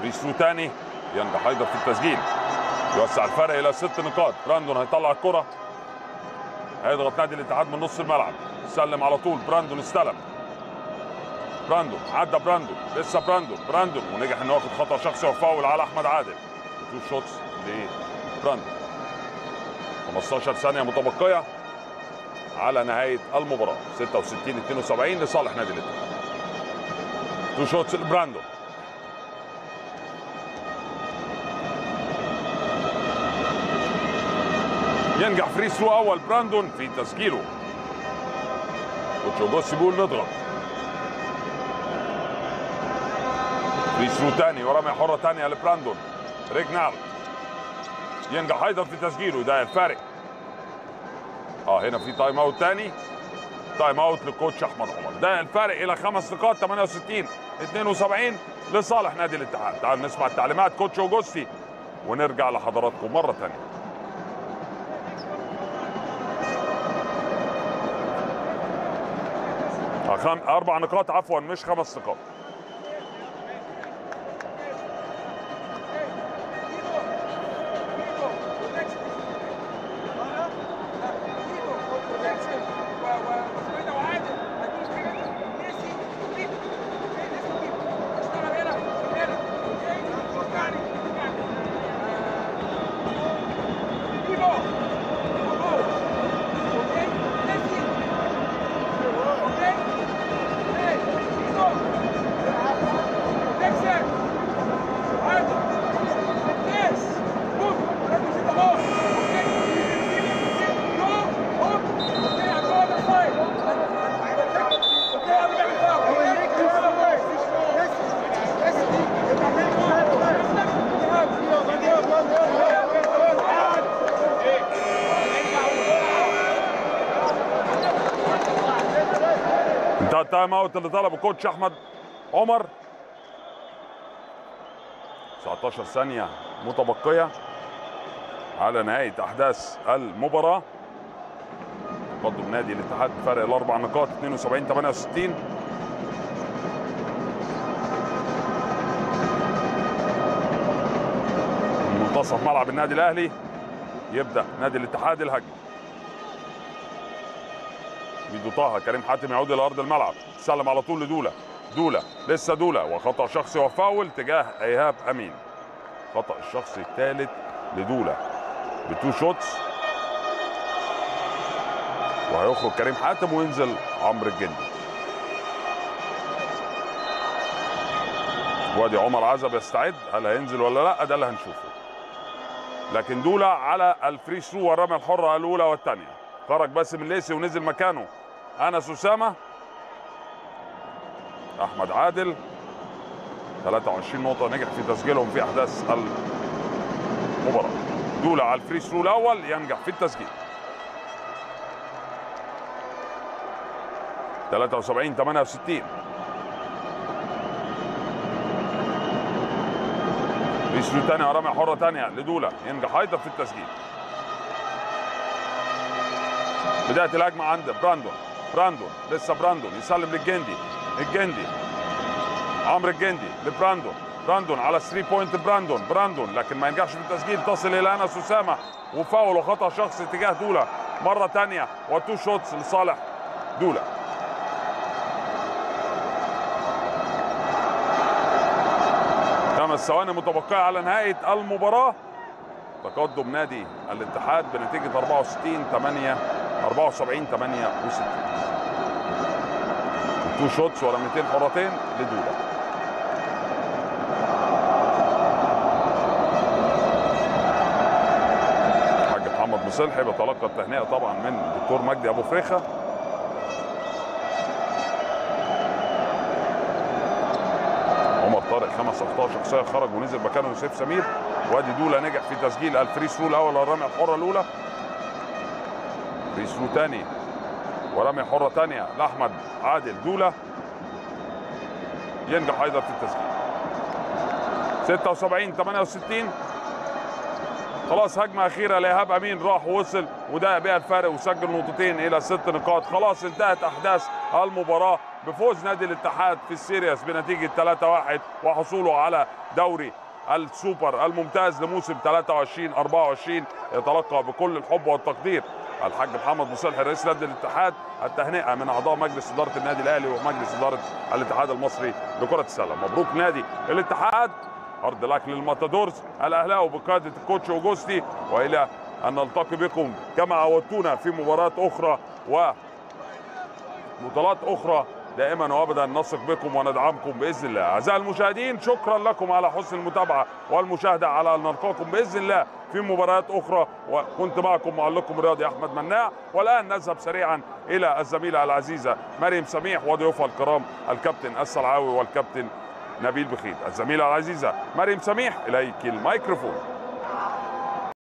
free throw ثاني ينجح أيضا في التسجيل. يوسع الفرق إلى ست نقاط. براندون هيطلع الكرة. هيضغط نادي الاتحاد من نص الملعب. سلم على طول. براندون استلم. براندون عدى براندون لسه براندون. براندون ونجح انه ياخد خطأ شخصي وفاول على أحمد عادل. two shots لبراندون. 15 ثانية متبقية على نهاية المباراة. 66 72 لصالح نادي الاتحاد. two shots لبراندون. ينجح free throw أول براندون في تسجيله. coach اوجوستي بيقول نضغط free throw تاني ورمية حرة تانية لبراندون. ريجنال. ينجح أيضا في تسجيله ده الفارق. آه هنا في time out تاني. time out لل coach أحمد عمر. ده الفارق إلى خمس نقاط 68 72 لصالح نادي الاتحاد. تعالوا نسمع التعليمات coach اوجوستي ونرجع لحضراتكم مرة ثانية خم... أربع نقاط عفوا مش خمس نقاط. ال time out اللي طلبه coach احمد عمر. 19 ثانية متبقية على نهاية أحداث المباراة. تقدم نادي الاتحاد فرق الأربع نقاط 72 68 من منتصف ملعب النادي الأهلي. يبدأ نادي الاتحاد الهجمة ميدو طه كريم حاتم يعود إلى أرض الملعب. سلم على طول لدوله دوله لسه دوله وخطأ شخصي وفاول تجاه إيهاب أمين. خطأ الشخصي الثالث لدوله ب two shots. وهيخرج كريم حاتم وينزل عمرو الجندي. وادي عمر عزب يستعد. هل هينزل ولا لا؟ ده اللي هنشوفه. لكن دوله على ال free throw والرميه الحرة الأولى والثانية. خرج باسم الليسي ونزل مكانه. أنس أسامة. أحمد عادل. 23 نقطة نجح في تسجيلهم في أحداث المباراة. دولة على ال free throw الأول ينجح في التسجيل. 73 68 free throw ثاني ورميه حره ثانية لدولة ينجح أيضا في التسجيل. بداية الهجمة عند براندون. براندون لسه براندون. يسلم للجندي الجندي. عمرو الجندي لبراندون. براندون على 3 point براندون. براندون لكن ما ينجحش في التسجيل. تصل إلى أنس أسامة. وفاول وخطا شخصي تجاه دوله مرة ثانية و two shots لصالح دوله خمس ثواني متبقية على نهايه المباراة. تقدم نادي الاتحاد بنتيجة 64 8 74 68 two shots ورميتين حرتين لدوله حاج محمد مصلحي بتلقى التهنئة طبعا من الدكتور مجدي أبو فريخة. عمر طارق خمس اخطاء شخصيه خرج ونزل مكانه يوسف سمير. وادي دوله نجح في تسجيل ال free throw الأول والرميه الحرة الأولى. free throw ثاني ورميه حرة ثانية لأحمد عادل دولة. ينجح أيضا في التسجيل. 76 68 خلاص هجمة أخيرة لإيهاب أمين. راح ووصل وضايق بيها الفارق وسجل نقطتين إلى ست نقاط. خلاص انتهت أحداث المباراة بفوز نادي الاتحاد في ال series بنتيجة 3-1 وحصوله على دوري السوبر الممتاز لموسم 23 24 يتلقى بكل الحب والتقدير. الحاج محمد مصالح رئيس نادي الاتحاد التهنئة من أعضاء مجلس إدارة النادي الأهلي ومجلس إدارة الاتحاد المصري لكرة السلة. مبروك نادي الاتحاد. hard luck للماتادورز الاهلاوي بقياده ال coach اوجوستي وإلى أن نلتقي بكم كما عودتونا في مباراة أخرى وبطولات أخرى دائما وابدا نثق بكم وندعمكم بإذن الله. أعزائي المشاهدين شكرا لكم على حسن المتابعة والمشاهدة على نلقاكم بإذن الله في مباريات أخرى. وكنت معكم معلقكم الرياضي أحمد مناع. والآن نذهب سريعا إلى الزميلة العزيزة مريم سميح وضيوفها الكرام الكابتن السلعاوي والكابتن نبيل بخيت. الزميلة العزيزة مريم سميح إليك الميكروفون.